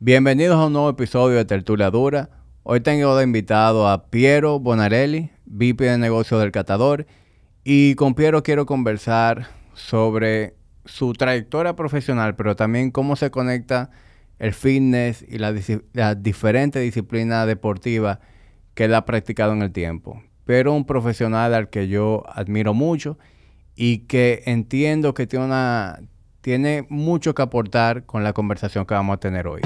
Bienvenidos a un nuevo episodio de Tertulia Dura. Hoy tengo de invitado a Piero Bonarelli, VP de negocio del Catador. Y con Piero quiero conversar sobre su trayectoria profesional, pero también cómo se conecta el fitness y las la diferentes disciplinas deportivas que él ha practicado en el tiempo. Pero un profesional al que yo admiro mucho y que entiendo que tiene, una, tiene mucho que aportar con la conversación que vamos a tener hoy.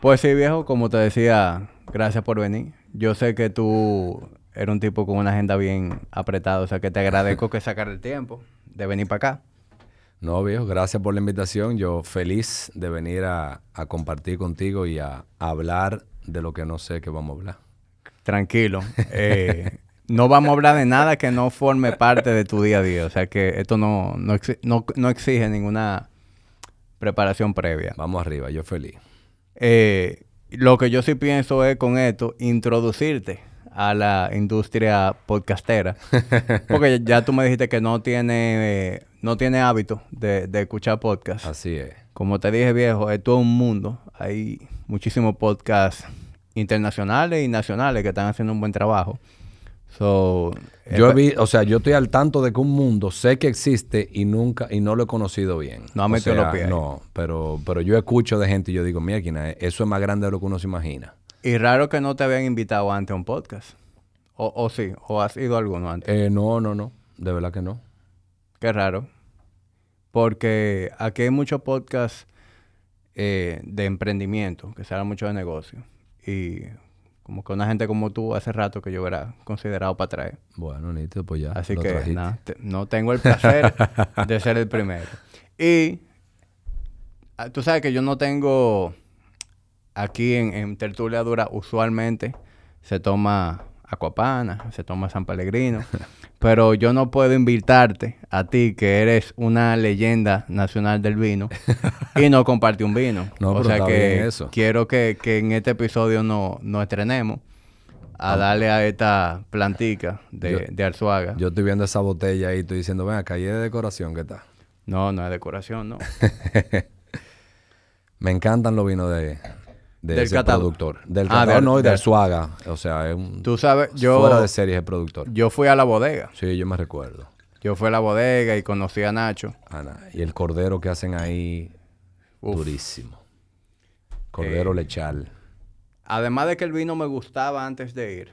Pues sí, viejo, como te decía, gracias por venir. Yo sé que tú eres un tipo con una agenda bien apretada, o sea que te agradezco que sacar el tiempo de venir para acá. No, viejo, gracias por la invitación. Yo feliz de venir a, compartir contigo y a, hablar de lo que no sé que vamos a hablar. Tranquilo. Eh, no vamos a hablar de nada que no forme parte de tu día a día. O sea que esto no, no, no exige ninguna preparación previa. Vamos arriba, yo feliz. Eh, lo que yo sí pienso es con esto, introducirte a la industria podcastera. Porque ya tú me dijiste que no tiene, no tiene hábito de, escuchar podcast. Así es. Como te dije, viejo, es todo un mundo. Hay muchísimos podcasts internacionales y nacionales que están haciendo un buen trabajo. So, yo vi, o sea, yo estoy al tanto de que un mundo sé que existe y nunca y no lo he conocido bien. No ha metido los pies. No, pero, pero yo escucho de gente y yo digo, mira, eso es más grande de lo que uno se imagina. Y raro que no te habían invitado antes a un podcast. O, o sí, o has ido a alguno antes. Eh, no, no, no. De verdad que no. Qué raro. Porque aquí hay muchos podcasts eh, de emprendimiento, que se habla mucho de negocio. Y como que una gente como tú hace rato que yo hubiera considerado para traer. Bueno, Nito, pues ya. Así que nada, no tengo el placer de ser el primero. Y ah, tú sabes que yo no tengo aquí en, en Tertulia Dura, usualmente se toma Acuapana, se toma San Pellegrino. pero yo no puedo invitarte a ti, que eres una leyenda nacional del vino, y no comparte un vino. No, o sea que quiero que, en este episodio no, no estrenemos a darle a esta plantica de, de Arzuaga. Yo estoy viendo esa botella ahí y estoy diciendo, ven acá, ¿y de decoración qué está? No, no es decoración, no. Me encantan los vinos de, del productor. Del ah, no, y del Suaga. O sea, es un... Tú sabes, yo... Fuera de series el productor. Yo fui a la bodega. Sí, yo me recuerdo. Yo fui a la bodega y conocí a Nacho. Ana, y el cordero que hacen ahí, durísimo. Cordero eh, lechal. Además de que el vino me gustaba antes de ir,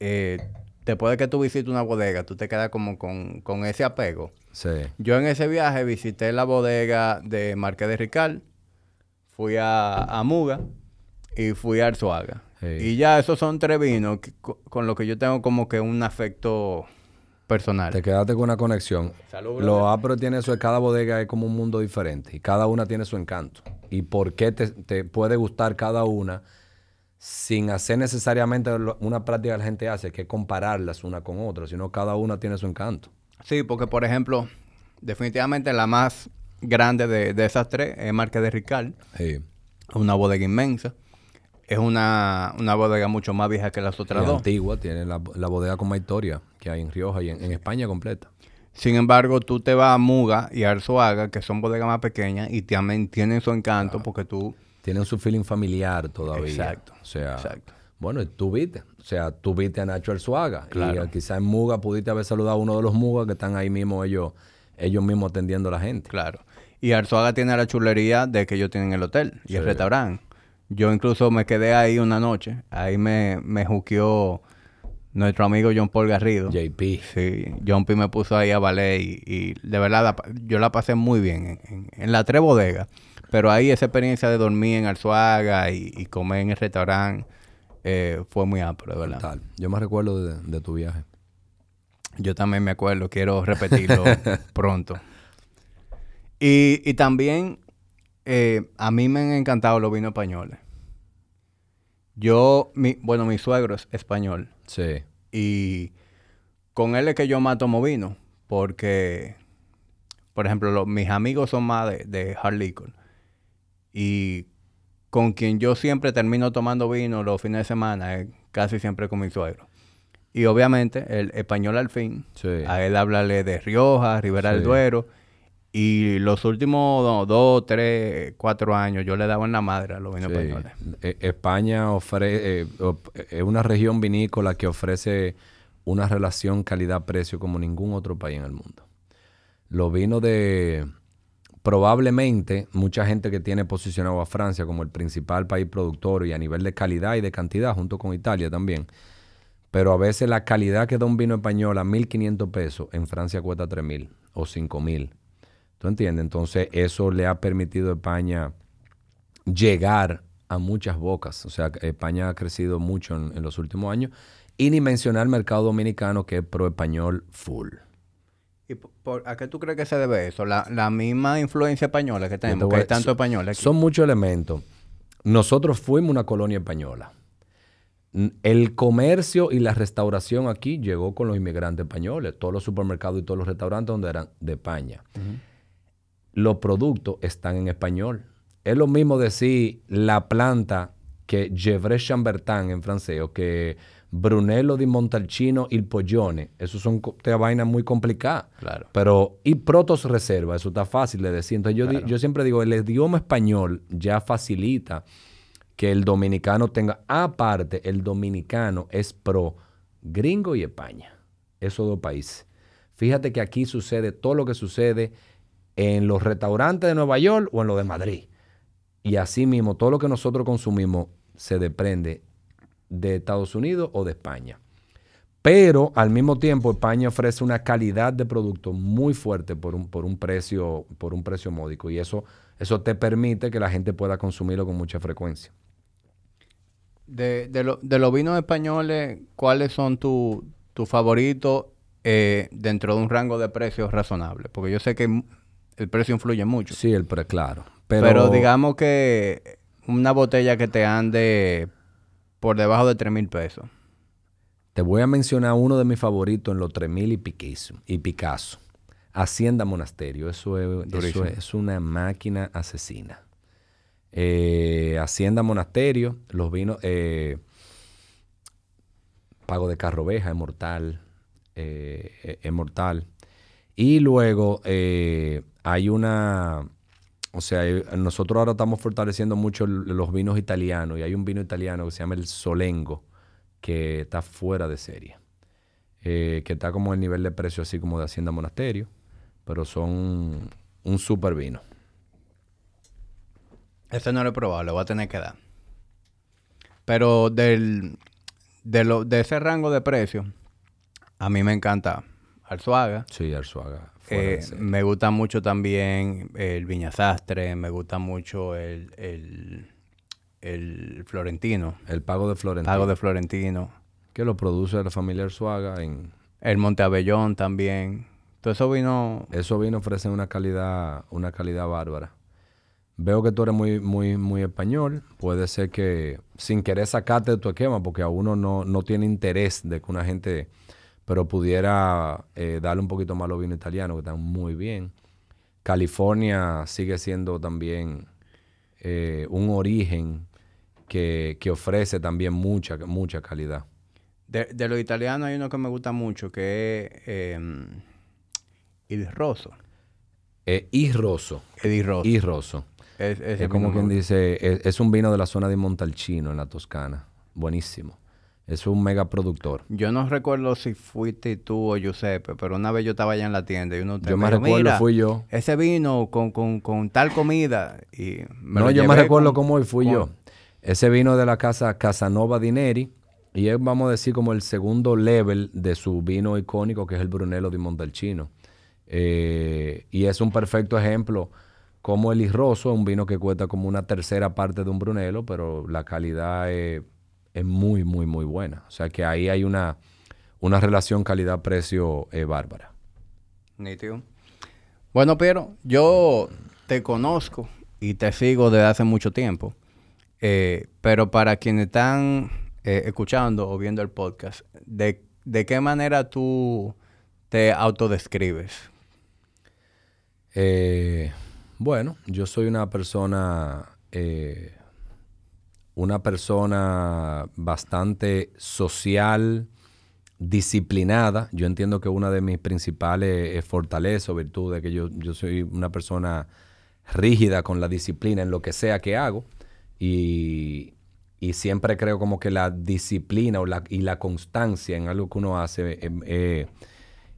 eh, después de que tú visites una bodega, tú te quedas como con, con, ese apego. Sí. Yo en ese viaje visité la bodega de Marqués de Rical fui a, Muga y fui a Arzuaga. Y ya esos son tres vinos con los que yo tengo como que un afecto personal. Te quedaste con una conexión. Salud, Lo apro tiene eso, cada bodega es como un mundo diferente y cada una tiene su encanto. ¿Y por qué te, puede gustar cada una sin hacer necesariamente una práctica que la gente hace, que es compararlas una con otra, sino cada una tiene su encanto? Sí, porque por ejemplo, definitivamente la más grande de, esas tres es Marque de Rical. Sí. Una bodega inmensa. Es una, bodega mucho más vieja que las otras dos. antigua, tiene la, bodega con más historia que hay en Rioja y en, España completa. Sin embargo, tú te vas a Muga y a Arzuaga, que son bodegas más pequeñas, y también tienen su encanto porque tú... Tienen su feeling familiar todavía. Exacto. O sea, bueno, tú viste. O sea, tú viste a Nacho Arzuaga. Claro. Y quizás en Muga pudiste haber saludado a uno de los Muga que están ahí mismo ellos, ellos mismos atendiendo a la gente. Claro. Y Arzuaga tiene la chulería de que ellos tienen el hotel y el restaurante. Yo incluso me quedé ahí una noche. Ahí me, me juqueó nuestro amigo John Paul Garrido. JP. Sí, John P me puso ahí a valer y, de verdad yo la pasé muy bien en, en, la tres bodegas. Pero ahí esa experiencia de dormir en Arzuaga y, comer en el restaurante eh, fue muy amplio, de verdad. Total. Yo me recuerdo de, de tu viaje. Yo también me acuerdo, quiero repetirlo pronto. Y, también eh, a mí me han encantado los vinos españoles. Yo, mi, bueno, mi suegro es español. Sí. Y con él es que yo más tomo vino. Porque, por ejemplo, mis amigos son más de, de hard liquor. Y con quien yo siempre termino tomando vino los fines de semana es casi siempre con mi suegro. Y obviamente el español al fin, a él hablarle de Rioja, Ribera del Duero. Y los últimos dos, tres, cuatro años yo le daba en la madre a los vinos españoles. E, España ofrece, eh, es una región vinícola que ofrece una relación calidad-precio como ningún otro país en el mundo. Los vinos de, probablemente mucha gente que tiene posicionado a Francia como el principal país productor y a nivel de calidad y de cantidad, junto con Italia también. Pero a veces la calidad que da un vino español a 1.500 pesos, en Francia cuesta 3.000 o 5.000. ¿Tú entiendes? Entonces eso le ha permitido a España llegar a muchas bocas. O sea, España ha crecido mucho en, los últimos años. Y ni mencionar el mercado dominicano que es pro español full. ¿Y por, a qué tú crees que se debe eso? La, misma influencia española que tenemos, que hay tanto español aquí. Son muchos elementos. Nosotros fuimos una colonia española. El comercio y la restauración aquí llegó con los inmigrantes españoles. Todos los supermercados y todos los restaurantes donde eran de España. Los productos están en español. Es lo mismo decir la planta que Gevrey Chambertin en francés o que Brunello di Montalcino y el Pollone. Eso son vainas muy complicadas. Claro. Pero, y Protos Reserva, eso está fácil de decir. Entonces, yo, yo siempre digo, el idioma español ya facilita que el dominicano tenga. Aparte, el dominicano es pro gringo y España. Esos dos países. Fíjate que aquí sucede todo lo que sucede en los restaurantes de Nueva York o en los de Madrid. Y así mismo, todo lo que nosotros consumimos se desprende de Estados Unidos o de España. Pero al mismo tiempo España ofrece una calidad de producto muy fuerte por un, por un, precio, por un precio módico y eso, eso te permite que la gente pueda consumirlo con mucha frecuencia. De, de, los vinos españoles, ¿cuáles son tus tu favoritos eh, dentro de un rango de precios razonable? Porque yo sé que el precio influye mucho. Sí, el pre, claro. Pero, pero digamos que una botella que te ande por debajo de 3 mil pesos. Te voy a mencionar uno de mis favoritos en los 3 mil y, y Picasso. Hacienda Monasterio. Eso es, una máquina asesina. Eh, Hacienda Monasterio, los vinos. Eh, Pago de Carroveja es mortal. Eh, es mortal. Y luego hay una o sea, eh, nosotros ahora estamos fortaleciendo mucho los vinos italianos y hay un vino italiano que se llama el Solengo, que está fuera de serie. Eh, que está como el nivel de precio así como de Hacienda Monasterio, pero son un super vino. Este no lo he probado, lo voy a tener que dar. Pero del, de, lo, de ese rango de precio, a mí me encanta Arzuaga. Sí, Arzuaga. Eh, me gusta mucho también el Viñasastre, me gusta mucho el, el, Florentino. El Pago de Florentino. Pago de Florentino. Que lo produce la familia Arzuaga en... El Monteabellón también. Todo eso vino... Eso vino ofrece una calidad, una calidad bárbara. Veo que tú eres muy, muy, muy español. Puede ser que sin querer sacarte de tu esquema, porque a uno no, no tiene interés de que una gente pero pudiera eh, darle un poquito más a los vinos italianos, que están muy bien. California sigue siendo también eh, un origen que, ofrece también mucha, mucha calidad. De, de los italianos hay uno que me gusta mucho, que es eh, Il Rosso. Eh, Il Rosso. El Rosso. Es, como quien dice, es, es, un vino de la zona de Montalcino, en la Toscana. Buenísimo. Es un mega productor. Yo no recuerdo si fuiste tú o Giuseppe, pero una vez yo estaba allá en la tienda y uno te Yo me recuerdo, fui yo. Ese vino con, con, con tal comida y No, yo me recuerdo cómo fui yo. Ese vino de la casa Casanova Dineri y es, vamos a decir, como el segundo level de su vino icónico que es el Brunello di Montalcino. Eh, y es un perfecto ejemplo como el Irroso, un vino que cuesta como una tercera parte de un Brunello, pero la calidad es es muy, muy, muy buena. O sea que ahí hay una, una relación calidad-precio eh, bárbara. Nítido. Bueno, pero yo te conozco y te sigo desde hace mucho tiempo. Eh, pero para quienes están eh, escuchando o viendo el podcast, ¿de, qué manera tú te autodescribes? bueno, yo soy una persona una persona bastante social, disciplinada. Yo entiendo que una de mis principales eh, fortalezas o virtudes es que yo, yo soy una persona rígida con la disciplina en lo que sea que hago. Y, y siempre creo como que la disciplina o la, y la constancia en algo que uno hace eh,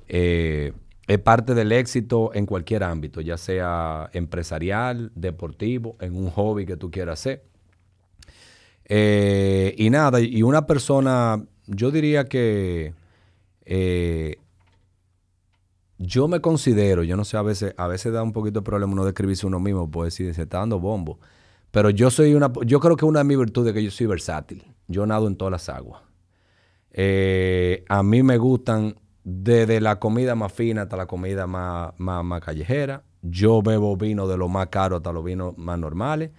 eh, es parte del éxito en cualquier ámbito, ya sea empresarial, deportivo, en un hobby que tú quieras hacer. Eh, y nada, y una persona, yo diría que yo me considero, yo no sé, a veces, a veces da un poquito de problema uno describirse uno mismo, puede decir, se está dando bombo. Pero yo soy una, yo creo que una de mis virtudes es que yo soy versátil. Yo nado en todas las aguas. Eh, a mí me gustan desde la comida más fina hasta la comida más, más, callejera. Yo bebo vino de lo más caro hasta los vinos más normales.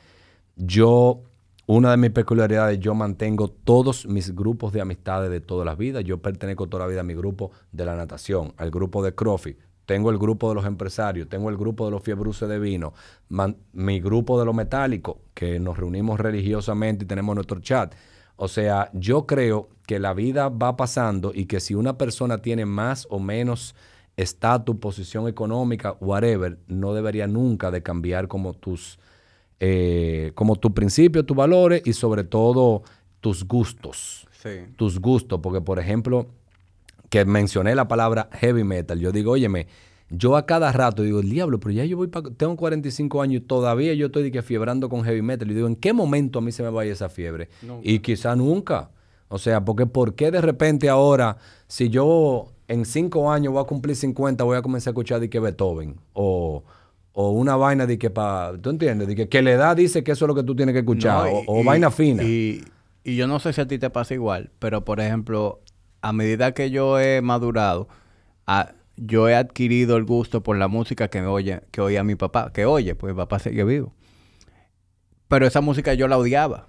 Yo, una de mis peculiaridades, yo mantengo todos mis grupos de amistades de todas las vidas. Yo pertenezco toda la vida a mi grupo de la natación, al grupo de CrossFit, tengo el grupo de los empresarios, tengo el grupo de los fiebruces de vino, mi grupo de los metálicos, que nos reunimos religiosamente y tenemos nuestro chat. O sea, yo creo que la vida va pasando y que si una persona tiene más o menos estatus, posición económica, whatever, no debería nunca de cambiar como tus, eh, como tus principios, tus valores y sobre todo tus gustos. Sí. Tus gustos, porque por ejemplo, que mencioné la palabra heavy metal, yo digo, óyeme, yo a cada rato digo, el diablo, pero ya yo voy para, tengo 45 años y todavía yo estoy que fiebrando con heavy metal. Y digo, ¿en qué momento a mí se me vaya esa fiebre? Y quizá nunca. O sea, porque ¿por qué de repente ahora, si yo en 5 años voy a cumplir 50, voy a comenzar a escuchar de que Beethoven? O, una vaina de que para, ¿tú entiendes? De que, que la edad dice que eso es lo que tú tienes que escuchar. o, vaina fina. Y, y yo no sé si a ti te pasa igual, pero por ejemplo, a medida que yo he madurado, yo he adquirido el gusto por la música que oye, que oía mi papá, que oye, pues mi papá sigue vivo. Pero esa música yo la odiaba.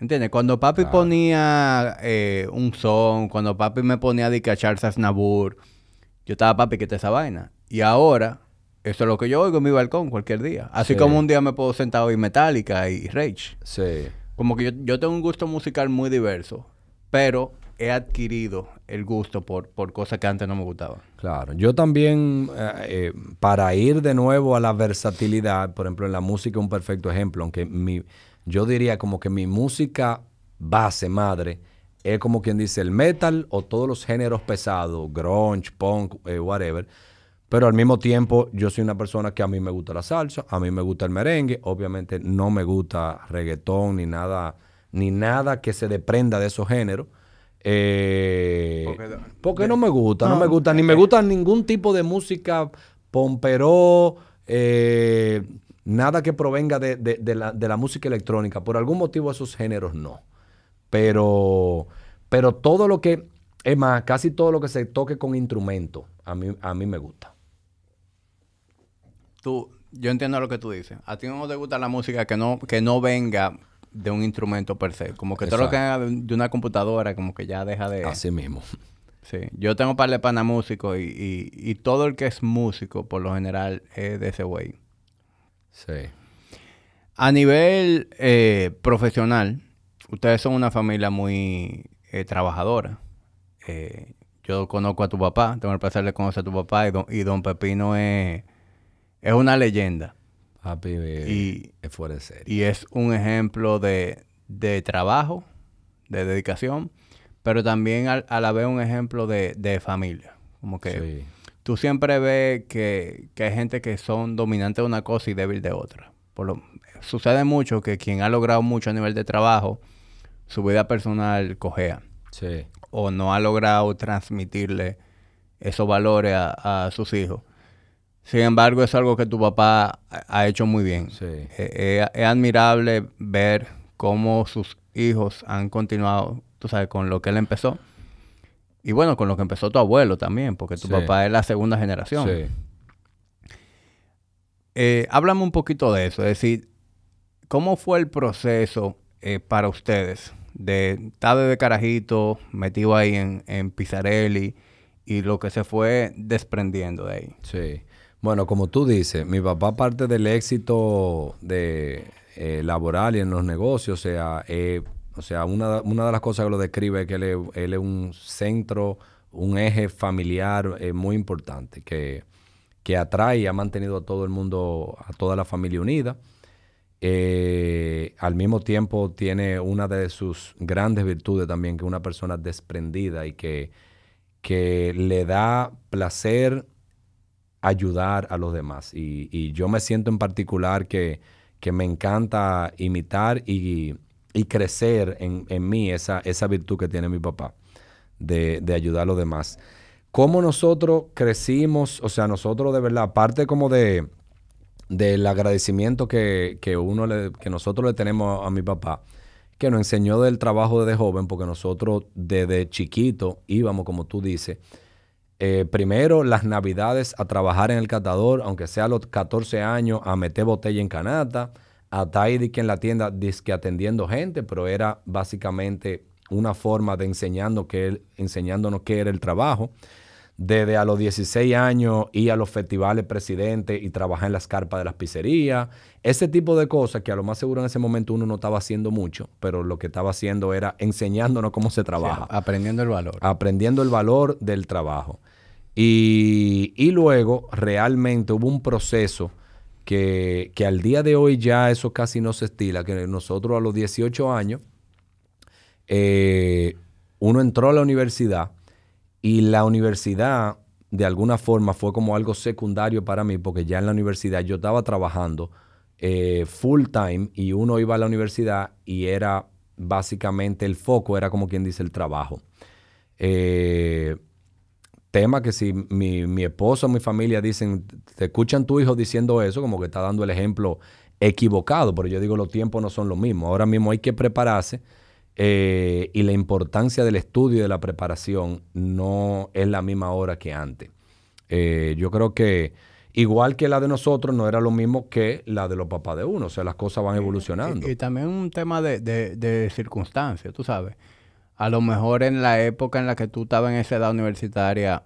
¿Entiendes? Cuando papi ponía eh, un son, cuando papi me ponía a a Charles Aznavour, yo estaba, papi, que te esa vaina. Y ahora, eso es lo que yo oigo en mi balcón cualquier día. Así como un día me puedo sentar hoy Metallica y Rage. Sí. Como que yo, yo tengo un gusto musical muy diverso, pero he adquirido el gusto por, por cosas que antes no me gustaban. Claro, yo también, eh, eh, para ir de nuevo a la versatilidad, por ejemplo, en la música un perfecto ejemplo, aunque mi, yo diría como que mi música base, madre, es como quien dice el metal o todos los géneros pesados, grunge, punk, eh, whatever. Pero al mismo tiempo, yo soy una persona que a mí me gusta la salsa, a mí me gusta el merengue, obviamente no me gusta reggaetón ni nada, ni nada que se desprenda de esos géneros. Eh, porque, no me gusta, no, me gusta, ni me gusta ningún tipo de música pomperó, eh, nada que provenga de, la, música electrónica. Por algún motivo esos géneros no. Pero, pero todo lo que, es más, casi todo lo que se toque con instrumento, a mí, a mí me gusta. Tú, yo entiendo lo que tú dices. A ti no te gusta la música que no, que no venga de un instrumento per se. Como que todo lo que haga de, una computadora, como que ya deja de... Así mismo. Sí. Yo tengo par de pana músicos y, y, todo el que es músico, por lo general, es de ese güey. Sí. A nivel eh, profesional, ustedes son una familia muy eh, trabajadora. Eh, yo conozco a tu papá, tengo el placer de conocer a tu papá y don, y don Pepino es, es una leyenda. Papi y, es fuera de serie. Y es un ejemplo de, trabajo, de dedicación, pero también a, la vez un ejemplo de, familia. Como que tú siempre ves que, hay gente que son dominantes de una cosa y débil de otra. Por lo, sucede mucho que quien ha logrado mucho a nivel de trabajo, su vida personal cojea. O no ha logrado transmitirle esos valores a sus hijos. Sin embargo, es algo que tu papá ha hecho muy bien. Sí. Eh, eh, es admirable ver cómo sus hijos han continuado, tú sabes, con lo que él empezó. Y bueno, con lo que empezó tu abuelo también, porque tu papá es la segunda generación. Sí. Eh, háblame un poquito de eso, es decir, ¿cómo fue el proceso para ustedes de estar de carajito metido ahí en, en Pizzarelli y lo que se fue desprendiendo de ahí? Sí. Bueno, como tú dices, mi papá parte del éxito de eh, laboral y en los negocios. O sea, o sea una, de las cosas que lo describe es que él es, un centro, un eje familiar muy importante que, que atrae y ha mantenido a todo el mundo, a toda la familia unida. al mismo tiempo tiene una de sus grandes virtudes también, que es una persona desprendida y que, que le da placer ayudar a los demás. Y, yo me siento en particular que, me encanta imitar y, crecer en, mí esa, esa, virtud que tiene mi papá de, ayudar a los demás. ¿Cómo nosotros crecimos? O sea, nosotros de verdad, aparte como de del agradecimiento que, uno le, que nosotros le tenemos a mi papá, que nos enseñó del trabajo desde joven, porque nosotros desde chiquito íbamos, como tú dices, eh, primero las navidades a trabajar en el catador, aunque sea a los 14 años, a meter botella en canata, a estar que en la tienda disque atendiendo gente, pero era básicamente una forma de enseñando que enseñándonos qué era el trabajo. Desde a los 16 años ir a los festivales presidentes y trabajar en las carpas de las pizzerías. Ese tipo de cosas que a lo más seguro en ese momento uno no estaba haciendo mucho, pero lo que estaba haciendo era enseñándonos cómo se trabaja. aprendiendo el valor. Aprendiendo el valor del trabajo. Y, luego realmente hubo un proceso que, al día de hoy ya eso casi no se estila, que nosotros a los 18 años, eh, uno entró a la universidad y la universidad de alguna forma fue como algo secundario para mí, porque ya en la universidad yo estaba trabajando eh, full time y uno iba a la universidad y era básicamente el foco, era como quien dice el trabajo. Eh, tema que si mi, mi esposo o mi familia dicen, te escuchan tu hijo diciendo eso, como que está dando el ejemplo equivocado, pero yo digo los tiempos no son los mismos. Ahora mismo hay que prepararse eh, y la importancia del estudio y de la preparación no es la misma hora que antes. Eh, yo creo que igual que la de nosotros no era lo mismo que la de los papás de uno, o sea, las cosas van evolucionando. Y, también un tema de, de, de circunstancias, tú sabes a lo mejor en la época en la que tú estabas en esa edad universitaria,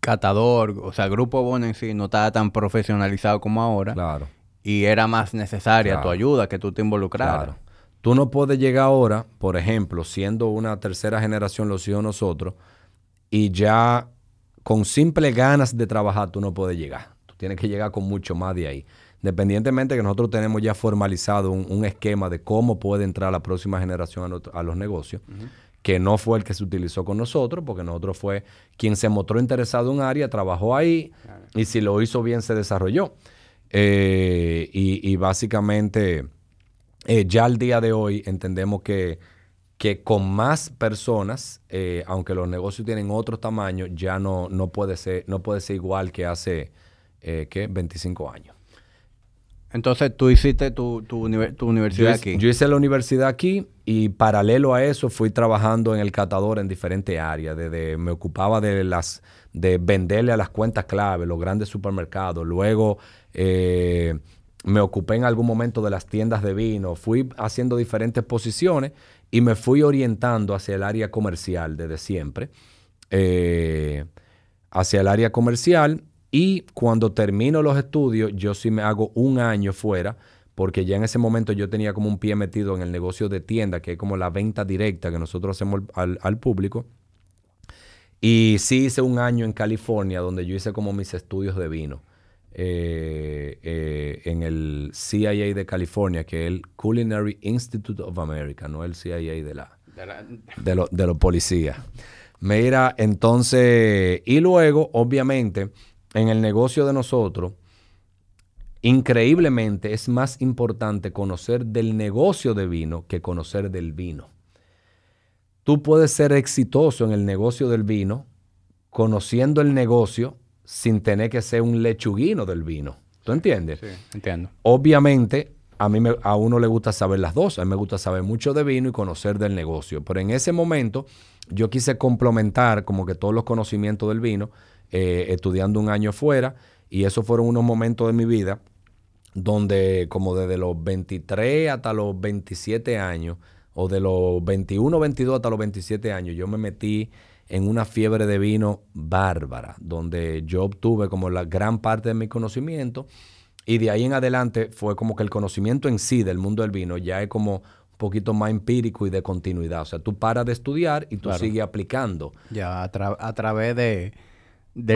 catador, o sea, Grupo Bono en sí no estaba tan profesionalizado como ahora. Claro. Y era más necesaria tu ayuda, que tú te involucraras. Claro. Tú no puedes llegar ahora, por ejemplo, siendo una tercera generación los hijos nosotros, y ya con simple ganas de trabajar tú no puedes llegar. Tú tienes que llegar con mucho más de ahí. Independientemente que nosotros tenemos ya formalizado un, esquema de cómo puede entrar la próxima generación a, los negocios, que no fue el que se utilizó con nosotros, porque nosotros fue quien se mostró interesado en un área, trabajó ahí y si lo hizo bien se desarrolló. Eh, y, básicamente eh, ya al día de hoy entendemos que, que con más personas, eh, aunque los negocios tienen otro tamaño, ya no, no, puede, ser, no puede ser igual que hace ¿qué? 25 años. Entonces tú hiciste tu, tu, universidad aquí. Yo hice la universidad aquí y paralelo a eso fui trabajando en el catador en diferentes áreas. Desde, me ocupaba de las de venderle a las cuentas clave, los grandes supermercados. Luego eh, me ocupé en algún momento de las tiendas de vino. Fui haciendo diferentes posiciones y me fui orientando hacia el área comercial desde siempre. Eh, hacia el área comercial y cuando termino los estudios, yo sí me hago un año fuera, porque ya en ese momento yo tenía como un pie metido en el negocio de tienda, que es como la venta directa que nosotros hacemos al, público. Y sí hice un año en California, donde yo hice como mis estudios de vino. Eh, eh, en el CIA de California, que es el Culinary Institute of America, no el CIA de la de, de los policías. Mira, entonces, y luego, obviamente, en el negocio de nosotros, increíblemente es más importante conocer del negocio de vino que conocer del vino. Tú puedes ser exitoso en el negocio del vino conociendo el negocio sin tener que ser un lechuguino del vino. ¿Tú entiendes? Sí, entiendo. Obviamente, a mí me, a uno le gusta saber las dos. A mí me gusta saber mucho de vino y conocer del negocio. Pero en ese momento yo quise complementar como que todos los conocimientos del vino eh, estudiando un año fuera y esos fueron unos momentos de mi vida donde como desde los 23 hasta los 27 años o de los 21, 22 hasta los 27 años yo me metí en una fiebre de vino bárbara, donde yo obtuve como la gran parte de mi conocimiento Y de ahí en adelante fue como que el conocimiento en sí del mundo del vino ya es como un poquito más empírico y de continuidad. O sea, tú paras de estudiar y tú sigues aplicando. Ya, a, a través de...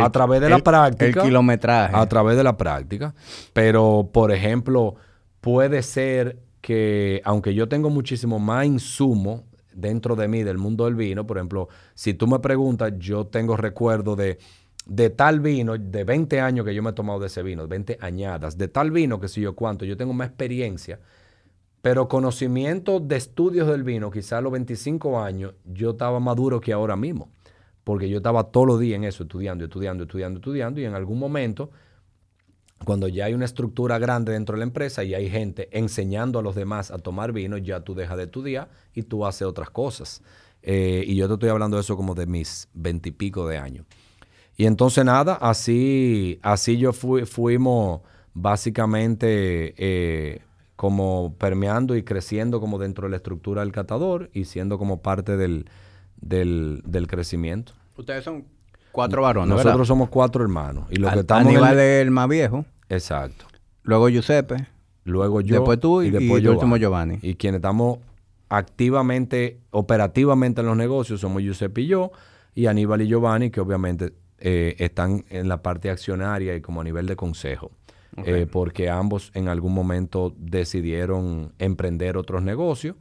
a través de la práctica. El kilometraje. A través de la práctica. Pero, por ejemplo, puede ser que, aunque yo tengo muchísimo más insumo dentro de mí del mundo del vino, por ejemplo, si tú me preguntas, yo tengo recuerdo de de tal vino, de 20 años que yo me he tomado de ese vino, 20 añadas, de tal vino que si yo cuánto, yo tengo más experiencia, pero conocimiento de estudios del vino, quizás a los 25 años, yo estaba más duro que ahora mismo, porque yo estaba todos los días en eso, estudiando, estudiando, estudiando, estudiando, y en algún momento, cuando ya hay una estructura grande dentro de la empresa y hay gente enseñando a los demás a tomar vino, ya tú dejas de estudiar y tú haces otras cosas. Eh, y yo te estoy hablando de eso como de mis veintipico de años. Y entonces nada, así, así yo fui, fuimos básicamente eh, como permeando y creciendo como dentro de la estructura del catador y siendo como parte del, del, crecimiento. Ustedes son cuatro varones. Nosotros somos cuatro hermanos. Y lo que estamos Aníbal es el más viejo. Exacto. Luego Giuseppe. Luego yo. Después tú y, después y último Giovanni. Y quienes estamos activamente, operativamente en los negocios somos Giuseppe y yo, y Aníbal y Giovanni, que obviamente eh, están en la parte accionaria y como a nivel de consejo. Eh, porque ambos en algún momento decidieron emprender otros negocios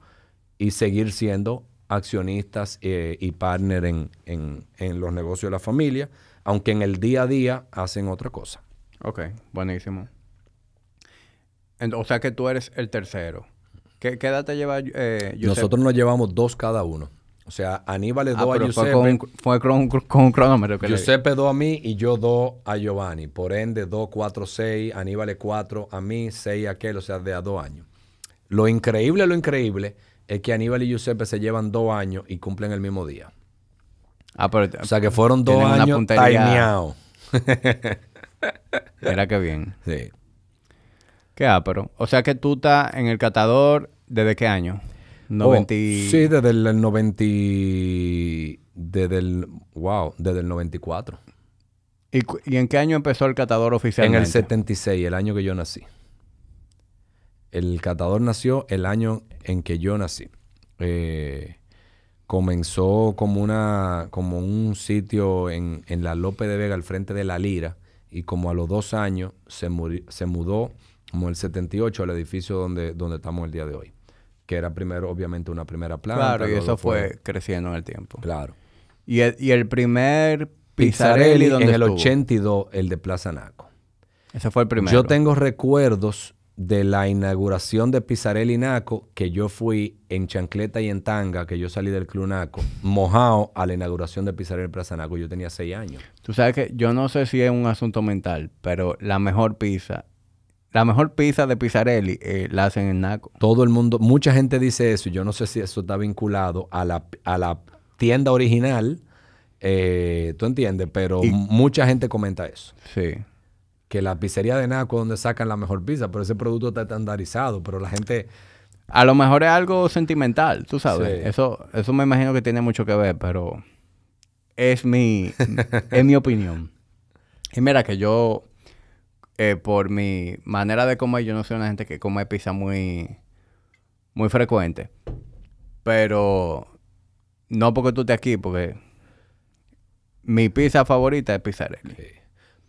y seguir siendo accionistas eh, y partner en, en, los negocios de la familia, aunque en el día a día hacen otra cosa. Ok, buenísimo. o sea que tú eres el tercero. ¿Qué, edad te lleva Nosotros nos llevamos dos cada uno. O sea, Aníbal es ah, dos a Giuseppe. Fue con, un cronómetro. Que Giuseppe dos a mí y yo dos a Giovanni. Por ende, dos, cuatro, seis. Aníbal es cuatro a mí, seis a aquel. O sea, de a dos años. Lo increíble, lo increíble es que Aníbal y Giuseppe se llevan dos años y cumplen el mismo día. Ah, pero o sea, que fueron dos años timeados. Mira qué bien. Sí. Qué pero O sea que tú estás en el catador ¿desde qué año? sí, desde el 90... Desde el... Wow, desde el 94. ¿Y, ¿Y en qué año empezó el catador oficialmente? En el 76, el año que yo nací. El catador nació el año en que yo nací. Eh, comenzó como una como un sitio en, en, la Lope de Vega al frente de la Lira y como a los dos años se, se mudó como el 78 al edificio donde, donde estamos el día de hoy que era primero, obviamente, una primera planta. Claro, y eso fue, creciendo en el tiempo. Claro. Y el, y el primer Pizzarelli, en el 82, el de Plaza Naco. Ese fue el primero. Yo tengo recuerdos de la inauguración de Pizzarelli Naco, que yo fui en chancleta y en tanga, que yo salí del Club Naco, mojado a la inauguración de Pizzarelli Plaza Naco. Yo tenía seis años. Tú sabes que yo no sé si es un asunto mental, pero la mejor pizza la mejor pizza de Pizzarelli eh, la hacen en Naco. Todo el mundo, mucha gente dice eso. Yo no sé si eso está vinculado a la, a la tienda original. Eh, ¿Tú entiendes? Pero mucha gente comenta eso. Sí. Que la pizzería de Naco es donde sacan la mejor pizza, pero ese producto está estandarizado. Pero la gente. A lo mejor es algo sentimental, tú sabes. Eso, eso me imagino que tiene mucho que ver, pero es mi, es mi opinión. Y mira que yo eh, por mi manera de comer, yo no soy una gente que come pizza muy, muy frecuente. Pero no porque tú estés aquí, porque mi pizza favorita es Pizzarelli.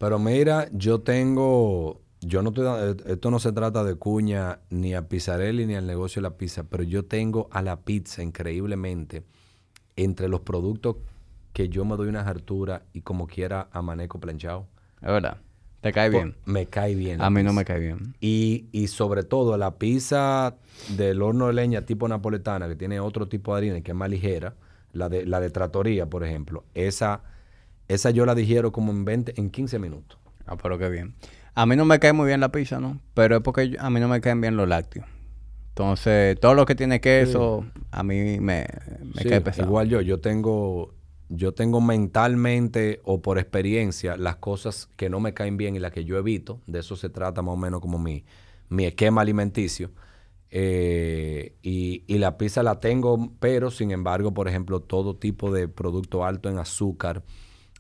Pero mira, yo tengo, yo no estoy, eh, esto no se trata de cuña ni a Pizzarelli ni al negocio de la pizza, pero yo tengo a la pizza increíblemente entre los productos que yo me doy unas harturas y como quiera amaneco planchado. Es verdad. ¿Te cae bien? Me cae bien. A mí no me cae bien. Y, y, sobre todo la pizza del horno de leña tipo napoletana, que tiene otro tipo de harina y que es más ligera, la de, la de tratoría, por ejemplo, esa, esa yo la digiero como en 20, en 15 minutos. Ah, pero qué bien. A mí no me cae muy bien la pizza, ¿no? Pero es porque a mí no me caen bien los lácteos. Entonces, todo lo que tiene queso, a mí me, me cae pesado. Igual yo, yo tengo yo tengo mentalmente o por experiencia las cosas que no me caen bien y las que yo evito. De eso se trata más o menos como mi, mi esquema alimenticio. Eh, y, y, la pizza la tengo, pero sin embargo, por ejemplo, todo tipo de producto alto en azúcar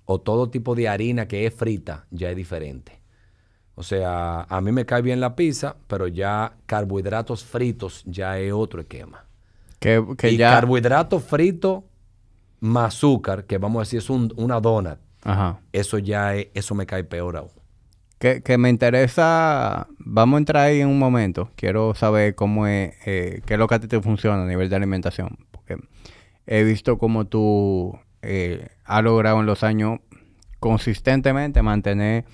o todo tipo de harina que es frita ya es diferente. O sea, a mí me cae bien la pizza, pero ya carbohidratos fritos ya es otro esquema. Que, y carbohidratos fritos más azúcar, que vamos a decir es una donut. Ajá. Eso ya es, eso me cae peor aún. Que, me interesa, vamos a entrar ahí en un momento. Quiero saber cómo es, eh, qué es lo que a ti te funciona a nivel de alimentación. Porque he visto cómo tú eh, has logrado en los años consistentemente mantener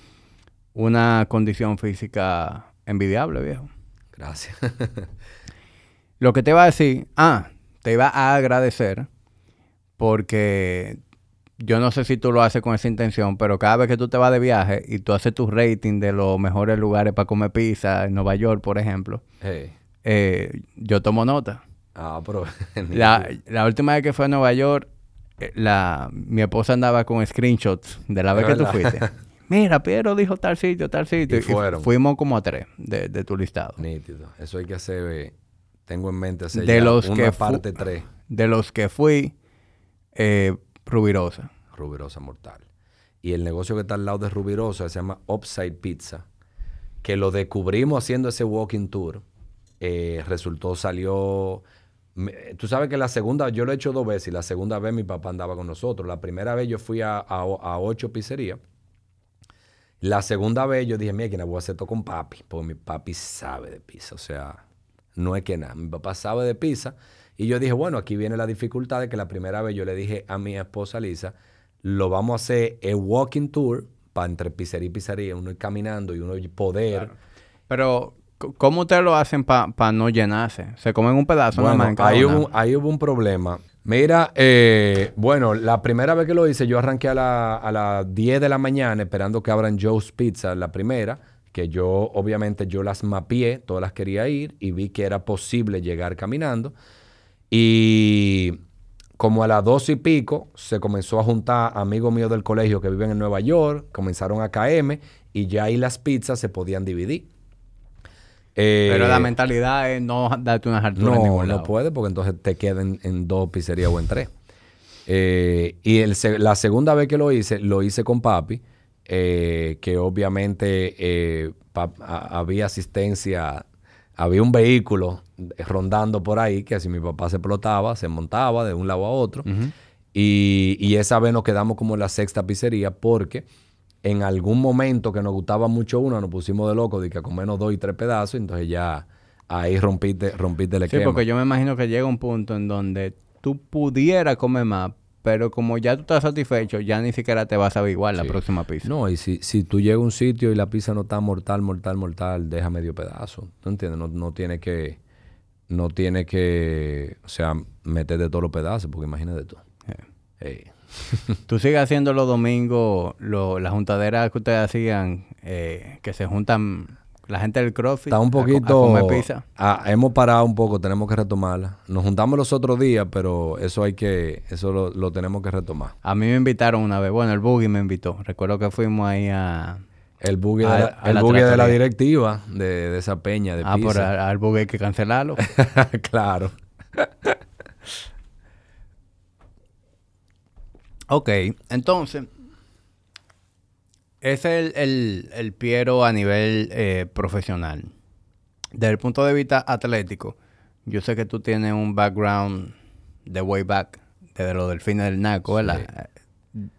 una condición física envidiable, viejo. Gracias. Lo que te iba a decir, ah, te iba a agradecer porque yo no sé si tú lo haces con esa intención, pero cada vez que tú te vas de viaje y tú haces tu rating de los mejores lugares para comer pizza en Nueva York, por ejemplo, eh, yo tomo nota. Ah, pero... la, la, última vez que fue a Nueva York, la, mi esposa andaba con screenshots de la vez que tú fuiste. Mira, Piero dijo tal sitio, tal sitio. Y, fueron. fuimos como a tres de, tu listado. Nítido. Eso hay que hacer. Eh, tengo en mente hacer de los una que parte tres. De los que fui, eh, Rubirosa. Rubirosa Mortal. Y el negocio que está al lado de Rubirosa se llama Upside Pizza. Que lo descubrimos haciendo ese walking tour. Eh, resultó, salió tú sabes que la segunda, yo lo he hecho dos veces y la segunda vez mi papá andaba con nosotros. La primera vez yo fui a, a ocho pizzerías la segunda vez yo dije, mira, que no voy a hacer esto con papi, porque mi papi sabe de pizza. O sea, no es que nada. Mi papá sabe de pizza. Y yo dije, bueno, aquí viene la dificultad de que la primera vez yo le dije a mi esposa Lisa, lo vamos a hacer el walking tour para entre pizzería y pizzería, uno ir caminando y uno poder. Pero, ¿cómo ustedes lo hacen para no llenarse? ¿Se comen un pedazo bueno, nada más ahí, hubo, ahí hubo un problema. Mira, eh, bueno, la primera vez que lo hice, yo arranqué a, las 10 de la mañana esperando que abran Joe's Pizza, la primera, que yo obviamente yo las mapeé, todas las quería ir y vi que era posible llegar caminando. Y como a las dos y pico se comenzó a juntar amigos míos del colegio que viven en Nueva York, comenzaron a caerme y ya ahí las pizzas se podían dividir. Pero la eh, mentalidad es no darte unas alturas no, No puede porque entonces te quedan en dos pizzerías o en tres. Eh, y la segunda vez que lo hice, lo hice con papi, eh, que obviamente había asistencia, había un vehículo rondando por ahí, que si mi papá se explotaba, se montaba de un lado a otro. y, y, esa vez nos quedamos como en la sexta pizzería porque en algún momento que nos gustaba mucho uno, nos pusimos de loco de que con menos dos y tres pedazos, entonces ya ahí rompiste, rompiste el esquema. Sí, porque yo me imagino que llega un punto en donde tú pudieras comer más, pero como ya tú estás satisfecho, ya ni siquiera te vas a ver igual la próxima pizza. No, y si, si tú llegas a un sitio y la pizza no está mortal, mortal, mortal, deja medio pedazo. ¿Tú entiendes? No, no tiene que, no tiene que, o sea, meterte todos los pedazos, porque imagínate tú. Tú sigues haciendo los domingos, las juntaderas que ustedes hacían, eh, que se juntan la gente del CrossFit. Está un poquito. pizza. Ah, hemos parado un poco, tenemos que retomarla. Nos juntamos los otros días, pero eso hay que, eso lo, tenemos que retomar. A mí me invitaron una vez. Bueno, el Boogie me invitó. Recuerdo que fuimos ahí a. El boogie, de, la, el de la directiva de, esa peña de Ah, por al boogie hay que cancelarlo. claro. Ok, entonces, ese es el, Piero a nivel eh, profesional. Desde el punto de vista atlético, yo sé que tú tienes un background de way back, desde los delfines del Naco, ¿verdad?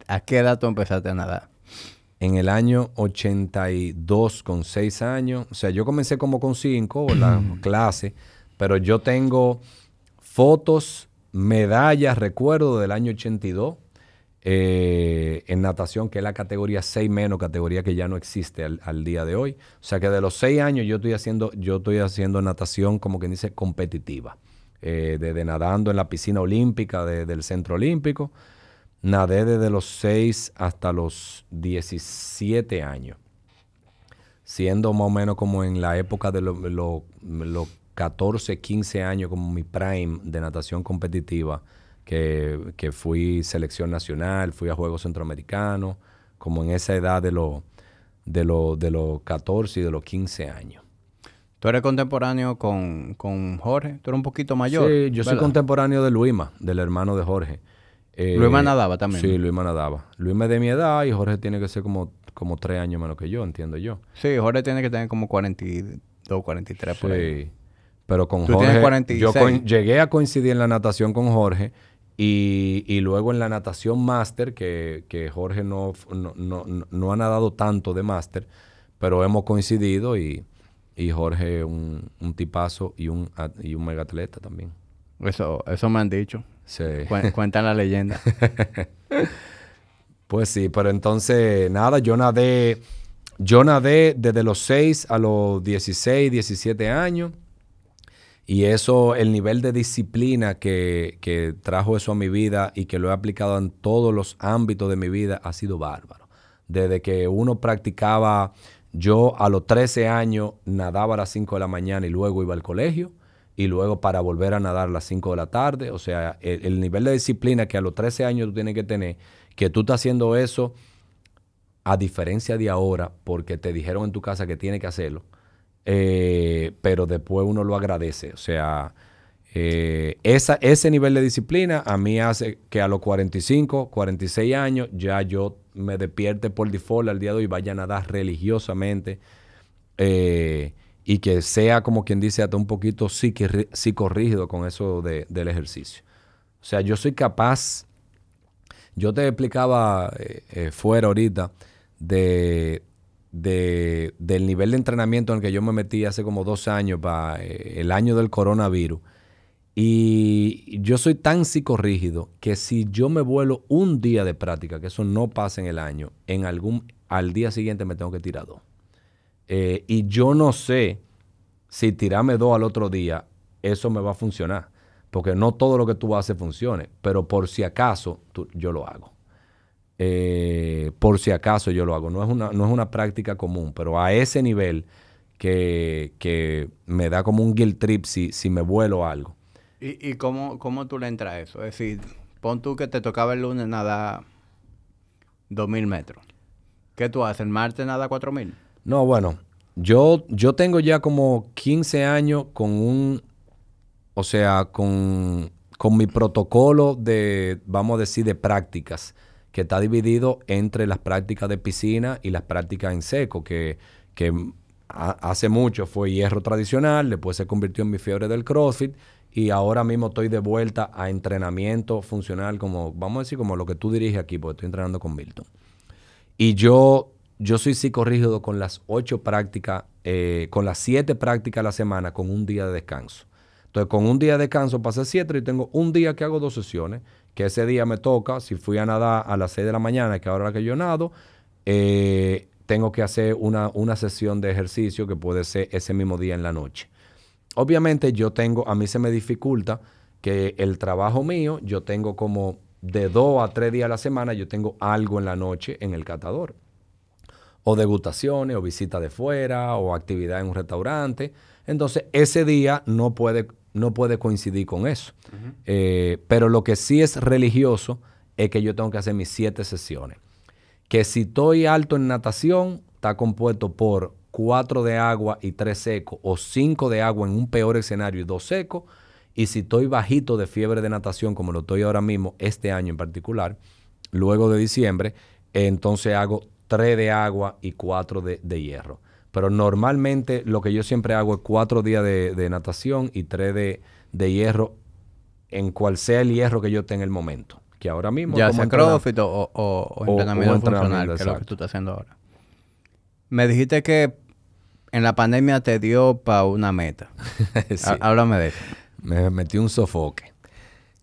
¿A qué edad tú empezaste a nadar? En el año 82, con 6 años. O sea, yo comencé como con 5, la clase, pero yo tengo fotos, medallas, recuerdo del año 82 eh, en natación, que es la categoría 6 menos, categoría que ya no existe al, día de hoy. O sea que de los 6 años yo estoy haciendo, yo estoy haciendo natación como que dice competitiva. Eh, desde nadando en la piscina olímpica del centro olímpico. Nadé desde los 6 hasta los 17 años. Siendo más o menos como en la época de los 14, 15 años, como mi prime de natación competitiva que, fui selección nacional, fui a Juegos Centroamericanos, como en esa edad de los de de los 14 y de los 15 años. ¿Tú eres contemporáneo con, Jorge? ¿Tú eres un poquito mayor? Sí, yo soy contemporáneo de Luima, del hermano de Jorge. Eh, ¿Luima nadaba también? Sí, Luima nadaba. Luima es de mi edad y Jorge tiene que ser como como tres años menos que yo, entiendo yo. Sí, Jorge tiene que tener como 42, 43 por ahí. Pero con Jorge, yo llegué a coincidir en la natación con Jorge y, luego en la natación máster, que, Jorge no, no, ha nadado tanto de máster, pero hemos coincidido y, Jorge un, un tipazo y un, y un mega atleta también. Eso, eso me han dicho. Sí. cuentan la leyenda. pues sí, pero entonces, nada, yo nadé, yo nadé desde los 6 a los 16, 17 años. Y eso, el nivel de disciplina que, que, trajo eso a mi vida y que lo he aplicado en todos los ámbitos de mi vida ha sido bárbaro. Desde que uno practicaba, yo a los 13 años nadaba a las 5 de la mañana y luego iba al colegio y luego para volver a nadar a las 5 de la tarde. O sea, el, nivel de disciplina que a los 13 años tú tienes que tener, que tú estás haciendo eso a diferencia de ahora, porque te dijeron en tu casa que tienes que hacerlo, eh, pero después uno lo agradece. O sea, eh, esa, ese nivel de disciplina a mí hace que a los 45, 46 años ya yo me despierte por default al día de hoy vaya a nadar religiosamente. Eh, y que sea, como quien dice, hasta un poquito psicorrígido con eso del ejercicio. O sea, yo soy capaz, yo te explicaba eh, fuera ahorita de, del nivel de entrenamiento en el que yo me metí hace como dos años para eh, el año del coronavirus. Y yo soy tan psicorrígido que si yo me vuelo un día de práctica, que eso no pasa en el año, en algún, al día siguiente me tengo que tirar dos. Eh, y yo no sé si tirarme dos al otro día, eso me va a funcionar. Porque no todo lo que tú haces funcione. Pero por si acaso, yo lo hago. Eh, por si acaso yo lo hago. No es, una, no es una práctica común, pero a ese nivel que, me da como un guilt trip si, si me vuelo algo. ¿Y, y cómo, cómo, tú le entras a eso? Es decir, pon tú que te tocaba el lunes nada 2.000 metros. ¿Qué tú haces? ¿El martes nada 4.000? No, bueno, yo, yo tengo ya como 15 años con un, o sea, con, mi protocolo de, vamos a decir, de prácticas, que está dividido entre las prácticas de piscina y las prácticas en seco, que, que hace mucho fue hierro tradicional, después se convirtió en mi fiebre del CrossFit y ahora mismo estoy de vuelta a entrenamiento funcional, como, vamos a decir, como lo que tú diriges aquí, porque estoy entrenando con Milton. Y yo yo soy psicorrígido con las ocho prácticas, eh, con las siete prácticas a la semana, con un día de descanso. Entonces, con un día de descanso pasé siete y tengo un día que hago dos sesiones, que ese día me toca, si fui a nadar a las seis de la mañana, que ahora que yo nado, eh, tengo que hacer una, una sesión de ejercicio que puede ser ese mismo día en la noche. Obviamente yo tengo, a mí se me dificulta que el trabajo mío, yo tengo como de dos a tres días a la semana, yo tengo algo en la noche en el catador o degustaciones, o visita de fuera, o actividad en un restaurante. Entonces, ese día no puede, no puede coincidir con eso. Eh, pero lo que sí es religioso es que yo tengo que hacer mis siete sesiones. Que si estoy alto en natación, está compuesto por cuatro de agua y tres secos, o cinco de agua en un peor escenario y dos secos. Y si estoy bajito de fiebre de natación, como lo estoy ahora mismo, este año en particular, luego de diciembre, entonces hago tres de agua y cuatro de, hierro. Pero normalmente lo que yo siempre hago es cuatro días de, natación y tres de, hierro en cual sea el hierro que yo tenga en el momento. Que ahora mismo... Ya sea CrossFit o, entrenamiento, funcional, que es lo que tú estás haciendo ahora. Me dijiste que en la pandemia te dio para una meta. Háblame de eso. Me metí un sofoque.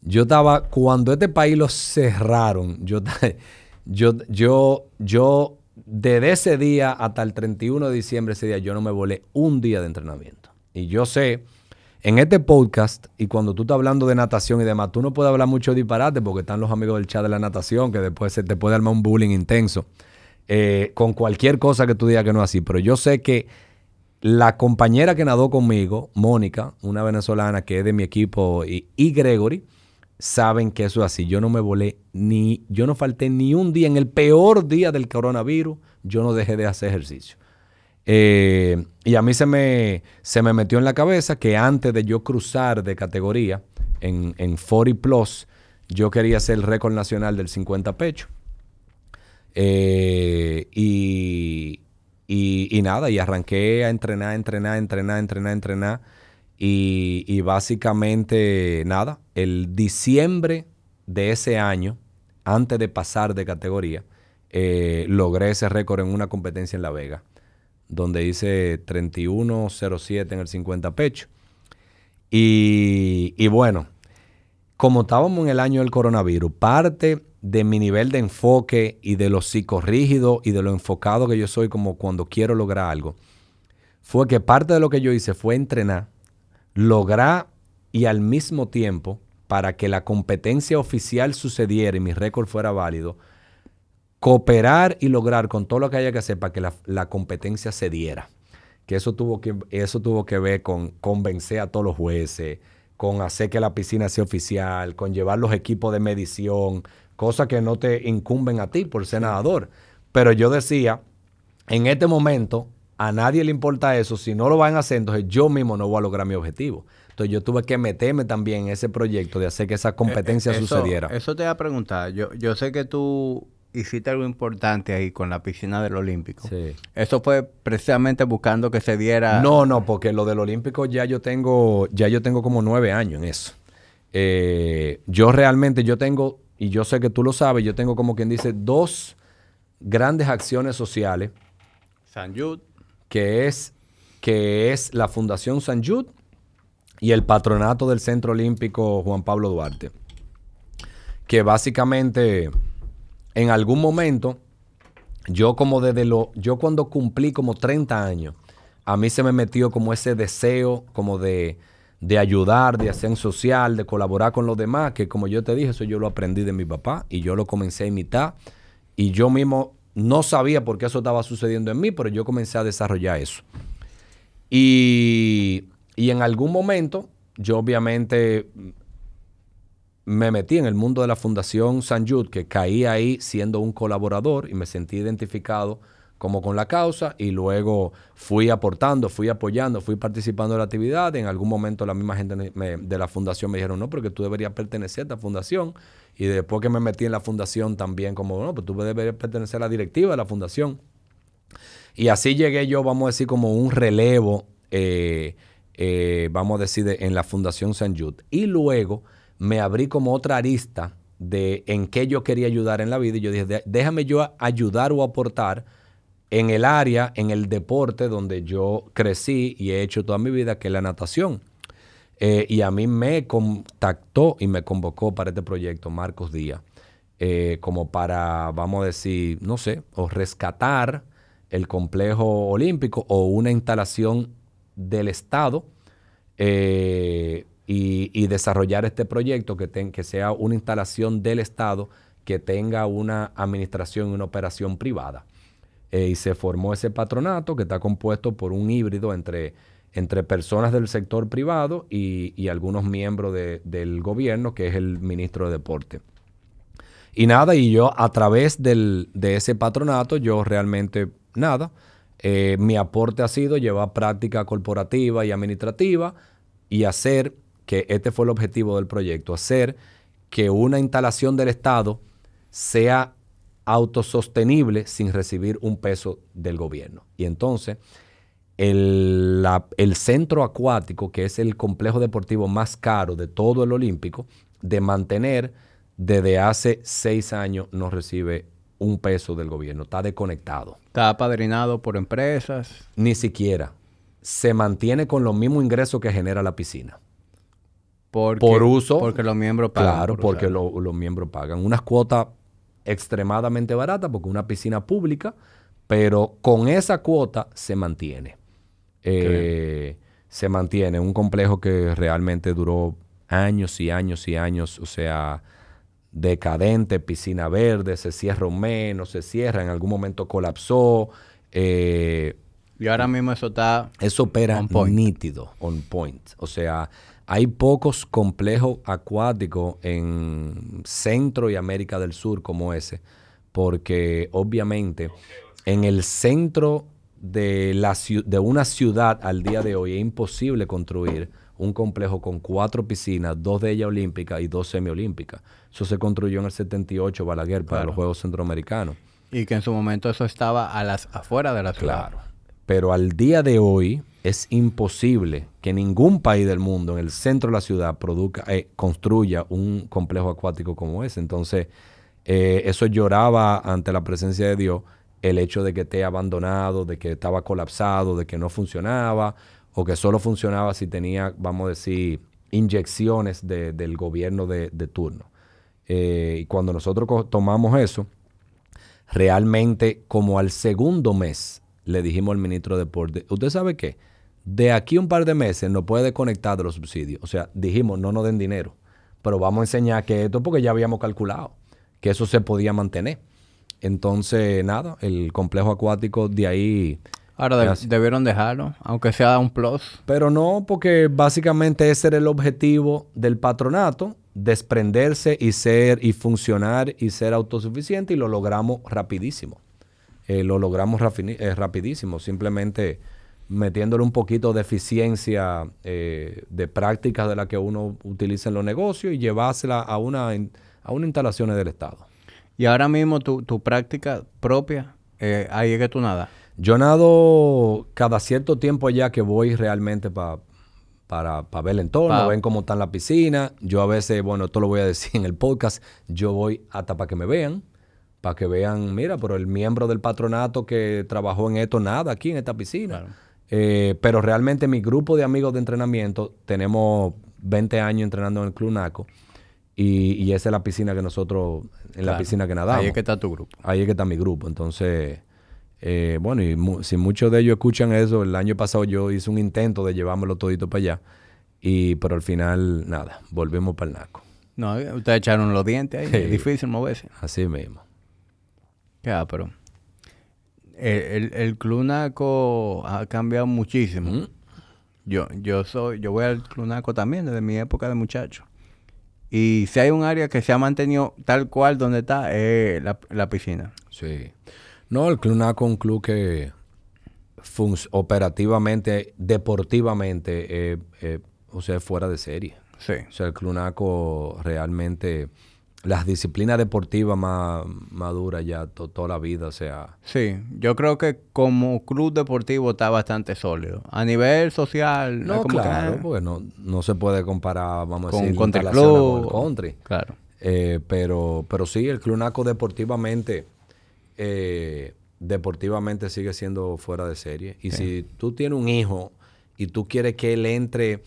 Yo estaba... Cuando este país lo cerraron, yo... Yo, yo, yo desde ese día hasta el 31 de diciembre, ese día, yo no me volé un día de entrenamiento. Y yo sé, en este podcast, y cuando tú estás hablando de natación y demás, tú no puedes hablar mucho de disparate porque están los amigos del chat de la natación, que después se te puede armar un bullying intenso eh, con cualquier cosa que tú digas que no es así. Pero yo sé que la compañera que nadó conmigo, Mónica, una venezolana que es de mi equipo, y, y Gregory, saben que eso es así. Yo no me volé ni, yo no falté ni un día, en el peor día del coronavirus, yo no dejé de hacer ejercicio. Eh, y a mí se me, se me metió en la cabeza que antes de yo cruzar de categoría en, en 40 Plus, yo quería hacer el récord nacional del 50 pecho. Eh, y, y, nada, y arranqué a entrenar, entrenar, entrenar, entrenar, entrenar. Y, básicamente, nada, el diciembre de ese año, antes de pasar de categoría, eh, logré ese récord en una competencia en La Vega, donde hice 31.07 en el 50 pecho. Y, y bueno, como estábamos en el año del coronavirus, parte de mi nivel de enfoque y de lo psicorrígido y de lo enfocado que yo soy como cuando quiero lograr algo, fue que parte de lo que yo hice fue entrenar, lograr y al mismo tiempo, para que la competencia oficial sucediera y mi récord fuera válido, cooperar y lograr con todo lo que haya que hacer para que la, competencia se diera. Que eso tuvo que, eso tuvo que ver con convencer a todos los jueces, con hacer que la piscina sea oficial, con llevar los equipos de medición, cosas que no te incumben a ti por ser nadador. Pero yo decía, en este momento, a nadie le importa eso. Si no lo van a hacer, entonces yo mismo no voy a lograr mi objetivo. Entonces yo tuve que meterme también en ese proyecto de hacer que esa competencia eh, sucediera. Eso te voy a preguntar. Yo, yo sé que tú hiciste algo importante ahí con la piscina del Olímpico. Sí. Eso fue precisamente buscando que se diera. No, no, porque lo del Olímpico ya yo tengo, ya yo tengo como nueve años en eso. Eh, yo realmente, yo tengo y yo sé que tú lo sabes, yo tengo como quien dice dos grandes acciones sociales. San Jude. Que es, que es la Fundación San Jude y el patronato del Centro Olímpico Juan Pablo Duarte. Que básicamente en algún momento, yo como desde lo, yo cuando cumplí como 30 años, a mí se me metió como ese deseo como de de ayudar, de hacer social, de colaborar con los demás, que como yo te dije, eso yo lo aprendí de mi papá y yo lo comencé a imitar y yo mismo no sabía por qué eso estaba sucediendo en mí, pero yo comencé a desarrollar eso. Y, y en algún momento, yo obviamente me metí en el mundo de la Fundación San Jude, que caí ahí siendo un colaborador y me sentí identificado como con la causa y luego fui aportando, fui apoyando, fui participando de la actividad. En algún momento la misma gente de la fundación me dijeron, no, porque tú deberías pertenecer a esta fundación. Y después que me metí en la fundación también, como, no, pues tú deberías pertenecer a la directiva de la fundación. Y así llegué yo, vamos a decir, como un relevo, eh, eh, vamos a decir, en la Fundación San Jude. Y luego me abrí como otra arista de en qué yo quería ayudar en la vida. Y yo dije, déjame yo ayudar o aportar en el área, en el deporte donde yo crecí y he hecho toda mi vida, que es la natación. Eh, y a mí me contactó y me convocó para este proyecto Marcos Díaz, eh, como para, vamos a decir, no sé, o rescatar el complejo olímpico o una instalación del Estado eh, y, desarrollar este proyecto que, que sea una instalación del Estado que tenga una administración y una operación privada. Y se formó ese patronato que está compuesto por un híbrido entre, entre personas del sector privado y, algunos miembros del gobierno, que es el ministro de Deporte. Y nada, y yo a través de ese patronato, yo realmente, nada, eh, mi aporte ha sido llevar práctica corporativa y administrativa y hacer, que este fue el objetivo del proyecto, hacer que una instalación del Estado sea autosostenible sin recibir un peso del gobierno. Y entonces, el, centro acuático, que es el complejo deportivo más caro de todo el Olímpico, de mantener desde hace seis años no recibe un peso del gobierno, está desconectado. ¿Está apadrinado por empresas? Ni siquiera. Se mantiene con los mismos ingresos que genera la piscina. Porque, por uso. Porque los miembros pagan. Claro, porque los miembros pagan. Unas cuotas extremadamente barata porque una piscina pública, pero con esa cuota se mantiene. Eh, se mantiene un complejo que realmente duró años y años y años, o sea, decadente, piscina verde, se cierra un mes, no se cierra, en algún momento colapsó. Eh, y ahora mismo eso está... Eso opera nítido, on point. O sea, hay pocos complejos acuáticos en Centro y América del Sur como ese, porque obviamente en el centro de, la, de una ciudad al día de hoy es imposible construir un complejo con cuatro piscinas, dos de ellas olímpicas y dos semiolímpicas. Eso se construyó en el 78 Balaguer para los Juegos Centroamericanos. Y que en su momento eso estaba a las afuera de la ciudad. Claro. Pero al día de hoy es imposible que ningún país del mundo en el centro de la ciudad produzca, eh, construya un complejo acuático como ese. Entonces, eh, eso lloraba ante la presencia de Dios el hecho de que esté abandonado, de que estaba colapsado, de que no funcionaba, o que solo funcionaba si tenía, vamos a decir, inyecciones del gobierno de, turno. Eh, y cuando nosotros tomamos eso, realmente como al segundo mes le dijimos al ministro de Deporte, ¿usted sabe qué? De aquí un par de meses no puede desconectar de los subsidios. O sea, dijimos, no nos den dinero, pero vamos a enseñar que esto, porque ya habíamos calculado que eso se podía mantener. Entonces, nada, el complejo acuático de ahí... Ahora debieron dejarlo, aunque sea un plus. Pero no, porque básicamente ese era el objetivo del patronato, desprenderse y ser y funcionar y ser autosuficiente y lo logramos rapidísimo. Eh, lo logramos eh, rapidísimo, simplemente metiéndole un poquito de eficiencia eh, de prácticas de la que uno utiliza en los negocios y llevársela a una, a una instalaciones del Estado. Y ahora mismo tu, práctica propia, eh, ahí es que tú nadas. Yo nado cada cierto tiempo allá que voy realmente para para ver el entorno, ven cómo está la piscina. Yo a veces, bueno, esto lo voy a decir en el podcast, yo voy hasta para que me vean, para que vean, mira, pero el miembro del patronato que trabajó en esto, nada aquí en esta piscina. Eh, pero realmente mi grupo de amigos de entrenamiento, tenemos 20 años entrenando en el Club Naco. Y, esa es la piscina que nosotros, en la piscina que nadamos. Ahí es que está tu grupo. Ahí es que está mi grupo. Entonces, eh, bueno, y si muchos de ellos escuchan eso, el año pasado yo hice un intento de llevármelo todito para allá. Y, pero al final, nada, volvemos para el NACO. No, ustedes echaron los dientes ahí. Es difícil moverse. Así mismo. Ya, pero el, el, Club NACO ha cambiado muchísimo. Yo, yo soy, yo voy al Club NACO también desde mi época de muchacho. Y si hay un área que se ha mantenido tal cual donde está, es la, piscina. Sí. No, el Club Naco es un club que operativamente, deportivamente, o sea, fuera de serie. Sí. O sea, el Club Naco realmente las disciplinas deportivas más maduras ya toda la vida, o sea. Sí, yo creo que como club deportivo está bastante sólido. A nivel social, no, claro, porque no, no se puede comparar, vamos a decir, con el club, con el country. Claro. Eh, pero, pero sí, el Club Naco deportivamente, eh, deportivamente sigue siendo fuera de serie. Y si tú tienes un hijo y tú quieres que él entre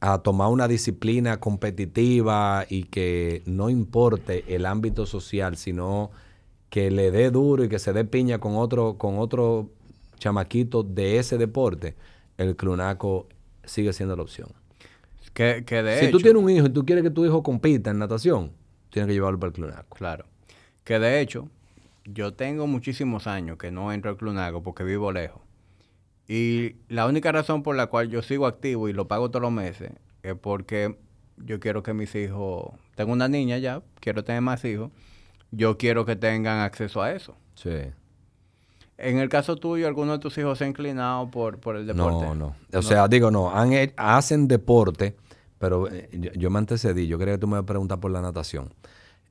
a tomar una disciplina competitiva y que no importe el ámbito social, sino que le dé duro y que se dé piña con otro, con otro chamaquito de ese deporte, el clunaco sigue siendo la opción. Que, de si tú tienes un hijo y tú quieres que tu hijo compita en natación, tienes que llevarlo para el clunaco. Claro. Que de hecho, yo tengo muchísimos años que no entro al clunaco porque vivo lejos. Y la única razón por la cual yo sigo activo y lo pago todos los meses es porque yo quiero que mis hijos, tengo una niña ya, quiero tener más hijos, yo quiero que tengan acceso a eso. Sí. En el caso tuyo, ¿alguno de tus hijos se ha inclinado por, por el deporte? No, no. O sea, digo, no, hacen deporte, pero eh, yo, me antecedí, yo quería que tú me preguntas por la natación.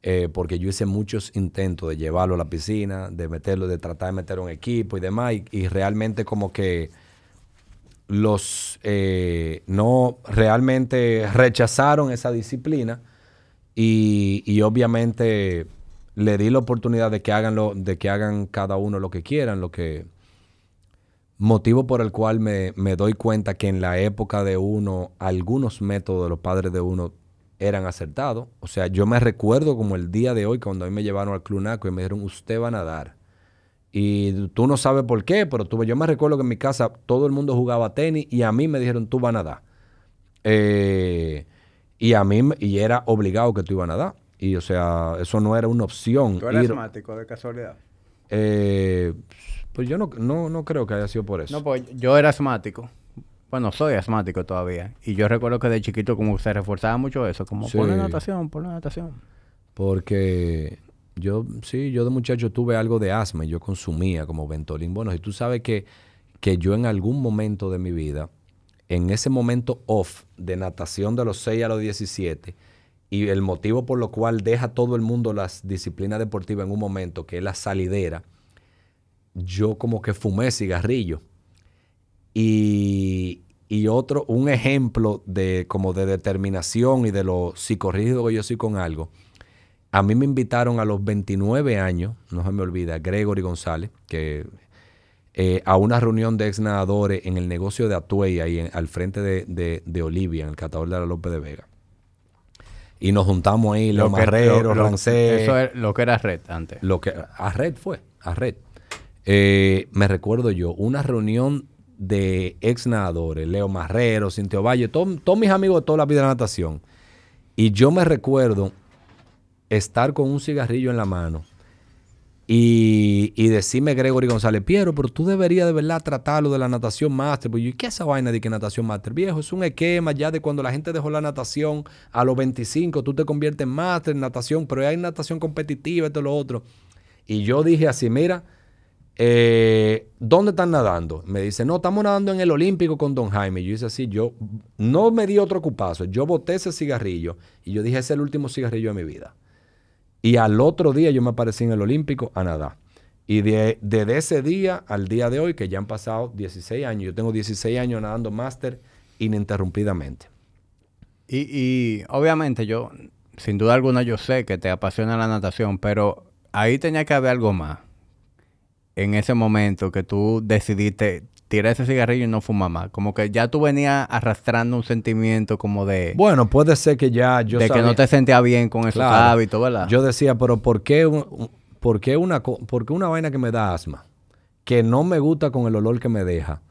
Eh, porque yo hice muchos intentos de llevarlo a la piscina, de meterlo, de tratar de meter un equipo y demás, y, realmente como que los eh, no realmente rechazaron esa disciplina y, obviamente le di la oportunidad de que hagan lo, de que hagan cada uno lo que quieran, lo que motivo por el cual me, me doy cuenta que en la época de uno algunos métodos de los padres de uno eran acertados. O sea, yo me recuerdo como el día de hoy cuando a mí me llevaron al clunaco y me dijeron, usted va a nadar. Y tú no sabes por qué, pero tú, yo me recuerdo que en mi casa todo el mundo jugaba tenis y a mí me dijeron, tú vas a nadar. Eh, y a mí, y era obligado que tú ibas a nadar. Y o sea, eso no era una opción. ¿Tú eres asmático de casualidad? Eh, pues yo no, no, no creo que haya sido por eso. No, pues yo era asmático. Bueno, soy asmático todavía. Y yo recuerdo que de chiquito como se reforzaba mucho eso, como por la natación, por la natación. Porque yo, sí, yo de muchacho tuve algo de asma y yo consumía como Ventolin. Bueno, y tú sabes que, que yo en algún momento de mi vida, en ese momento off de natación de los 6 a los 17, y el motivo por lo cual deja todo el mundo las disciplinas deportivas en un momento, que es la salidera, yo como que fumé cigarrillo. Y, y otro, un ejemplo de como de determinación y de lo psicorrígido que yo soy con algo. A mí me invitaron a los 29 años, no se me olvida, Gregory González, que eh, a una reunión de ex nadadores en el negocio de Atuey, ahí al frente de, de, Olivia, en el catador de la López de Vega. Y nos juntamos ahí, los marreros, Rancés. Eso es lo que era Red antes. Lo que, a Red fue, a Red. Eh, me recuerdo yo, una reunión de ex nadadores, Leo Marrero, Cintio Valle, todos mis amigos de toda la vida de natación. Y yo me recuerdo estar con un cigarrillo en la mano y, y, decirme Gregory González, Piero, pero tú deberías de verdad tratarlo de la natación máster. Pues yo, ¿qué es esa vaina de que natación máster? Viejo, es un esquema ya de cuando la gente dejó la natación a los 25, tú te conviertes en máster en natación, pero hay natación competitiva, esto lo otro. Y yo dije así, mira, eh, ¿dónde están nadando? Me dice, no, estamos nadando en el Olímpico con Don Jaime. Yo hice así, yo no me di otro cupazo, yo boté ese cigarrillo y yo dije, ese es el último cigarrillo de mi vida. Y al otro día yo me aparecí en el Olímpico a nadar. Y de, desde ese día al día de hoy, que ya han pasado 16 años, yo tengo 16 años nadando máster ininterrumpidamente. Y, y, obviamente yo, sin duda alguna, yo sé que te apasiona la natación, pero ahí tenía que haber algo más. En ese momento que tú decidiste tirar ese cigarrillo y no fumar más. Como que ya tú venías arrastrando un sentimiento como de... Bueno, puede ser que ya yo De que no te sentías bien con esos hábitos, ¿verdad? Yo decía, pero ¿por qué, por, qué una, ¿por una vaina que me da asma? Que no me gusta con el olor que me deja.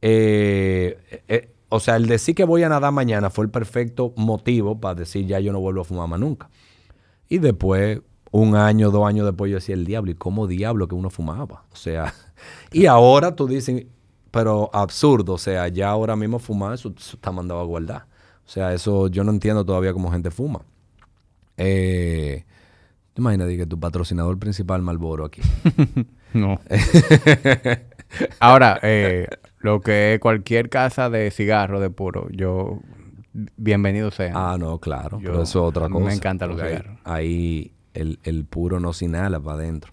Eh, eh, o sea, el decir que voy a nadar mañana fue el perfecto motivo para decir ya yo no vuelvo a fumar más nunca. Y después, un año, dos años después, yo decía, el diablo, ¿y cómo diablo que uno fumaba? O sea, y ahora tú dices, pero absurdo. O sea, ya ahora mismo fumar, eso, está mandado a guardar. O sea, eso yo no entiendo todavía cómo gente fuma. Eh, Imagínate que tu patrocinador principal Malboro aquí. no. Ahora, eh, lo que es cualquier casa de cigarro de puro, yo bienvenido sea. Ah, no, claro. pero eso es otra cosa. Me encanta los cigarros. Ahí el, el, puro no se inhala para adentro.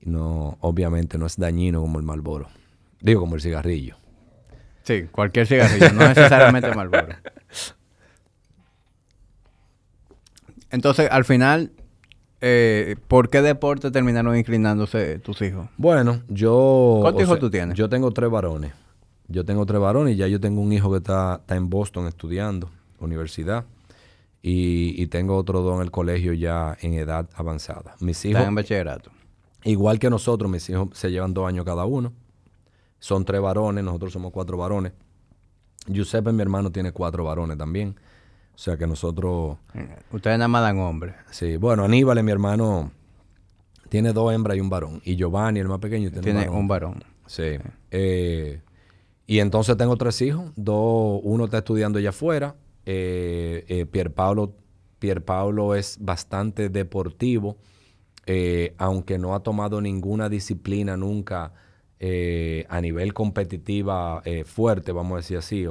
No, obviamente no es dañino como el Malboro. Digo, como el cigarrillo. Sí, cualquier cigarrillo, no necesariamente Marlboro. Entonces, al final, eh, ¿por qué deporte terminaron inclinándose tus hijos? Bueno, yo... ¿Cuántos hijos tú tienes? Yo tengo tres varones. Yo tengo tres varones y ya yo tengo un hijo que está, está en Boston estudiando, universidad. Y, y, tengo otro dos en el colegio ya en edad avanzada. Mis hijos... Están en bachillerato. Igual que nosotros, mis hijos se llevan dos años cada uno. Son tres varones, nosotros somos cuatro varones. Giuseppe, mi hermano, tiene cuatro varones también. O sea que nosotros... Eh, ustedes nada más dan hombres. Sí, bueno, Aníbal, mi hermano, tiene dos hembras y un varón. Y Giovanni, el más pequeño, tiene, un, varón. Sí. Eh, y entonces tengo tres hijos. Dos, uno está estudiando allá afuera. Eh, eh Pier Paulo es bastante deportivo, aunque no ha tomado ninguna disciplina nunca eh, a nivel competitiva eh, fuerte, vamos a decir así.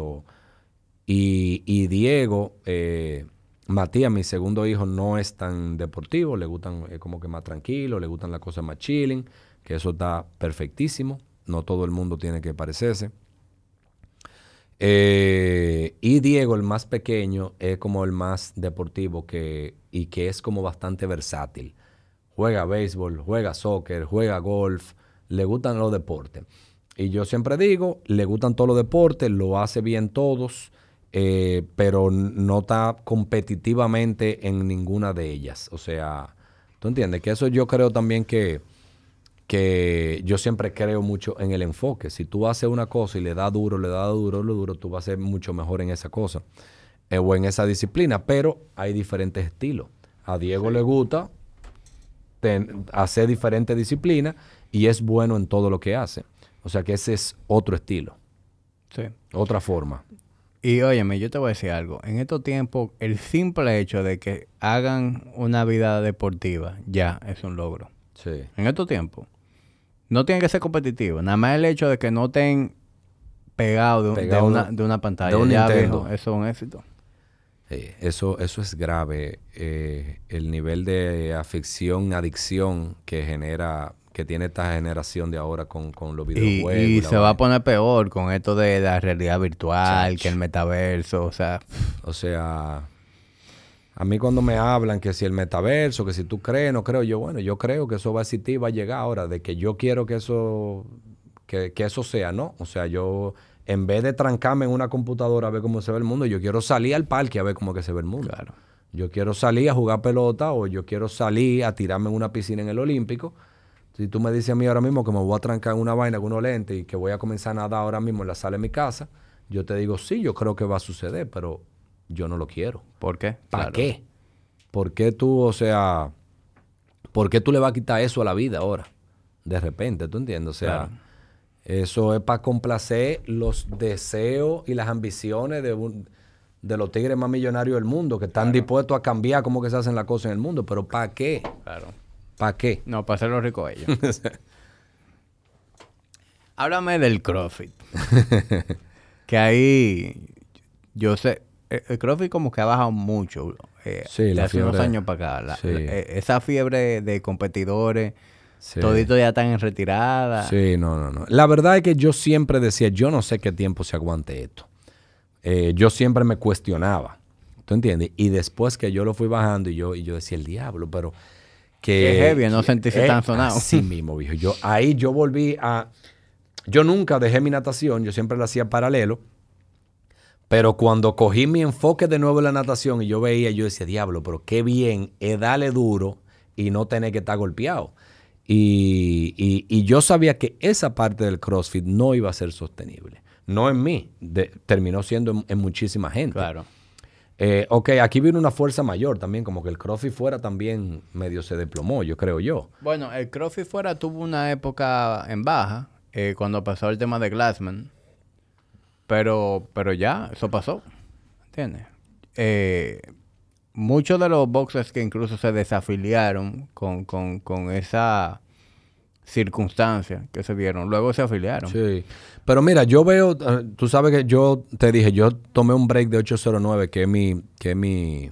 Y, Diego, eh, Matías, mi segundo hijo, no es tan deportivo, le gustan como que más tranquilo, le gustan las cosas más chilling, que eso está perfectísimo. No todo el mundo tiene que parecerse. Y Diego, el más pequeño, es como el más deportivo que, y que es como bastante versátil. Juega béisbol, juega soccer, juega golf, le gustan los deportes. Y yo siempre digo, le gustan todos los deportes, lo hace bien todos, eh, pero no está competitivamente en ninguna de ellas. O sea, ¿tú entiendes? Que eso yo creo también que, que yo siempre creo mucho en el enfoque. Si tú haces una cosa y le da duro, le da duro, lo duro, tú vas a ser mucho mejor en esa cosa eh, o en esa disciplina. Pero hay diferentes estilos. A Diego le gusta hacer diferentes disciplinas y es bueno en todo lo que hace. O sea que ese es otro estilo. Sí. Otra forma. Y óyeme, yo te voy a decir algo. En estos tiempos, el simple hecho de que hagan una vida deportiva ya es un logro. Sí. En estos tiempos. No tiene que ser competitivo. Nada más el hecho de que no estén pegados de, una, pantalla. De un ya, eso es un éxito. eso, eso es grave, eh, el nivel de afección, adicción que genera, que tiene esta generación de ahora con, los videojuegos. Y, se va a poner peor con esto de la realidad virtual, que el metaverso, o sea... O sea, a mí cuando me hablan que si el metaverso, que si tú crees, no creo, yo, bueno, yo creo que eso va a existir, va a llegar ahora, de que yo quiero que eso, que, que eso sea, ¿no? O sea, yo en vez de trancarme en una computadora a ver cómo se ve el mundo, yo quiero salir al parque a ver cómo que se ve el mundo. Claro. Yo quiero salir a jugar pelota o yo quiero salir a tirarme en una piscina en el Olímpico. Si tú me dices a mí ahora mismo que me voy a trancar en una vaina con unos lentes y que voy a comenzar a nadar ahora mismo en la sala de mi casa, yo te digo, sí, yo creo que va a suceder, pero yo no lo quiero. ¿Por qué? ¿Para qué? ¿Por qué tú, o sea, por qué tú le vas a quitar eso a la vida ahora? De repente, ¿tú entiendes? O sea, eso es para complacer los deseos y las ambiciones de, de los tigres más millonarios del mundo, que están dispuestos a cambiar cómo que se hacen las cosas en el mundo. Pero ¿para qué? Claro. ¿Para qué? No, para hacerlo rico ellos. Háblame del CrossFit. que ahí, yo sé, el CrossFit como que ha bajado mucho. Eh, sí, la hace unos años para acá. Eh, esa fiebre de competidores Todito ya están en retirada. Sí, no, no, no. La verdad es que yo siempre decía, yo no sé qué tiempo se aguante esto. Eh, yo siempre me cuestionaba. ¿Tú entiendes? Y después que yo lo fui bajando y yo, y yo decía, el diablo, pero que... Heavy, no sentirse tan sonado. Sí mismo, viejo. Yo, ahí yo volví a... Yo nunca dejé mi natación, yo siempre la hacía paralelo. Pero cuando cogí mi enfoque de nuevo en la natación y yo veía, yo decía, diablo, pero qué bien es darle duro y no tener que estar golpeado. Y, yo sabía que esa parte del CrossFit no iba a ser sostenible. No en mí, terminó siendo en, muchísima gente. Claro. Eh, ok, aquí viene una fuerza mayor también, como que el CrossFit fuera también medio se desplomó, yo creo yo. Bueno, el CrossFit fuera tuvo una época en baja, eh, cuando pasó el tema de Glassman. Pero, pero ya, eso pasó. ¿Entiendes? Eh, muchos de los boxers que incluso se desafiliaron con, con, con esa circunstancia que se vieron, luego se afiliaron. Sí. Pero mira, yo veo, eh, tú sabes que yo te dije, yo tomé un break de 809, que es mi, que es mi,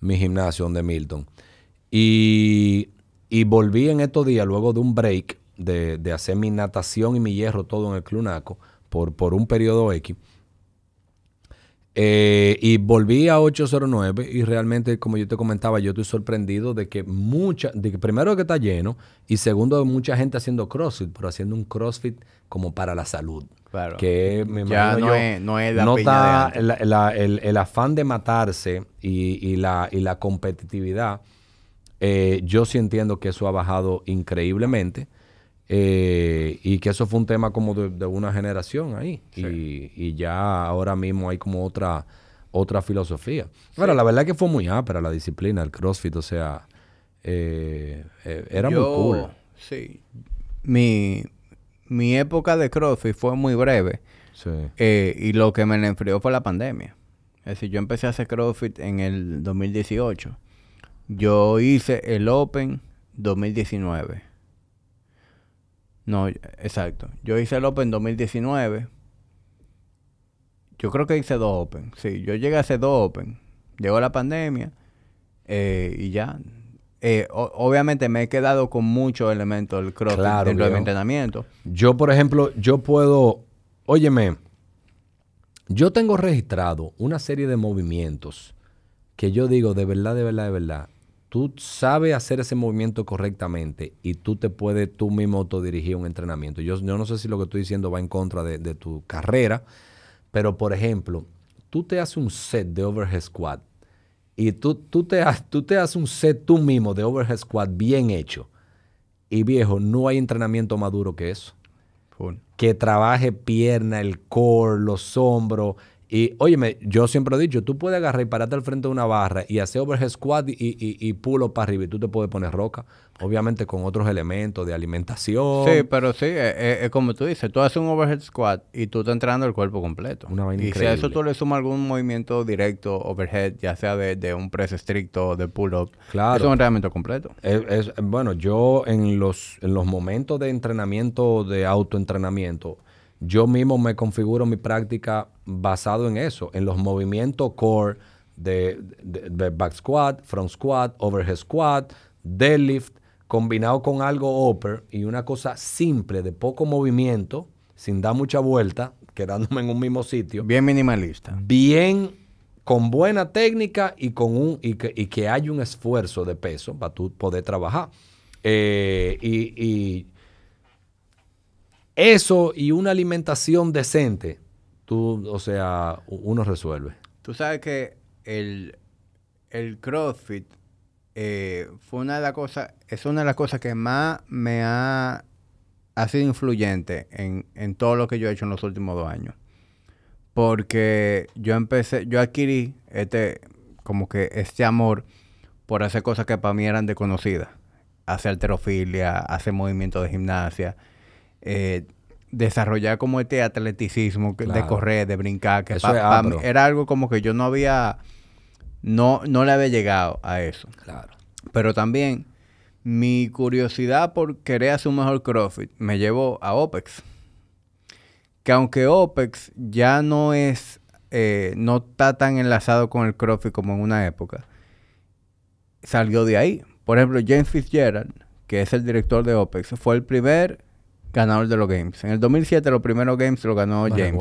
mi gimnasio donde Milton. Y, y volví en estos días, luego de un break, de, de hacer mi natación y mi hierro todo en el Clunaco, por, por un periodo X. Eh, y volví a 809 y realmente, como yo te comentaba, yo estoy sorprendido de que mucha, de que primero que está lleno y segundo de mucha gente haciendo CrossFit, pero haciendo un CrossFit como para la salud. Claro. Que me ya no, es, no es la no está el, afán de matarse y, la, y la competitividad. Eh, yo sí entiendo que eso ha bajado increíblemente. Eh, y que eso fue un tema como de, una generación ahí. Y, ya ahora mismo hay como otra, otra filosofía. Ahora, la verdad es que fue muy ápera la disciplina, el CrossFit, o sea, eh, eh, era muy cool. Sí. Mi, mi época de CrossFit fue muy breve. Sí. y lo que me enfrió fue la pandemia. Es decir, yo empecé a hacer CrossFit en el 2018. Yo hice el Open 2019 no, exacto. Yo hice el Open 2019. Yo creo que hice dos Open. Sí, yo llegué a hacer dos Open. Llegó la pandemia eh, y ya. Eh, obviamente me he quedado con muchos elementos del crossfit dentro de mi entrenamiento. Yo, por ejemplo, yo puedo... Óyeme, yo tengo registrado una serie de movimientos que yo digo de verdad, de verdad, de verdad tú sabes hacer ese movimiento correctamente y tú te puedes tú mismo autodirigir un entrenamiento. Yo, yo no sé si lo que estoy diciendo va en contra de, tu carrera, pero por ejemplo, tú te haces un set de overhead squat y tú, tú, te, tú te haces un set tú mismo de overhead squat bien hecho. Y viejo, no hay entrenamiento más duro que eso. Que trabaje pierna, el core, los hombros, y óyeme, yo siempre he dicho, tú puedes agarrar y pararte al frente de una barra y hacer overhead squat y, y, y pulo para arriba y tú te puedes poner roca, obviamente con otros elementos de alimentación. Sí, pero sí, es, como tú dices, tú haces un overhead squat y tú estás entrenando el cuerpo completo. Una y si a eso tú le sumas algún movimiento directo, overhead, ya sea de, un press estricto o de pull-up, claro. es un entrenamiento completo. Es, bueno, yo en los, en los momentos de entrenamiento, de autoentrenamiento, yo mismo me configuro mi práctica basado en eso, en los movimientos core de, back squat, front squat, overhead squat, deadlift, combinado con algo upper y una cosa simple de poco movimiento, sin dar mucha vuelta, quedándome en un mismo sitio. Bien minimalista. Bien, con buena técnica y, con un, y, que, y que haya un esfuerzo de peso para tú poder trabajar. Eh, y, eso y una alimentación decente, tú, o sea, uno resuelve. Tú sabes que el, el CrossFit eh, fue una de las cosas, es una de las cosas que más me ha, ha sido influyente en, en todo lo que yo he hecho en los últimos dos años. Porque yo empecé, yo adquirí este, como que este amor por hacer cosas que para mí eran desconocidas. Hacer alterofilia, hacer movimientos de gimnasia, eh, desarrollar como este atleticismo de correr, de brincar, que era algo como que yo no había no, no le había llegado a eso. Claro. Pero también mi curiosidad por querer hacer un mejor CrossFit me llevó a OPEX. Que aunque OPEX ya no es, eh, no está tan enlazado con el CrossFit como en una época, salió de ahí. Por ejemplo, James Fitzgerald, que es el director de OPEX, fue el primer ganador de los Games. En el 2007 los primeros Games lo ganó James.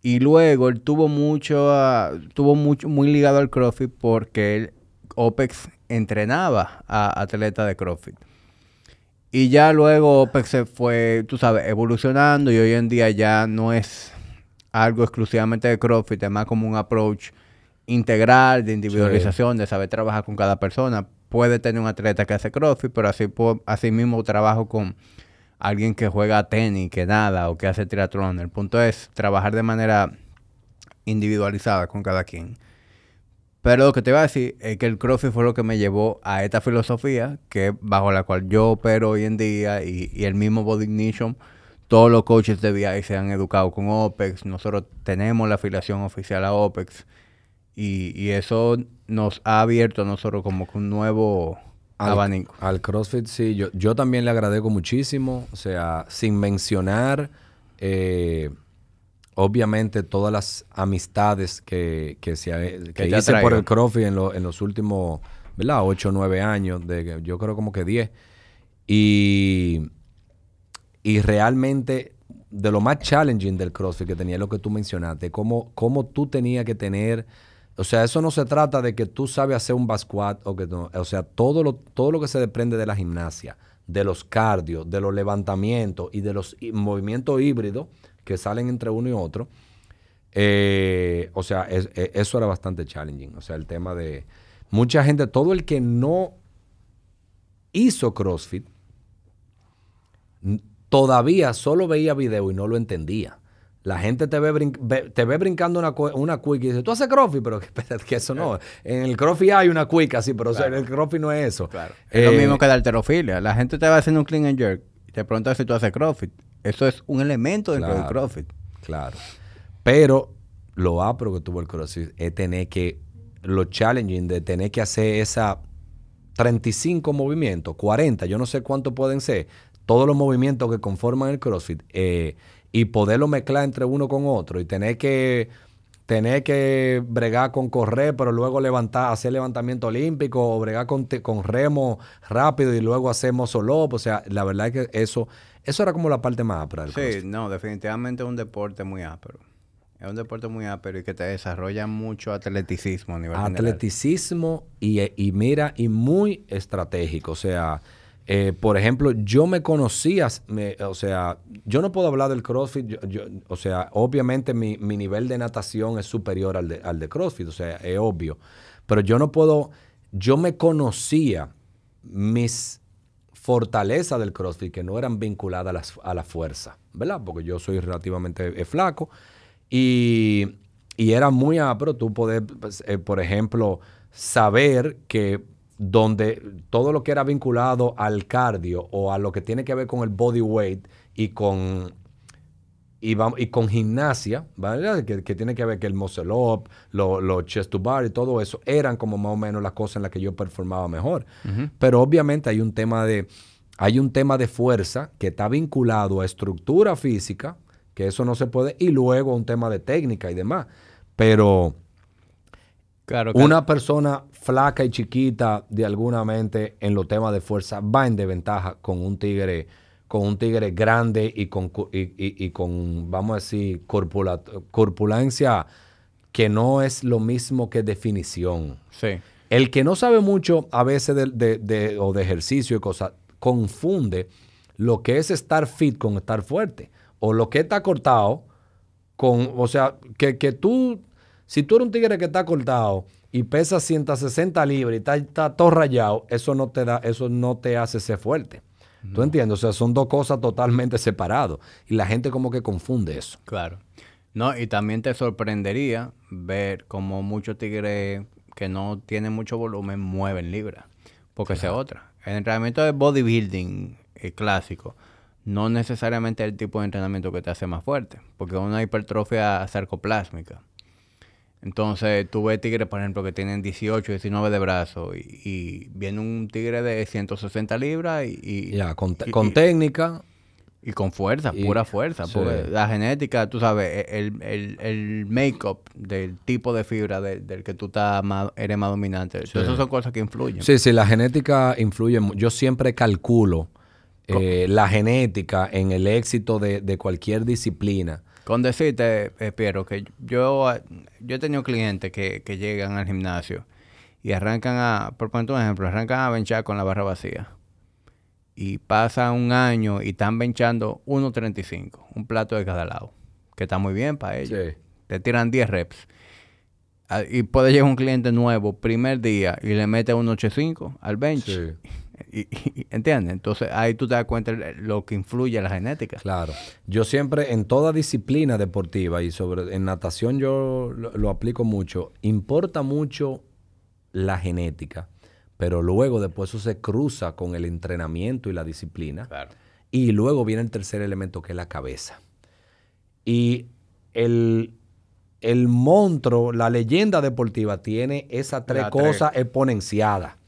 Y luego él tuvo mucho, uh, tuvo mucho, muy ligado al CrossFit porque él, OPEX entrenaba a atletas de CrossFit. Y ya luego OPEX se fue, tú sabes, evolucionando y hoy en día ya no es algo exclusivamente de CrossFit, es más como un approach integral de individualización, de saber trabajar con cada persona. Puede tener un atleta que hace CrossFit, pero así, así mismo trabajo con alguien que juega tenis, que nada o que hace triatlón. El punto es trabajar de manera individualizada con cada quien. Pero lo que te iba a decir es que el CrossFit fue lo que me llevó a esta filosofía, que bajo la cual yo opero hoy en día y, el mismo Body Ignition, todos los coaches de VI se han educado con OPEX, nosotros tenemos la afiliación oficial a OPEX y, y eso nos ha abierto a nosotros como que un nuevo al, CrossFit, sí. Yo, yo también le agradezco muchísimo. O sea, sin mencionar, eh, obviamente, todas las amistades que, que, se, que, hice por el CrossFit en, en los últimos, ¿verdad? 8 o 9 años. De, yo creo como que 10. Y, y realmente, de lo más challenging del CrossFit que tenía lo que tú mencionaste, cómo, cómo tú tenías que tener o sea, eso no se trata de que tú sabes hacer un basquat o que no. O sea, todo lo, todo lo que se desprende de la gimnasia, de los cardios, de los levantamientos y de los movimientos híbridos que salen entre uno y otro. Eh, o sea, e, eso era bastante challenging. O sea, el tema de mucha gente, todo el que no hizo CrossFit, todavía solo veía video y no lo entendía. La gente te ve, te ve brincando una, una quick y dice, tú haces crossfit, pero que, eso no. En el crossfit hay una quick así, pero en el crossfit no es eso. Claro. es lo mismo que la alterofilia. La gente te va haciendo un clean and jerk y te pregunta si tú haces crossfit. Eso es un elemento dentro del crossfit. Claro. Pero lo apro que tuvo el crossfit es tener que, lo challenging de tener que hacer esa 35 movimientos, 40, yo no sé cuántos pueden ser, todos los movimientos que conforman el crossfit. Eh, y poderlo mezclar entre uno con otro y tener que tener que bregar con correr, pero luego levantar, hacer levantamiento olímpico o bregar con, con remo rápido y luego hacemos solo. O sea, la verdad es que eso, eso era como la parte más ápera Sí, no, definitivamente es un deporte muy ápero. Es un deporte muy ápero y que te desarrolla mucho atleticismo a nivel Atleticismo y, y mira, y muy estratégico. O sea, eh, por ejemplo, yo me conocía, o sea, yo no puedo hablar del CrossFit, o sea, obviamente mi, nivel de natación es superior al de, al de CrossFit, o sea, es obvio, pero yo no puedo, yo me conocía mis fortalezas del CrossFit que no eran vinculadas a, la fuerza, ¿verdad? Porque yo soy relativamente eh, flaco y, era muy apro tú poder, pues, eh, por ejemplo, saber que donde todo lo que era vinculado al cardio o a lo que tiene que ver con el body weight y con y, y con gimnasia, ¿vale? Que, tiene que ver que el muscle up, los chest to bar y todo eso, eran como más o menos las cosas en las que yo performaba mejor. Pero obviamente hay un tema de hay un tema de fuerza que está vinculado a estructura física, que eso no se puede, y luego un tema de técnica y demás. Pero Claro, Una persona flaca y chiquita, de alguna mente, en los temas de fuerza, va en desventaja con un tigre, con un tigre grande y con, y, con vamos a decir, corpulencia que no es lo mismo que definición. Sí. El que no sabe mucho a veces de, o de ejercicio y cosas, confunde lo que es estar fit con estar fuerte. O lo que está cortado con, o sea, que, que tú si tú eres un tigre que está cortado y pesa 160 libras y está, todo rayado, eso no te da, eso no te hace ser fuerte. ¿Tú entiendes? O sea, son dos cosas totalmente separadas. Y la gente como que confunde eso. Claro. No, y también te sorprendería ver cómo muchos tigres que no tienen mucho volumen mueven libras. Porque esa es otra. El entrenamiento de bodybuilding eh, clásico no necesariamente es el tipo de entrenamiento que te hace más fuerte. Porque es una hipertrofia sarcoplásmica. Entonces, tú ves tigres, por ejemplo, que tienen 18, 19 de brazos y, viene un tigre de 160 libras y... ya, con, técnica. Y con fuerza, pura fuerza. Porque la genética, tú sabes, e, el, el, el make-up del tipo de fibra del, que tú estás eres más dominante. Entonces, esas son cosas que influyen. Sí, sí, la genética influye. Yo siempre calculo eh, la genética en el éxito de, de cualquier disciplina. Con decirte, espero que yo, yo he tenido clientes que, que llegan al gimnasio y arrancan a, por poner un ejemplo, arrancan a benchar con la barra vacía. Y pasa un año y están benchando 1.35, un plato de cada lado, que está muy bien para ellos. Te tiran 10 reps. Ah, y puede llegar un cliente nuevo primer día y le mete 1.85 al bench. Sí. Y, ¿Entiendes? Entonces ahí tú te das cuenta lo que influye en la genética. Claro. Yo siempre, en toda disciplina deportiva y sobre en natación yo lo, aplico mucho, importa mucho la genética, pero luego después eso se cruza con el entrenamiento y la disciplina. Claro. Y luego viene el tercer elemento que es la cabeza. Y el, el monstruo, la leyenda deportiva tiene esas tres cosas exponenciadas.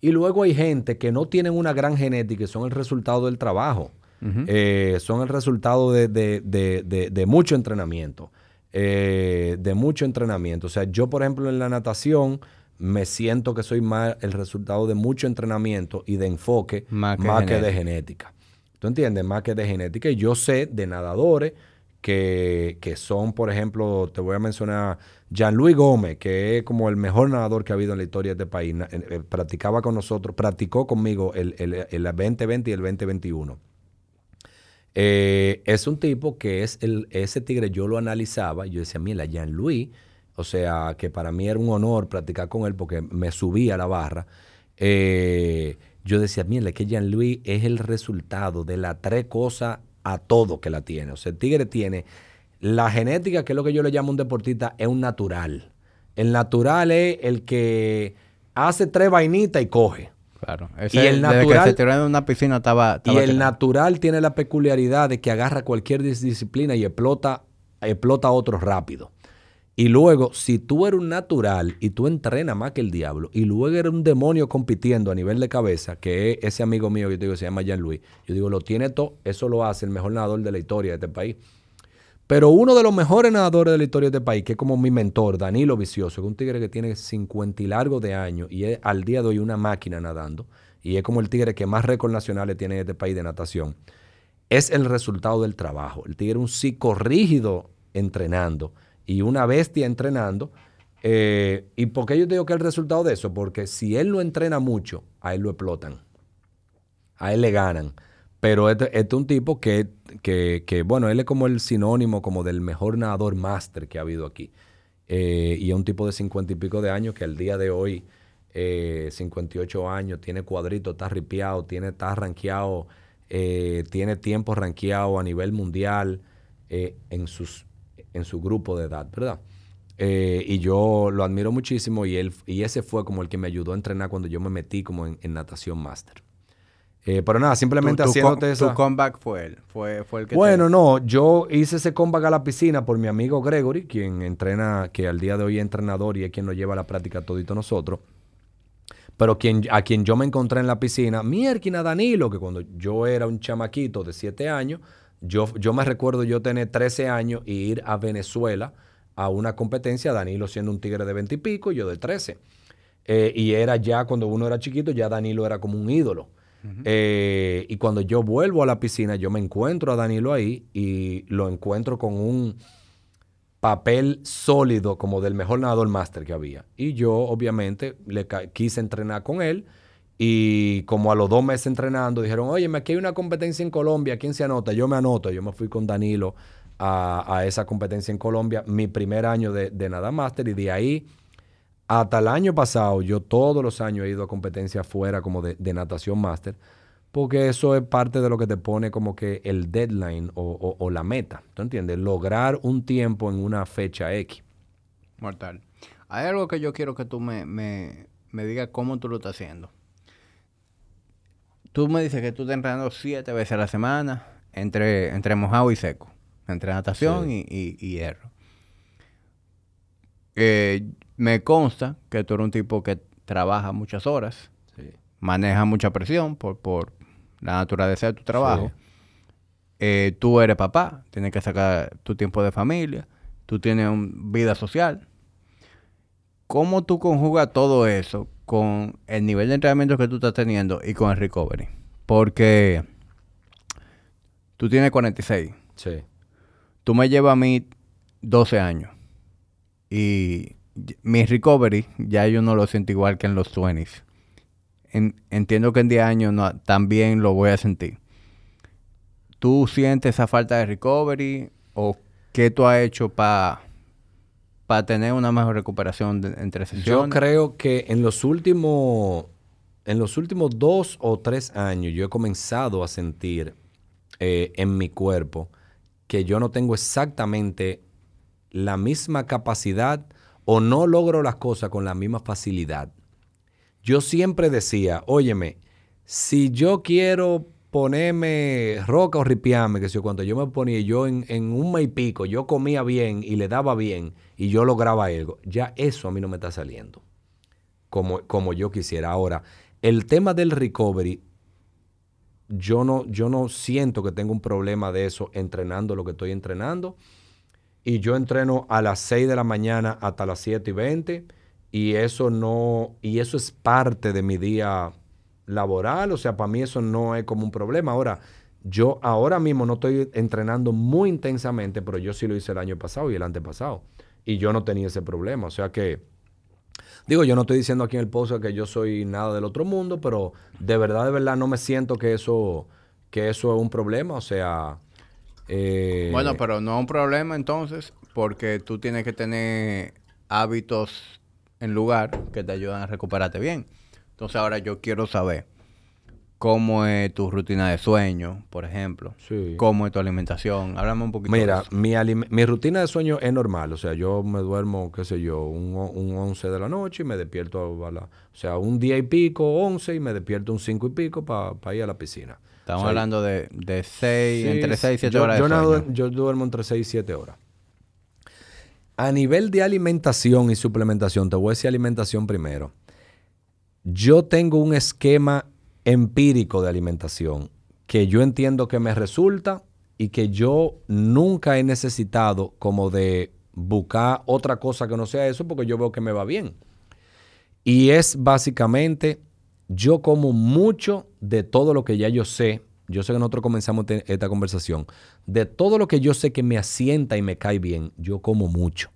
Y luego hay gente que no tienen una gran genética y son el resultado del trabajo. Eh, son el resultado de, mucho entrenamiento. Eh, de mucho entrenamiento. O sea, yo, por ejemplo, en la natación me siento que soy más el resultado de mucho entrenamiento y de enfoque más que, de genética. ¿Tú entiendes? Más que de genética. Y yo sé de nadadores que, que son, por ejemplo, te voy a mencionar Jean-Louis Gómez, que es como el mejor nadador que ha habido en la historia de este país, eh, practicaba con nosotros, practicó conmigo el, el, 2020 y el 2021. Eh, es un tipo que es el, ese tigre, yo lo analizaba yo decía, mira, Jean-Louis, o sea, que para mí era un honor practicar con él porque me subía a la barra. Eh, yo decía, mira, que Jean-Louis es el resultado de las tres cosas a todo que la tiene. O sea, el tigre tiene la genética, que es lo que yo le llamo un deportista, es un natural. El natural es el que hace tres vainitas y coge. Claro. y el natural, que se en una piscina estaba, y el natural tiene la peculiaridad de que agarra cualquier disciplina y explota, explota a otros rápido. Y luego, si tú eres un natural y tú entrenas más que el diablo, y luego eres un demonio compitiendo a nivel de cabeza, que es ese amigo mío que yo digo se llama Jean-Louis, yo digo, lo tiene todo, eso lo hace el mejor nadador de la historia de este país. Pero uno de los mejores nadadores de la historia de este país, que es como mi mentor, Danilo Vicioso, que es un tigre que tiene 50 y largo de años y es al día de hoy una máquina nadando, y es como el tigre que más récords nacionales tiene en este país de natación, es el resultado del trabajo. El tigre es un psicorrígido entrenando y una bestia entrenando. Eh, ¿Y por qué yo digo que es el resultado de eso? Porque si él no entrena mucho, a él lo explotan. A él le ganan. Pero este, este, es un tipo que, que, bueno, él es como el sinónimo como del mejor nadador máster que ha habido aquí. Eh, y es un tipo de cincuenta y pico de años que al día de hoy, eh, 58 años, tiene cuadrito, está ripiado, tiene, está rankeado, eh, tiene tiempo rankeado a nivel mundial eh, en, sus, en su grupo de edad, ¿verdad? y yo lo admiro muchísimo y, él, y ese fue como el que me ayudó a entrenar cuando yo me metí como en, en natación máster. Eh, pero nada, simplemente haciéndote esa... Tu comeback fue él, fue, fue el que Bueno, no, yo hice ese comeback a la piscina por mi amigo Gregory, quien entrena, que al día de hoy es entrenador y es quien nos lleva a la práctica todito nosotros. Pero quien, a quien yo me encontré en la piscina, Mierkina Danilo, que cuando yo era un chamaquito de 7 años, yo, yo me recuerdo yo tener 13 años y ir a Venezuela a una competencia, Danilo siendo un tigre de 20 y pico, yo de 13. Eh, y era ya, cuando uno era chiquito, ya Danilo era como un ídolo. Eh, y cuando yo vuelvo a la piscina, yo me encuentro a Danilo ahí y lo encuentro con un papel sólido como del mejor nadador máster que había. Y yo, obviamente, le quise entrenar con él. Y como a los dos meses entrenando, dijeron, oye, aquí hay una competencia en Colombia, ¿quién se anota? Yo me anoto. Yo me fui con Danilo a, esa competencia en Colombia, mi primer año de, de nada máster. Y de ahí hasta el año pasado, yo todos los años he ido a competencias fuera como de, natación máster, porque eso es parte de lo que te pone como que el deadline o, la meta. ¿Tú entiendes? Lograr un tiempo en una fecha X. Mortal. Hay algo que yo quiero que tú me, me, digas cómo tú lo estás haciendo. Tú me dices que tú estás entrenando siete veces a la semana entre, entre mojado y seco. Entre natación y, y, y, hierro. Eh, me consta que tú eres un tipo que trabaja muchas horas, maneja mucha presión por, por la naturaleza de tu trabajo. Eh, tú eres papá, tienes que sacar tu tiempo de familia, tú tienes vida social. ¿Cómo tú conjugas todo eso con el nivel de entrenamiento que tú estás teniendo y con el recovery? Porque tú tienes 46. Sí. Tú me llevas a mí 12 años. Y mi recovery ya yo no lo siento igual que en los 20s. entiendo que en 10 años no, también lo voy a sentir. ¿Tú sientes esa falta de recovery o qué tú has hecho para para tener una mejor recuperación entre sesiones? Yo creo que en los últimos en los últimos dos o tres años yo he comenzado a sentir eh, en mi cuerpo que yo no tengo exactamente la misma capacidad o no logro las cosas con la misma facilidad. Yo siempre decía, óyeme, si yo quiero ponerme roca o ripiarme, que sé cuando yo me ponía yo en, un mes y pico, yo comía bien y le daba bien y yo lograba algo, ya eso a mí no me está saliendo como, como yo quisiera. Ahora, el tema del recovery, yo no, yo no siento que tengo un problema de eso entrenando lo que estoy entrenando y yo entreno a las 6 de la mañana hasta las 7 y 20 y eso no, y eso es parte de mi día laboral, o sea, para mí eso no es como un problema. Ahora, yo ahora mismo no estoy entrenando muy intensamente, pero yo sí lo hice el año pasado y el antepasado y yo no tenía ese problema, o sea que... Digo, yo no estoy diciendo aquí en el post que yo soy nada del otro mundo, pero de verdad, de verdad no me siento que eso, que eso es un problema. O sea, eh, bueno, pero no es un problema entonces, porque tú tienes que tener hábitos en lugar que te ayudan a recuperarte bien. Entonces ahora yo quiero saber cómo es tu rutina de sueño, por ejemplo. Sí. Cómo es tu alimentación. Háblame un poquito. Mira, Mi, mi, rutina de sueño es normal. O sea, yo me duermo, qué sé yo, un, un 11 de la noche y me despierto a la... O sea, un día y pico, 11 y me despierto un 5 y pico para ir a la piscina. Estamos hablando de, de seis, entre 6 y 7 horas yo, de yo duermo entre 6 y 7 horas. A nivel de alimentación y suplementación, te voy a decir alimentación primero. Yo tengo un esquema empírico de alimentación que yo entiendo que me resulta y que yo nunca he necesitado como de buscar otra cosa que no sea eso porque yo veo que me va bien. Y es básicamente yo como mucho de todo lo que ya yo sé. Yo sé que nosotros comenzamos esta conversación. De todo lo que yo sé que me asienta y me cae bien, yo como mucho.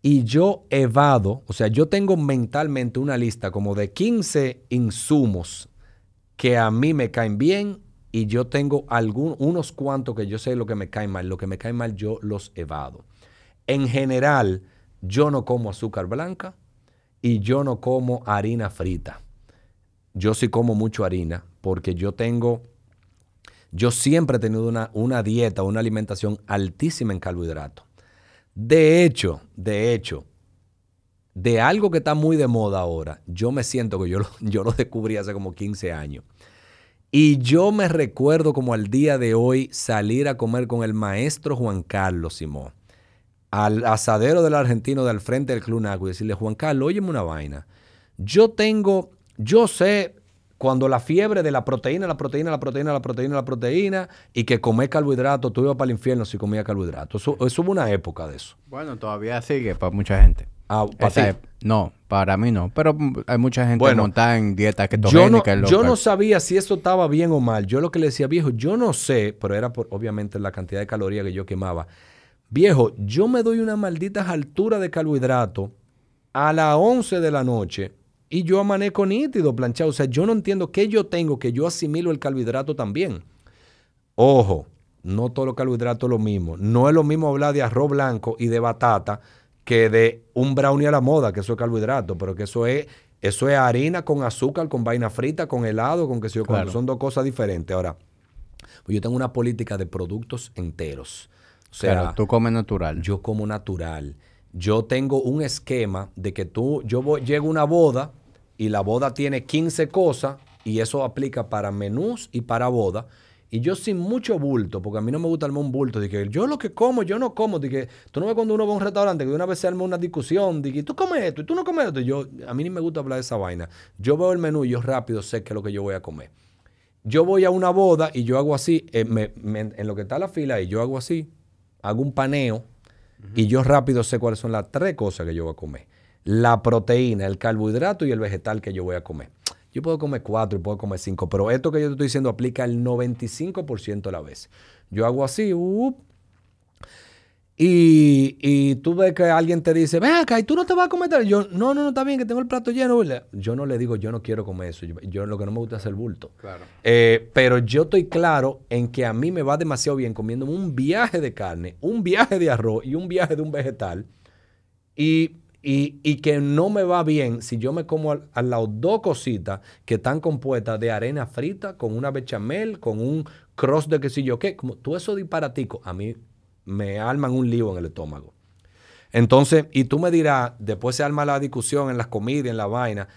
Y yo evado, o sea, yo tengo mentalmente una lista como de 15 insumos que a mí me caen bien y yo tengo algún, unos cuantos que yo sé lo que me cae mal. Lo que me cae mal yo los evado. En general, yo no como azúcar blanca y yo no como harina frita yo sí como mucho harina porque yo tengo, yo siempre he tenido una, una dieta, una alimentación altísima en carbohidratos. De hecho, de hecho, de algo que está muy de moda ahora, yo me siento que yo, yo lo descubrí hace como 15 años. Y yo me recuerdo como al día de hoy salir a comer con el maestro Juan Carlos Simón, al asadero del argentino del frente del Club Naco y decirle, Juan Carlos, óyeme una vaina. Yo tengo yo sé cuando la fiebre de la proteína, la proteína, la proteína, la proteína, la proteína, y que comer carbohidratos, tú ibas para el infierno si comías carbohidratos. Eso, eso hubo una época de eso. Bueno, todavía sigue para mucha gente. Ah, ¿para No, para mí no. Pero hay mucha gente bueno, montada en dieta que Yo no, yo no sabía si eso estaba bien o mal. Yo lo que le decía, viejo, yo no sé, pero era por obviamente la cantidad de calorías que yo quemaba. Viejo, yo me doy una maldita altura de carbohidratos a las 11 de la noche y yo amanezco nítido, planchado. O sea, yo no entiendo qué yo tengo, que yo asimilo el carbohidrato también. Ojo, no todo los carbohidratos es lo mismo. No es lo mismo hablar de arroz blanco y de batata que de un brownie a la moda, que eso es carbohidrato, pero que eso es, eso es harina con azúcar, con vaina frita, con helado, con que sé yo, son dos cosas diferentes. Ahora, pues yo tengo una política de productos enteros. O sea, tú comes natural. Yo como natural. Yo tengo un esquema de que tú, yo voy, llego a una boda y la boda tiene 15 cosas y eso aplica para menús y para boda. Y yo sin mucho bulto, porque a mí no me gusta armar un bulto, de que yo lo que como, yo no como, de que tú no ves cuando uno va a un restaurante que de una vez se arma una discusión, de que tú comes esto y tú no comes esto. yo, a mí ni me gusta hablar de esa vaina. Yo veo el menú y yo rápido sé qué es lo que yo voy a comer. Yo voy a una boda y yo hago así, eh, en lo que está la fila y yo hago así, hago un paneo y yo rápido sé cuáles son las tres cosas que yo voy a comer la proteína, el carbohidrato y el vegetal que yo voy a comer. Yo puedo comer cuatro y puedo comer cinco, pero esto que yo te estoy diciendo aplica el 95% de la vez. Yo hago así, y, y, tú ves que alguien te dice, ven acá, y tú no te vas a comer. Yo, no, no, no, está bien, que tengo el plato lleno. Yo no le digo, yo no quiero comer eso. Yo, lo que no me gusta es el bulto. Claro. Eh, pero yo estoy claro en que a mí me va demasiado bien comiendo un viaje de carne, un viaje de arroz y un viaje de un vegetal. Y y, que no me va bien si yo me como al, lado dos cositas que están compuestas de arena frita con una bechamel, con un cross de qué sé yo qué. Como todo eso disparatico, a mí me arman un lío en el estómago. Entonces, y tú me dirás, después se arma la discusión en las comidas, en la vaina.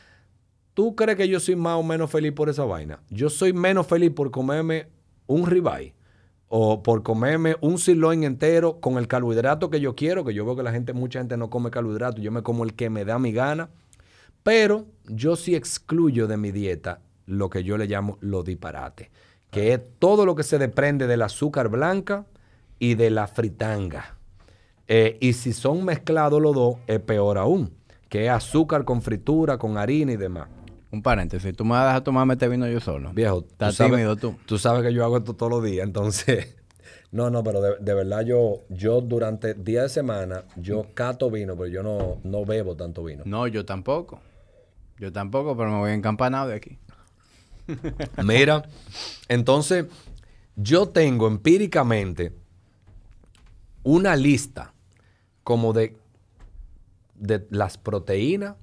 ¿Tú crees que yo soy más o menos feliz por esa vaina? Yo soy menos feliz por comerme un ribeye o por comerme un sirloin entero con el carbohidrato que yo quiero, que yo veo que la gente, mucha gente no come carbohidrato, yo me como el que me da mi gana, pero yo sí excluyo de mi dieta lo que yo le llamo lo disparate, que es todo lo que se desprende del azúcar blanca y de la fritanga. Eh, y si son mezclados los dos, es peor aún, que es azúcar con fritura, con harina y demás. Un paréntesis, tú me vas a dejar tomarme este vino yo solo. Viejo, estás tímido tú. Tú sabes que yo hago esto todos los días, entonces. No, no, pero de, verdad yo, yo durante días de semana, yo cato vino, pero yo no, no bebo tanto vino. No, yo tampoco. Yo tampoco, pero me voy encampanado de aquí. Mira, entonces, yo tengo empíricamente una lista como de, de las proteínas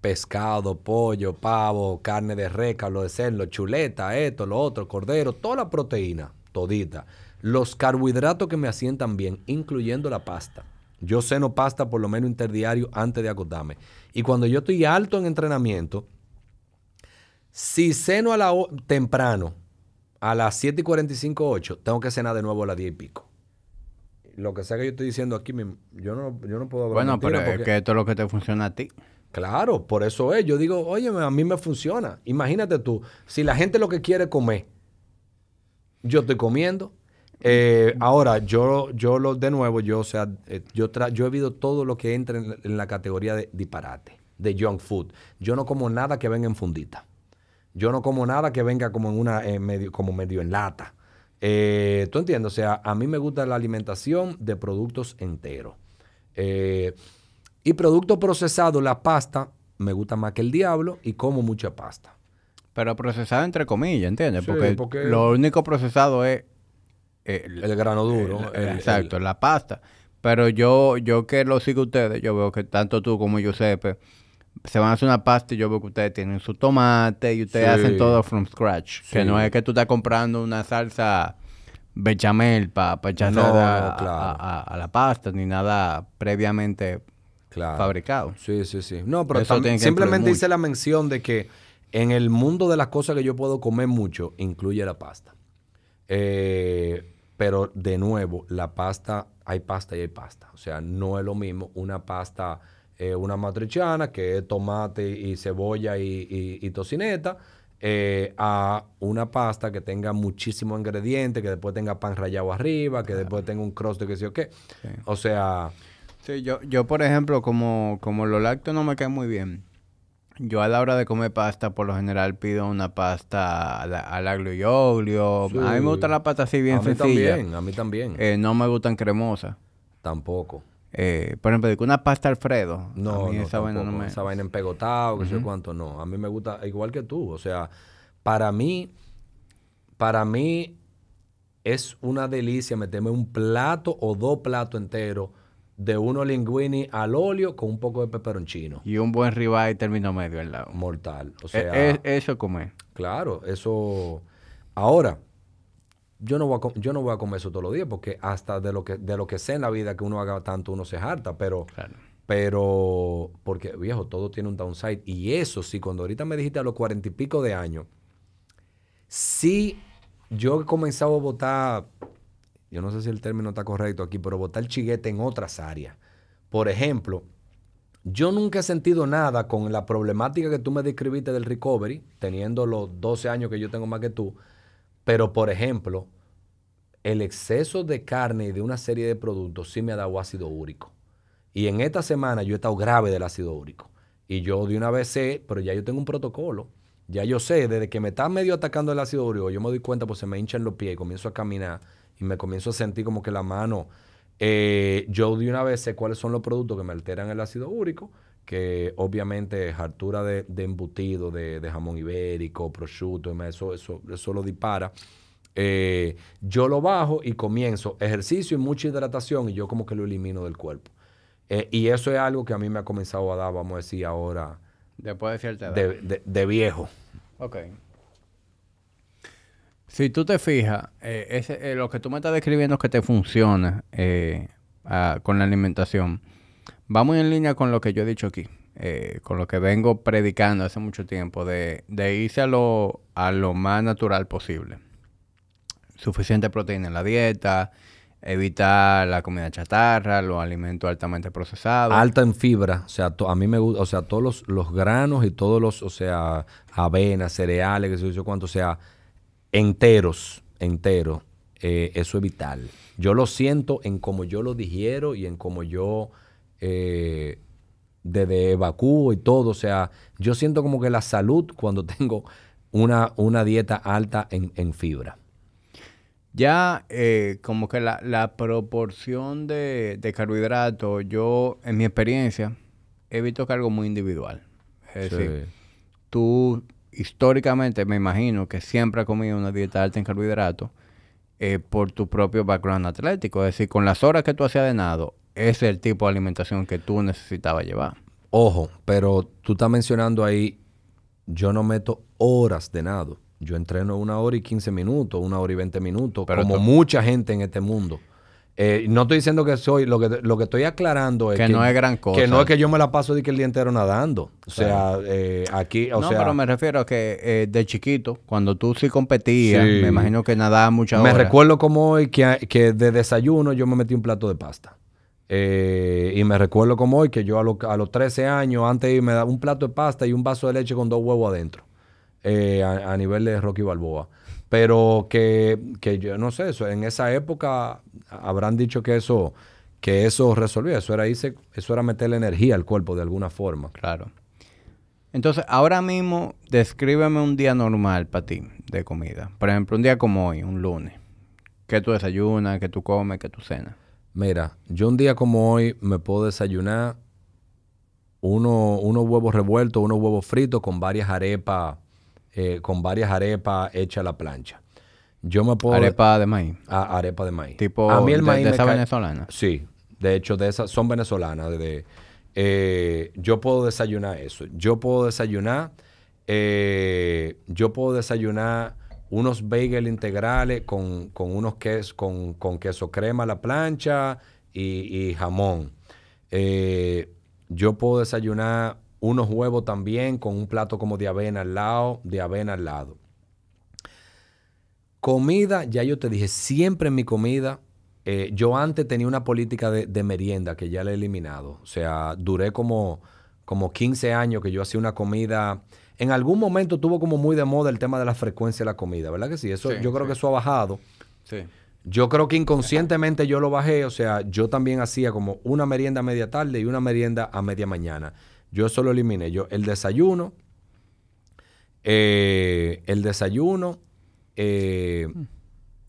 pescado, pollo, pavo, carne de reca, lo de cerdo, chuleta, esto, lo otro, cordero, toda la proteína, todita. Los carbohidratos que me asientan bien, incluyendo la pasta. Yo ceno pasta por lo menos interdiario antes de acostarme. Y cuando yo estoy alto en entrenamiento, si ceno a la temprano, a las 7 y 45, 8, tengo que cenar de nuevo a las 10 y pico. Lo que sea que yo estoy diciendo aquí, yo no, yo no puedo hablar Bueno, pero es que esto es lo que te funciona a ti. Claro, por eso es. Yo digo, oye, a mí me funciona. Imagínate tú, si la gente lo que quiere comer, yo estoy comiendo. Eh, ahora, yo, yo lo, de nuevo, yo, o sea, eh, yo, yo he visto todo lo que entra en, la categoría de disparate, de junk food. Yo no como nada que venga en fundita. Yo no como nada que venga como en una, medio, como medio en lata. Eh, ¿Tú entiendes? O sea, a mí me gusta la alimentación de productos enteros. Eh, y producto procesado, la pasta, me gusta más que el diablo y como mucha pasta. Pero procesado entre comillas, ¿entiendes? porque, lo único procesado es... Eh, el, grano duro. exacto, la pasta. Pero yo, yo que lo sigo ustedes, yo veo que tanto tú como Giuseppe se van a hacer una pasta y yo veo que ustedes tienen su tomate y ustedes hacen todo from scratch. Que no es que tú estás comprando una salsa bechamel para pa echarle a, la pasta ni nada previamente fabricado. Sí, sí, sí. No, pero simplemente hice la mención de que en el mundo de las cosas que yo puedo comer mucho, incluye la pasta. Eh, pero de nuevo, la pasta, hay pasta y hay pasta. O sea, no es lo mismo una pasta, eh, una matriciana, que es tomate y cebolla y, tocineta, eh, a una pasta que tenga muchísimos ingredientes, que después tenga pan rallado arriba, que después tenga un cross de que sé o qué. O sea... Sí, yo, yo por ejemplo, como, como los lácteos no me caen muy bien, yo a la hora de comer pasta, por lo general pido una pasta al, aglio y olio. A mí me gusta la pasta así bien sencilla. A mí también, a mí también. Eh, no me gustan cremosas. Tampoco. Eh, por ejemplo, una pasta Alfredo. No, esa vaina no me... Esa vaina empegotado, que sé cuánto, no. A mí me gusta igual que tú. O sea, para mí, para mí es una delicia meterme un plato o dos platos enteros de uno linguini al óleo con un poco de peperoncino. Y un buen ribeye término medio al lado. Mortal. O e, sea, es, eso comer. Claro, eso. Ahora, yo no, voy a, yo no voy a comer eso todos los días porque hasta de lo que de lo que sé en la vida que uno haga tanto uno se harta, pero pero porque viejo, todo tiene un downside y eso sí, cuando ahorita me dijiste a los cuarenta y pico de años, sí yo he comenzado a votar yo no sé si el término está correcto aquí, pero botar chiguete en otras áreas. Por ejemplo, yo nunca he sentido nada con la problemática que tú me describiste del recovery, teniendo los 12 años que yo tengo más que tú, pero por ejemplo, el exceso de carne y de una serie de productos sí me ha dado ácido úrico. Y en esta semana yo he estado grave del ácido úrico. Y yo de una vez sé, pero ya yo tengo un protocolo. Ya yo sé, desde que me está medio atacando el ácido úrico, yo me doy cuenta, pues se me hinchan los pies y comienzo a caminar y me comienzo a sentir como que la mano, eh, yo de una vez sé cuáles son los productos que me alteran el ácido úrico, que obviamente es altura de, embutido, de, jamón ibérico, prosciutto, eso, eso, eso lo dispara. Eh, yo lo bajo y comienzo ejercicio y mucha hidratación y yo como que lo elimino del cuerpo. Eh, y eso es algo que a mí me ha comenzado a dar, vamos a decir ahora. Después de cierta edad. De, de viejo. Ok. Si tú te fijas, eh, eh, lo que tú me estás describiendo es que te funciona eh, con la alimentación. Va muy en línea con lo que yo he dicho aquí, con lo que vengo predicando hace mucho tiempo, de, irse a lo, a lo más natural posible. Suficiente proteína en la dieta, evitar la comida chatarra, los alimentos altamente procesados. Alta en fibra, o sea, a mí me gusta, o sea, todos los, granos y todos los, o sea, avenas, cereales, que se dice cuánto, o sea, enteros, enteros, eh, eso es vital. Yo lo siento en cómo yo lo digiero y en cómo yo eh, desde evacúo y todo. O sea, yo siento como que la salud cuando tengo una, una dieta alta en, fibra. Ya eh, como que la, proporción de, de carbohidratos, yo en mi experiencia he visto que algo muy individual. Es decir, tú históricamente me imagino que siempre has comido una dieta alta en carbohidratos eh, por tu propio background atlético. Es decir, con las horas que tú hacías de nado, ese es el tipo de alimentación que tú necesitabas llevar. Ojo, pero tú estás mencionando ahí, yo no meto horas de nado. Yo entreno una hora y quince minutos, una hora y veinte minutos, como mucha gente en este mundo. Eh, no estoy diciendo que soy, lo que, lo que estoy aclarando es que, no es gran cosa. Que no es que yo me la paso de que el día entero nadando. O sea, eh, aquí, o no, sea... pero me refiero a que eh, de chiquito, cuando tú sí competías, me imagino que nadabas muchas horas. Me recuerdo como hoy que, que de desayuno yo me metí un plato de pasta. y me recuerdo como hoy que yo a, a los 13 años, antes me daba un plato de pasta y un vaso de leche con dos huevos adentro. a, a nivel de Rocky Balboa. Pero que, que yo no sé, eso, en esa época habrán dicho que eso, que eso resolvía. Eso era, irse, eso era meterle energía al cuerpo de alguna forma. Claro. Entonces, ahora mismo, descríbeme un día normal para ti de comida. Por ejemplo, un día como hoy, un lunes. ¿Qué tú desayunas? ¿Qué tú comes? ¿Qué tú cenas? Mira, yo un día como hoy me puedo desayunar uno, unos huevos revueltos, unos huevos fritos con varias arepas eh, con varias arepas hechas a la plancha. Yo me puedo... Arepa de maíz. Ah, arepa de maíz. Tipo a mí el maíz de, esa venezolana. Sí, de hecho de esas son venezolanas. De, eh, yo puedo desayunar eso. Yo puedo desayunar, eh, yo puedo desayunar unos bagel integrales con, unos quesos, con, queso crema a la plancha y, y jamón. yo puedo desayunar unos huevos también con un plato como de avena al lado, de avena al lado. Comida, ya yo te dije, siempre en mi comida, eh, yo antes tenía una política de, merienda que ya la he eliminado. O sea, duré como, como 15 años que yo hacía una comida. En algún momento tuvo como muy de moda el tema de la frecuencia de la comida, ¿verdad que sí? Eso, yo creo que eso ha bajado. Sí. Yo creo que inconscientemente yo lo bajé, o sea, yo también hacía como una merienda a media tarde y una merienda a media mañana. Yo eso lo eliminé. Yo, el desayuno, eh, el desayuno, eh,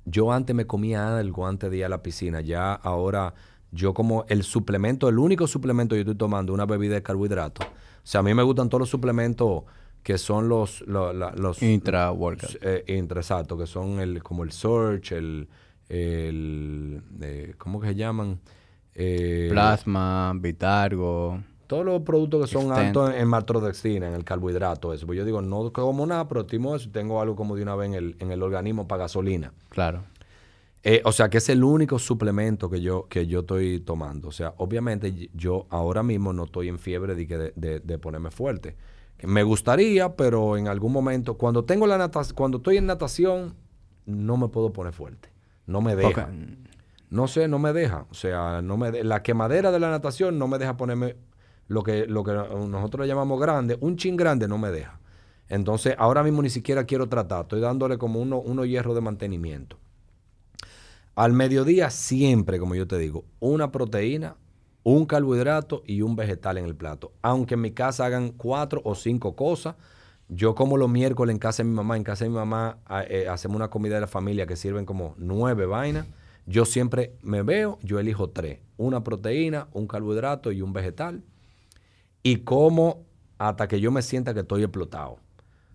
yo antes me comía algo antes de ir a la piscina. Ya ahora yo como el suplemento, el único suplemento que yo estoy tomando, una bebida de carbohidratos. O sea, a mí me gustan todos los suplementos que son los... los, Intra-workout. Eh, intra, exacto, que son el, como el Surge, el el, eh, ¿cómo que se llaman? Eh, Plasma, Vitargo. Todos los productos que son altos en, maltodextrina, en el carbohidrato, eso. Pues yo digo, no como nada, pero timo eso, tengo algo como de una vez en el, en el organismo para gasolina. Claro. Eh, o sea, que es el único suplemento que yo, que yo estoy tomando. O sea, obviamente yo ahora mismo no estoy en fiebre de, de, de, ponerme fuerte. Me gustaría, pero en algún momento, cuando tengo la natación, cuando estoy en natación, no me puedo poner fuerte. No me deja. No sé, no me deja. O sea, no me la quemadera de la natación no me deja ponerme lo que, lo que nosotros le llamamos grande. Un chin grande no me deja. Entonces, ahora mismo ni siquiera quiero tratar. Estoy dándole como uno, uno hierro de mantenimiento. Al mediodía, siempre, como yo te digo, una proteína, un carbohidrato y un vegetal en el plato. Aunque en mi casa hagan cuatro o cinco cosas, yo como los miércoles en casa de mi mamá, en casa de mi mamá eh, hacemos una comida de la familia que sirven como nueve vainas. Yo siempre me veo, yo elijo tres. Una proteína, un carbohidrato y un vegetal. Y como hasta que yo me sienta que estoy explotado.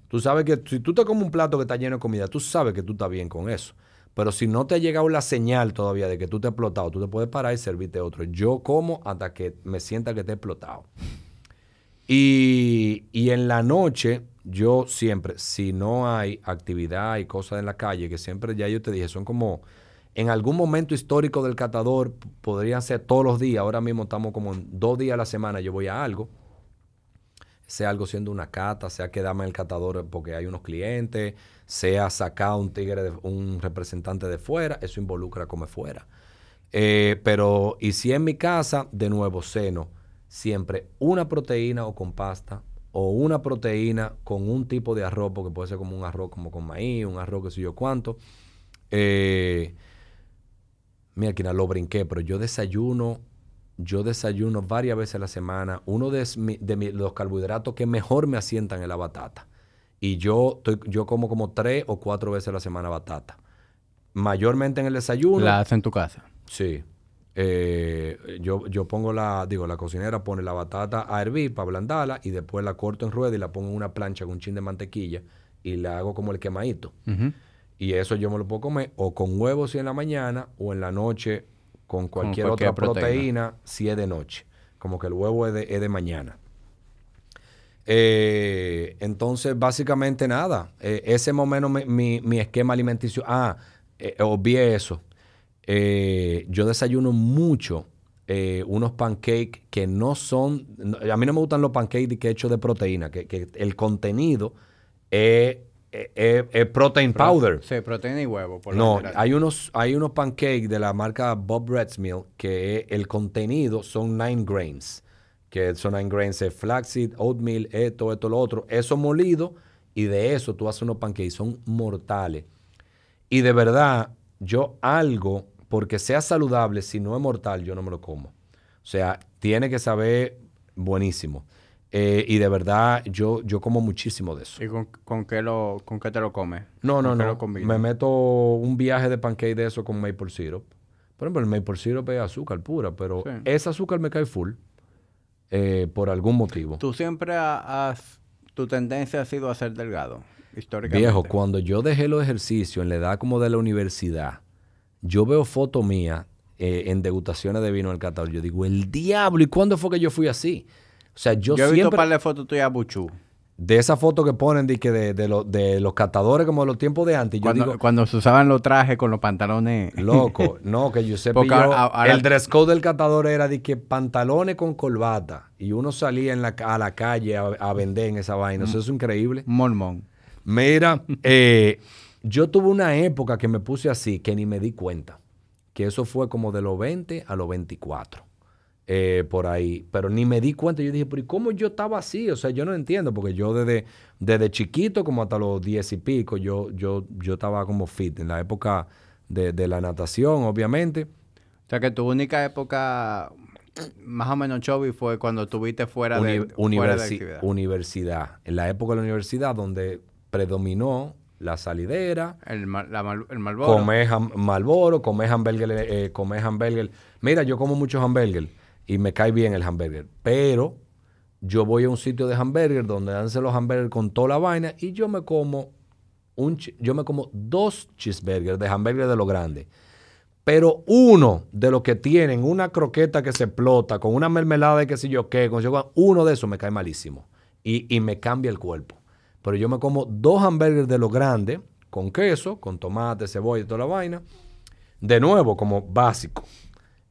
Tú sabes que si tú te comes un plato que está lleno de comida, tú sabes que tú estás bien con eso. Pero si no te ha llegado la señal todavía de que tú te has explotado, tú te puedes parar y servirte otro. Yo como hasta que me sienta que te he explotado. Y, y en la noche, yo siempre, si no hay actividad y cosas en la calle, que siempre ya yo te dije, son como en algún momento histórico del catador, podrían ser todos los días, ahora mismo estamos como en dos días a la semana, yo voy a algo, sea algo siendo una cata, sea quedarme en el catador porque hay unos clientes, sea sacar un tigre, un representante de fuera, eso involucra comer fuera. Eh, pero, y si en mi casa, de nuevo, seno, siempre una proteína o con pasta o una proteína con un tipo de arroz, porque puede ser como un arroz como con maíz, un arroz que sé yo cuánto. Eh, mira, lo brinqué, pero yo desayuno, yo desayuno varias veces a la semana. Uno de, los carbohidratos que mejor me asientan es la batata. Y yo, estoy, yo como como tres o cuatro veces a la semana batata. Mayormente en el desayuno. ¿La haces en tu casa? Sí. Eh, yo, yo pongo la, digo, la cocinera pone la batata a hervir para ablandarla y después la corto en rueda y la pongo en una plancha con un chin de mantequilla y la hago como el quemadito. Y eso yo me lo puedo comer o con huevos si en la mañana o en la noche con cualquier, otra proteína. si es de noche. Como que el huevo es de, mañana. Eh, entonces, básicamente nada. Eh, ese momento mi, mi, esquema alimenticio. Ah, obvié eso. Eh, yo desayuno mucho eh, unos pancakes que no son. a mí no me gustan los pancakes que hechos de proteína, que, el contenido es, protein powder. Sí, proteína y huevo. no, hay unos, hay unos pancakes de la marca Bob Brett's Mill que el contenido son 9 grains. Que son 9 grains de flaxseed, oatmeal, esto, esto, lo otro. Eso molido y de eso tú haces unos pancakes. Son mortales. Y de verdad, yo algo porque sea saludable, si no es mortal, yo no me lo como. O sea, tiene que saber buenísimo. Eh, y de verdad, yo, yo como muchísimo de eso. ¿Y con, qué, lo, con qué te lo comes? No, no, no. Me meto un viaje de pancake de eso con maple syrup. Por ejemplo, el maple syrup es azúcar pura, pero ese azúcar me cae full eh, por algún motivo. ¿Tú siempre has... tu tendencia ha sido a ser delgado, históricamente? Viejo, cuando yo dejé los ejercicios en la edad como de la universidad, yo veo fotos mías eh, en degustaciones de vino en el catador. Yo digo, el diablo, ¿y cuándo fue que yo fui así? O sea, yo, yo he visto un par de fotos tuyas Buchu. De esa foto que ponen de, que de, de, los catadores como de los tiempos de antes. cuando, cuando se usaban los trajes con los pantalones. Loco, no, que yo sé El dress code del catador era de que pantalones con corbata. Y uno salía en la, a la calle a, vender en esa vaina. Eso es increíble. Mormón. Mira, eh, yo tuve una época que me puse así, que ni me di cuenta. Que eso fue como de los 20 a los 24. Eh, por ahí, pero ni me di cuenta. Yo dije, pero ¿y cómo yo estaba así? O sea, yo no entiendo, porque yo desde, desde chiquito, como hasta los diez y pico, yo, yo, yo estaba como fit en la época de, la natación, obviamente. O sea, que tu única época más o menos chubby fue cuando estuviste fuera, de, actividad. Universidad. En la época de la universidad, donde predominó la salidera. El, el Malboro. Comer Malboro, comer hamburger, eh, comer hamburger. Mira, yo como muchos hamburger y me cae bien el hamburger. Pero yo voy a un sitio de hamburger donde danse los hamburgers con toda la vaina y yo me como un yo me como dos cheeseburgers de hamburger de lo grande. Pero uno de los que tienen una croqueta que se explota, con una mermelada de qué sé yo qué, con uno de esos me cae malísimo. Y, y me cambia el cuerpo. Pero yo me como dos hamburgers de lo grande, con queso, con tomate, cebolla y toda la vaina. De nuevo, como básico.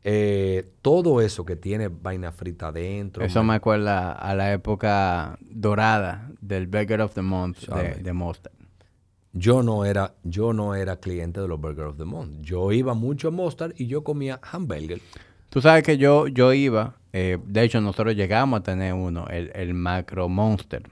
Eh, todo eso que tiene vaina frita adentro. Eso me acuerda a la época dorada del Burger of the Month de, de Monster. Yo no, era, yo no era cliente de los Burger of the Month. Yo iba mucho a Monster y yo comía hamburger. Tú sabes que yo, yo iba, eh, de hecho nosotros llegamos a tener uno, el, el Macro Monster.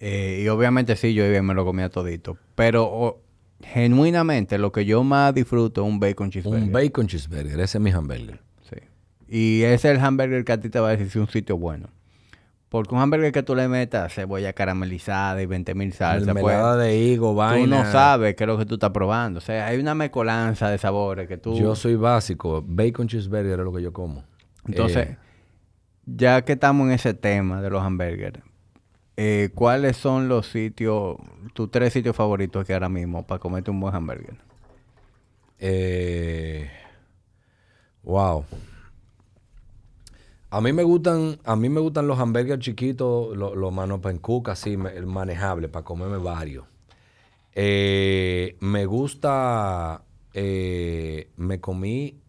Eh, y obviamente sí, yo iba y me lo comía todito. Pero genuinamente lo que yo más disfruto es un bacon cheeseburger. Un bacon cheeseburger, ese es mi hamburger. Sí. Y ese es el hamburger que a ti te va a decir si es un sitio bueno. Porque un hamburger que tú le metas cebolla caramelizada y 20 mil salsas. Pues, de higo, vaina. Tú no sabes qué es lo que tú estás probando. O sea, hay una mezcolanza de sabores que tú... Yo soy básico. Bacon cheeseburger es lo que yo como. Entonces, eh, ya que estamos en ese tema de los hamburgers, eh, ¿cuáles son los sitios, tus tres sitios favoritos que ahora mismo para comerte un buen hamburger? Eh, wow. A mí me gustan, a mí me gustan los hamburgers chiquitos, los, los manos pencuca, así, manejables, para comerme varios. Eh, me gusta, me comí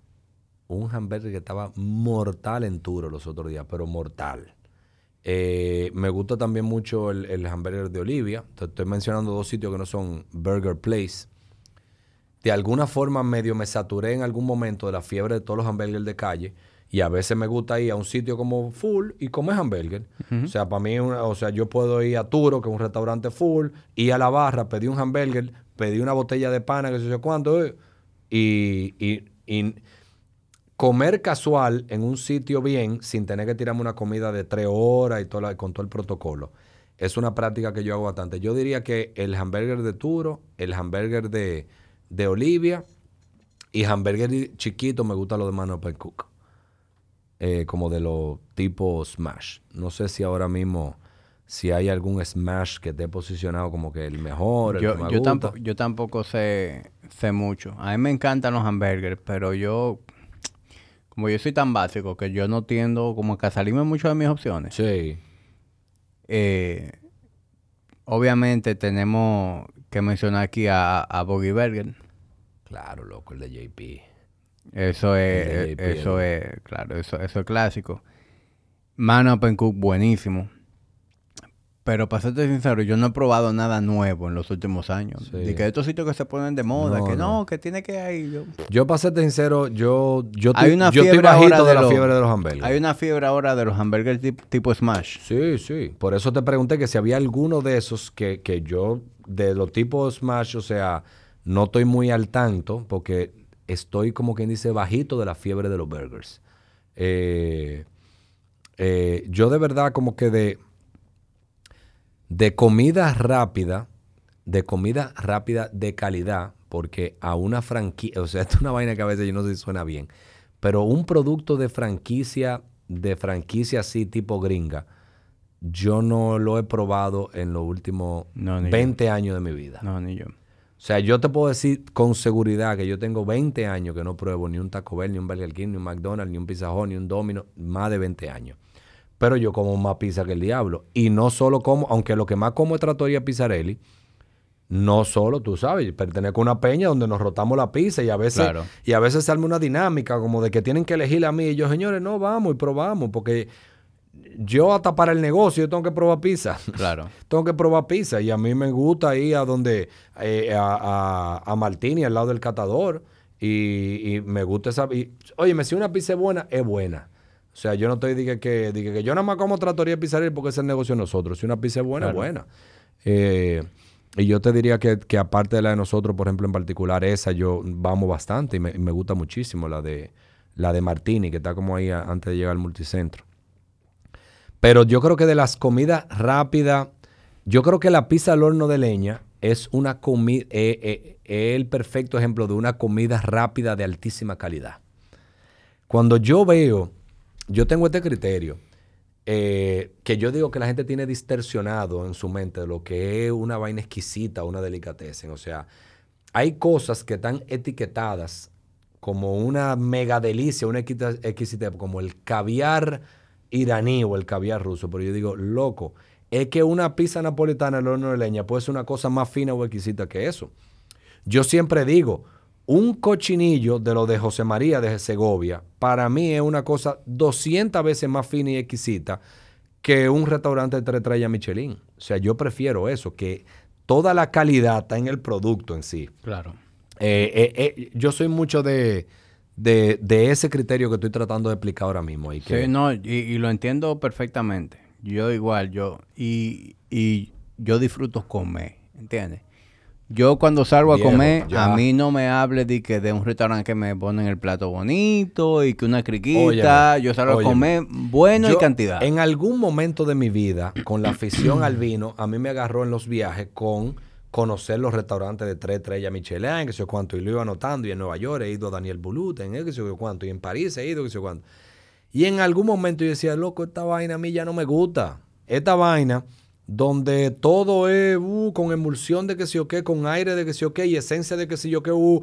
un hamburger que estaba mortal en Turo los otros días, pero mortal. Eh, me gusta también mucho el, hamburger de Olivia. estoy mencionando dos sitios que no son Burger Place. De alguna forma medio me saturé en algún momento de la fiebre de todos los hamburgers de calle. Y a veces me gusta ir a un sitio como full y comer hamburger. O sea, para mí, o sea, yo puedo ir a Turo, que es un restaurante full, ir a la barra, pedir un hamburger, pedir una botella de pana, que sé yo cuánto, eh, y, y comer casual en un sitio bien, sin tener que tirarme una comida de tres horas y todo con todo el protocolo, es una práctica que yo hago bastante. Yo diría que el hamburger de Turo, el hamburger de, de Olivia y hamburger chiquito me gusta lo de Manuel Cook. Eh, como de los tipos Smash. No sé si ahora mismo si hay algún Smash que esté posicionado como que el mejor, el yo, que me yo gusta. Tampoco, yo tampoco sé, sé mucho. A mí me encantan los hamburgers, pero yo como yo soy tan básico que yo no tiendo como que a salirme mucho de mis opciones. Sí. Eh, obviamente tenemos que mencionar aquí a, a Boggy Berger. Claro, loco, el de JP. Eso es, eso es, claro, eso, eso es clásico. Man Up Cook, buenísimo. Pero para serte sincero, yo no he probado nada nuevo en los últimos años. De que estos sitios que se ponen de moda, que no, que tiene que ir. Yo, yo para serte sincero, yo, yo, hay una yo estoy bajito de, la fiebre de los hamburgues. Hay una fiebre ahora de los hamburgues tipo, Smash. Sí, sí. Por eso te pregunté que si había alguno de esos que, que yo, de los tipos Smash, o sea, no estoy muy al tanto, porque estoy como quien dice bajito de la fiebre de los burgers. Eh, eh, yo de verdad como que de de comida rápida, de comida rápida de calidad, porque a una franquicia, o sea, esto es una vaina que a veces yo no sé si suena bien, pero un producto de franquicia, de franquicia así tipo gringa, yo no lo he probado en los últimos 20 años de mi vida. No, ni yo. O sea, yo te puedo decir con seguridad que yo tengo 20 años que no pruebo ni un Taco Bell, ni un Burger King, ni un McDonald's, ni un Pizza Hut, ni un Domino, más de 20 años. Pero yo como más pizza que el diablo. Y no solo como, aunque lo que más como es Trattoria Pizzarelli, no solo, tú sabes, pertenezco a una peña donde nos rotamos la pizza y a veces y a veces sale una dinámica como de que tienen que elegir a mí y yo, señores, no, vamos y probamos porque yo hasta para el negocio yo tengo que probar pizza. Claro. tengo que probar pizza y a mí me gusta ir a donde eh, a, a, a Martini al lado del catador Y, me gusta esa... oye, si una pizza es buena, es buena. O sea, yo no estoy diciendo que, que, yo nada más como tratoría de pizzería porque es el negocio de nosotros. Si una pizza es buena, es buena. Eh, y yo te diría que, aparte de la de nosotros, por ejemplo, en particular, esa yo vamos bastante y me, me gusta muchísimo la de, la de Martini, que está como ahí antes de llegar al multicentro. Pero yo creo que de las comidas rápidas, yo creo que la pizza al horno de leña es una comida, eh, eh, el perfecto ejemplo de una comida rápida de altísima calidad. Cuando yo veo, yo tengo este criterio, eh, que yo digo que la gente tiene distorsionado en su mente lo que es una vaina exquisita, una delicatessen. O sea, hay cosas que están etiquetadas como una mega delicia, una exquisita, como el caviar iraní o el caviar ruso. Pero yo digo, loco, es que una pizza napolitana al horno de leña puede ser una cosa más fina o exquisita que eso. Yo siempre digo, un cochinillo de lo de José María de Segovia, para mí es una cosa 200 veces más fina y exquisita que un restaurante de tres estrellas Michelin. O sea, yo prefiero eso, que toda la calidad está en el producto en sí. Claro. Eh, eh, eh, yo soy mucho de, de, ese criterio que estoy tratando de explicar ahora mismo. Y Sí, no, y, lo entiendo perfectamente. Yo igual, yo, y, y yo disfruto comer, ¿entiendes? Yo cuando salgo a comer, a mí no me hable de que de un restaurante que me ponen el plato bonito y que una criquita. yo salgo a comer bueno y cantidad. En algún momento de mi vida, con la afición al vino, a mí me agarró en los viajes con conocer los restaurantes de tres estrellas Michelin, que sé cuánto, y lo iba anotando. Y en Nueva York he ido a Daniel Bulut, en él, que sé cuánto, y en París he ido, que sé cuánto. Y en algún momento yo decía, loco, esta vaina a mí ya no me gusta. Esta vaina donde todo es uh, con emulsión de que sí o qué, con aire de que sí o qué y esencia de que sí o qué, uh,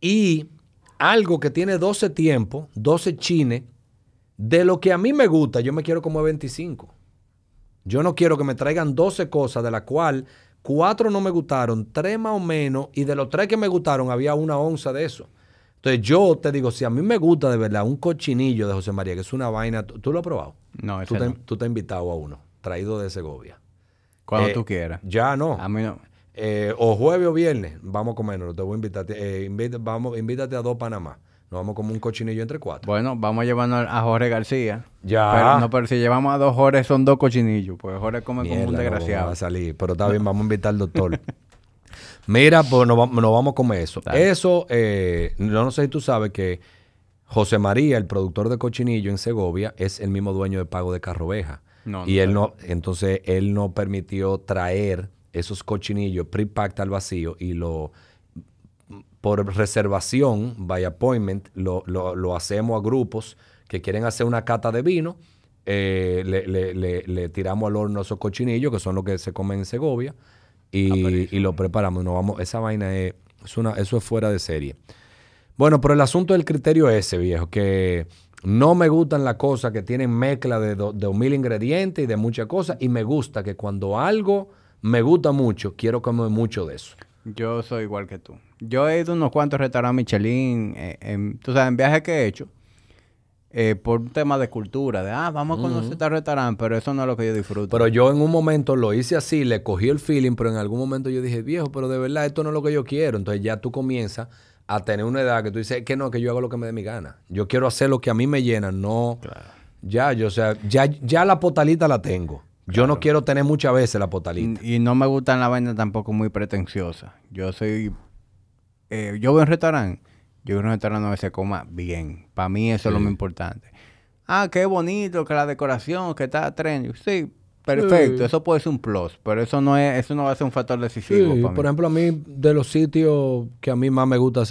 y algo que tiene 12 tiempos, 12 chines, de lo que a mí me gusta, yo me quiero como 25. Yo no quiero que me traigan 12 cosas, de las cuales 4 no me gustaron, 3 más o menos, y de los 3 que me gustaron había una onza de eso. Entonces yo te digo, si a mí me gusta de verdad un cochinillo de José María, que es una vaina, ¿tú, lo has probado? No, tú, te, tú te has invitado a uno traído de Segovia. Cuando eh, tú quieras. Ya no. A mí no. Eh, o jueves o viernes, vamos a comernos. Te voy a invitar. Eh, vamos, invítate a dos Panamá. Nos vamos como un cochinillo entre cuatro. Bueno, vamos a llevarnos a Jorge García. Ya. Pero, no, pero si llevamos a dos Jorge, son dos cochinillos. Pues Jorge come como un desgraciado. va a salir. Pero está bien, vamos a invitar al doctor. Mira, pues nos, vamos a comer eso. Eso, eh, no sé si tú sabes que José María, el productor de cochinillo en Segovia, es el mismo dueño de Pago de Carroveja y él no, entonces él no permitió traer esos cochinillos pre-packed al vacío y lo por reservación, by appointment, lo, lo, hacemos a grupos que quieren hacer una cata de vino. Eh, le, tiramos al horno esos cochinillos, que son los que se comen en Segovia, y, y lo preparamos. No vamos, esa vaina es, una, eso es fuera de serie. Bueno, pero el asunto del criterio ese, viejo, que no me gustan las cosas que tienen mezcla de, de mil ingredientes y de muchas cosas. Y me gusta que cuando algo me gusta mucho, quiero comer mucho de eso. Yo soy igual que tú. Yo he ido a unos cuantos restaurantes Michelin, eh, en, tú sabes, en viajes que he hecho, eh, por un tema de cultura, de, ah, vamos a conocer este restaurante, pero eso no es lo que yo disfruto. Pero yo en un momento lo hice así, le cogí el feeling, pero en algún momento yo dije, viejo, pero de verdad esto no es lo que yo quiero. Entonces ya tú comienzas a tener una edad que tú dices que no, que yo hago lo que me dé mi gana. Yo quiero hacer lo que a mí me llena, no. Ya, yo, o sea, ya, ya la potalita la tengo. Yo no quiero tener muchas veces la potalita. Y, no me gustan las vainas tampoco muy pretenciosas. Yo soy. Eh, yo voy a un restaurante. Yo voy a un restaurante donde se coma bien. Para mí eso es lo más importante. Ah, qué bonito, que la decoración, que está trendy. Sí, Perfecto, eso puede ser un plus, pero eso no es, eso no va a ser un factor decisivo. Sí, por ejemplo, a mí, de los sitios que a mí más me gusta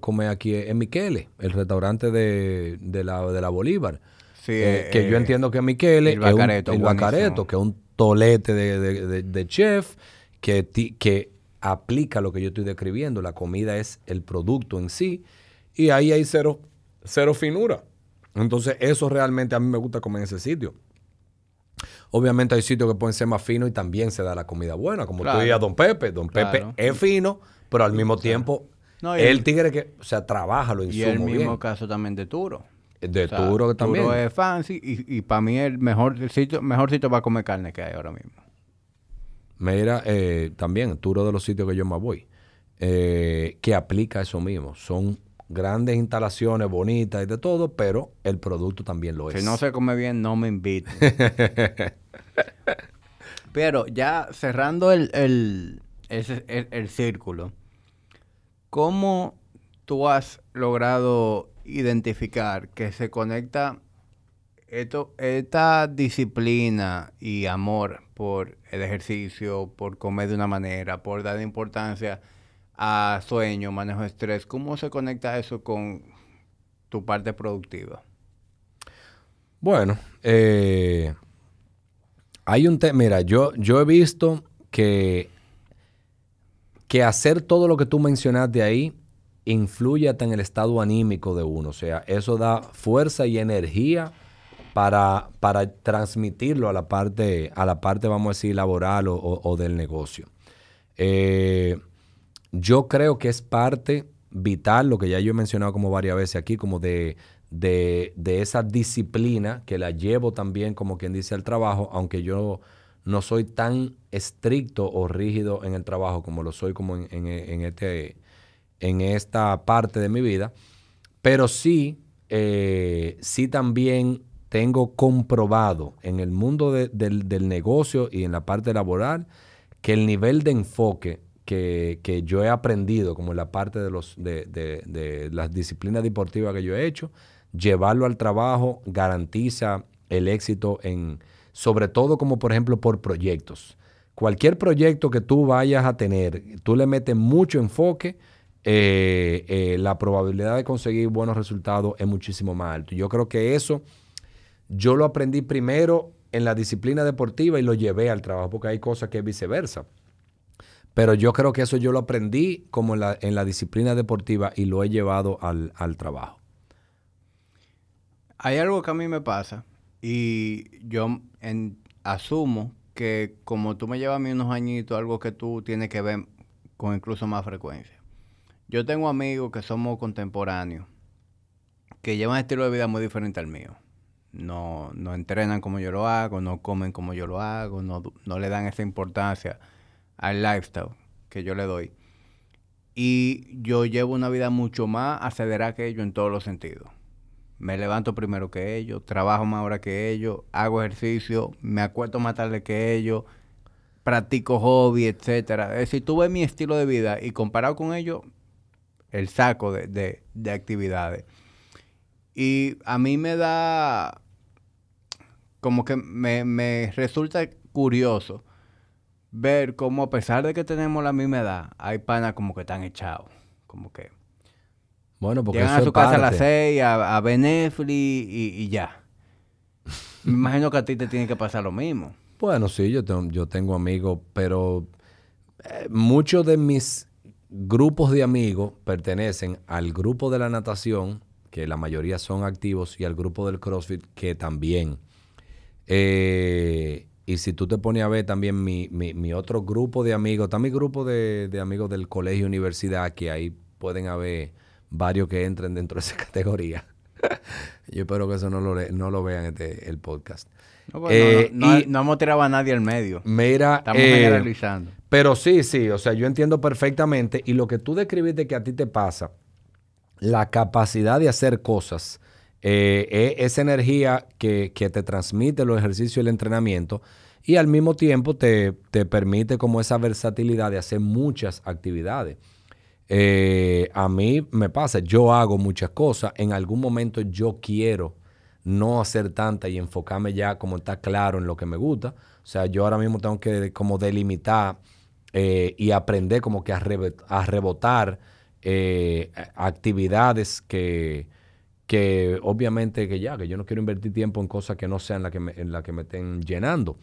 comer aquí es Miquele, el restaurante de, la, de la Bolívar. Sí, eh, que yo eh, entiendo que Miquele el Bacareto, es un, Bacareto, que es un tolete de, chef que, que aplica lo que yo estoy describiendo. La comida es el producto en sí y ahí hay cero, cero finura. Entonces, eso realmente a mí me gusta comer en ese sitio. Obviamente hay sitios que pueden ser más finos y también se da la comida buena, como tú dirías Don Pepe. Don Pepe es fino, pero al mismo tiempo el, tigre que, o sea, trabaja lo insumo Y el mismo caso también de Turo. De Turo también. Turo es fancy y, y para mí el mejor sitio, mejor sitio para comer carne que hay ahora mismo. Mira, eh, también Turo de los sitios que yo más voy. eh, que aplica eso mismo. Son grandes instalaciones, bonitas y de todo, pero el producto también lo es. Si no se come bien, no me invite. pero ya cerrando el, el, el círculo, ¿cómo tú has logrado identificar que se conecta esto, esta disciplina y amor por el ejercicio, por comer de una manera, por dar importancia a sueño, manejo estrés, ¿cómo se conecta eso con tu parte productiva? Bueno, eh, hay un tema, mira, yo, yo he visto que, que hacer todo lo que tú mencionaste ahí influye hasta en el estado anímico de uno. O sea, eso da fuerza y energía para, para transmitirlo a la parte, a la parte, vamos a decir, laboral o, del negocio. Eh, yo creo que es parte vital, lo que ya yo he mencionado como varias veces aquí, como de, de, de, esa disciplina que la llevo también, como quien dice, al trabajo, aunque yo no soy tan estricto o rígido en el trabajo como lo soy como en, en este en esta parte de mi vida, pero sí, eh, sí también tengo comprobado en el mundo del, negocio y en la parte laboral que el nivel de enfoque que, yo he aprendido, como la parte de, los, de, de las disciplinas deportivas que yo he hecho, llevarlo al trabajo garantiza el éxito en, sobre todo como por ejemplo por proyectos. Cualquier proyecto que tú vayas a tener, tú le metes mucho enfoque, eh, eh, la probabilidad de conseguir buenos resultados es muchísimo más alto. Yo creo que eso yo lo aprendí primero en la disciplina deportiva y lo llevé al trabajo, porque hay cosas que es viceversa. Pero yo creo que eso yo lo aprendí como en la, en la disciplina deportiva y lo he llevado al, trabajo. Hay algo que a mí me pasa y yo asumo que como tú me llevas a mí unos añitos, algo que tú tienes que ver con incluso más frecuencia. Yo tengo amigos que somos contemporáneos, que llevan un estilo de vida muy diferente al mío. No, no entrenan como yo lo hago, no comen como yo lo hago, no, no le dan esa importancia al lifestyle que yo le doy. Y yo llevo una vida mucho más acelerada que ellos en todos los sentidos. Me levanto primero que ellos, trabajo más hora que ellos, hago ejercicio, me acuesto más tarde que ellos, practico hobby, etcétera. Es decir, tú ves mi estilo de vida y comparado con ellos, el saco de, actividades. Y a mí me da, como que me, resulta curioso ver cómo a pesar de que tenemos la misma edad, hay panas como que están echados. Como que... Bueno, porque Llegan a su casa a las seis, a, a y, ya. Me imagino que a ti te tiene que pasar lo mismo. Bueno, sí, yo tengo, yo tengo amigos, pero eh, muchos de mis grupos de amigos pertenecen al grupo de la natación, que la mayoría son activos, y al grupo del CrossFit, que también. Eh, y si tú te pones a ver también mi, otro grupo de amigos, está mi grupo de, amigos del colegio y universidad, que ahí pueden haber varios que entren dentro de esa categoría. Yo espero que eso no lo, no lo vean este, el podcast. No, pues, eh, no, hemos tirado a nadie al medio. Mira, estamos eh, generalizando. Pero sí, sí, o sea, yo entiendo perfectamente. Y lo que tú describiste que a ti te pasa, la capacidad de hacer cosas, eh, esa energía que, te transmite los ejercicios y el entrenamiento, y al mismo tiempo te, permite como esa versatilidad de hacer muchas actividades. a mí me pasa, yo hago muchas cosas, en algún momento yo quiero no hacer tanta y enfocarme ya como está claro en lo que me gusta. O sea, yo ahora mismo tengo que como delimitar eh, y aprender como que a, rebotar eh, actividades que, que obviamente que ya, que yo no quiero invertir tiempo en cosas que no sean las que me, en las que me estén llenando.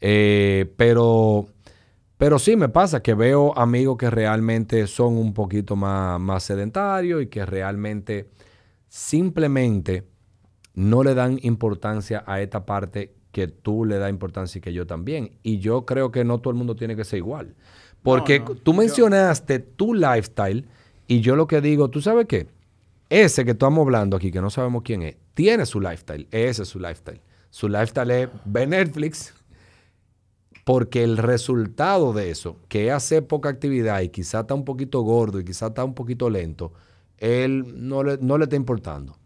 Eh, pero, pero sí me pasa que veo amigos que realmente son un poquito más, más sedentarios y que realmente simplemente no le dan importancia a esta parte que tú le das importancia y que yo también. Y yo creo que no todo el mundo tiene que ser igual. Porque tú mencionaste tu lifestyle y yo lo que digo, ¿tú sabes qué? Ese que estamos hablando aquí, que no sabemos quién es, tiene su lifestyle. Ese es su lifestyle. Su lifestyle es ver Netflix, Porque el resultado de eso, que es hacer poca actividad y quizá está un poquito gordo y quizá está un poquito lento, él no le, no le está importando.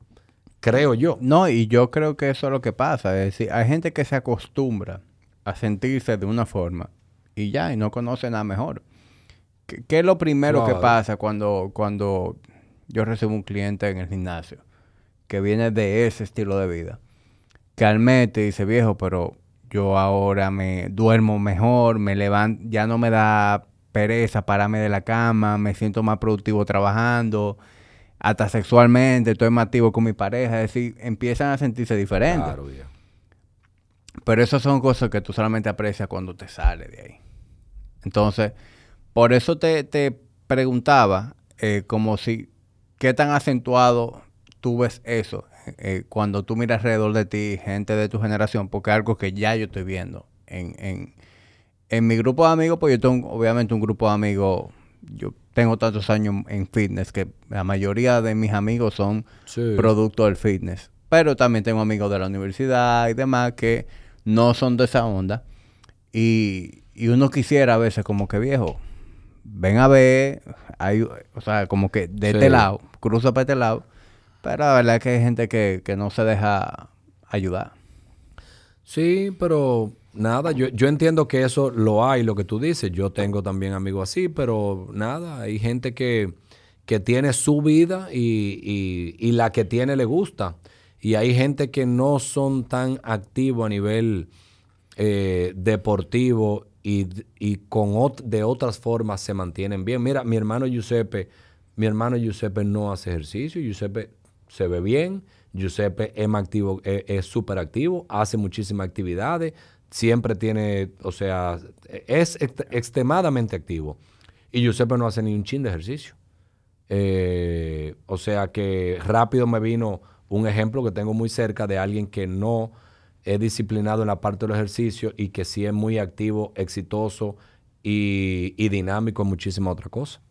Creo yo. No, y yo creo que eso es lo que pasa. Es decir, hay gente que se acostumbra a sentirse de una forma y ya, y no conoce nada mejor. ¿Qué, es lo primero que pasa cuando, cuando yo recibo un cliente en el gimnasio que viene de ese estilo de vida? Que al mete dice, viejo, pero yo ahora me duermo mejor, me levanto, ya no me da pereza pararme de la cama, me siento más productivo trabajando, hasta sexualmente, estoy más activo con mi pareja, es decir, empiezan a sentirse diferentes. Claro, Pero esas son cosas que tú solamente aprecias cuando te sales de ahí. Entonces, por eso te, preguntaba, eh, como si, ¿qué tan acentuado tú ves eso eh, cuando tú miras alrededor de ti, gente de tu generación? Porque es algo que ya yo estoy viendo. En, en, mi grupo de amigos, pues yo tengo obviamente un grupo de amigos, yo tengo tantos años en fitness que la mayoría de mis amigos son producto del fitness. Pero también tengo amigos de la universidad y demás que no son de esa onda. Y, y uno quisiera a veces como que viejo, ven a ver, hay, o sea, como que de este lado, cruza para este lado, pero la verdad es que hay gente que, no se deja ayudar. Sí, pero nada, yo, yo entiendo que eso lo hay, lo que tú dices. Yo tengo también amigos así, pero nada, hay gente que, que tiene su vida y, y, la que tiene le gusta. Y hay gente que no son tan activos a nivel eh, deportivo y, con de otras formas se mantienen bien. Mira, mi hermano Giuseppe, mi hermano Giuseppe no hace ejercicio, Giuseppe se ve bien, Giuseppe es activo, es súper activo, hace muchísimas actividades, siempre tiene, o sea, es extremadamente activo. Y Giuseppe no hace ni un chin de ejercicio. Eh, o sea que rápido me vino un ejemplo que tengo muy cerca de alguien que no es disciplinado en la parte del ejercicio y que sí es muy activo, exitoso y, dinámico en muchísimas otras cosas.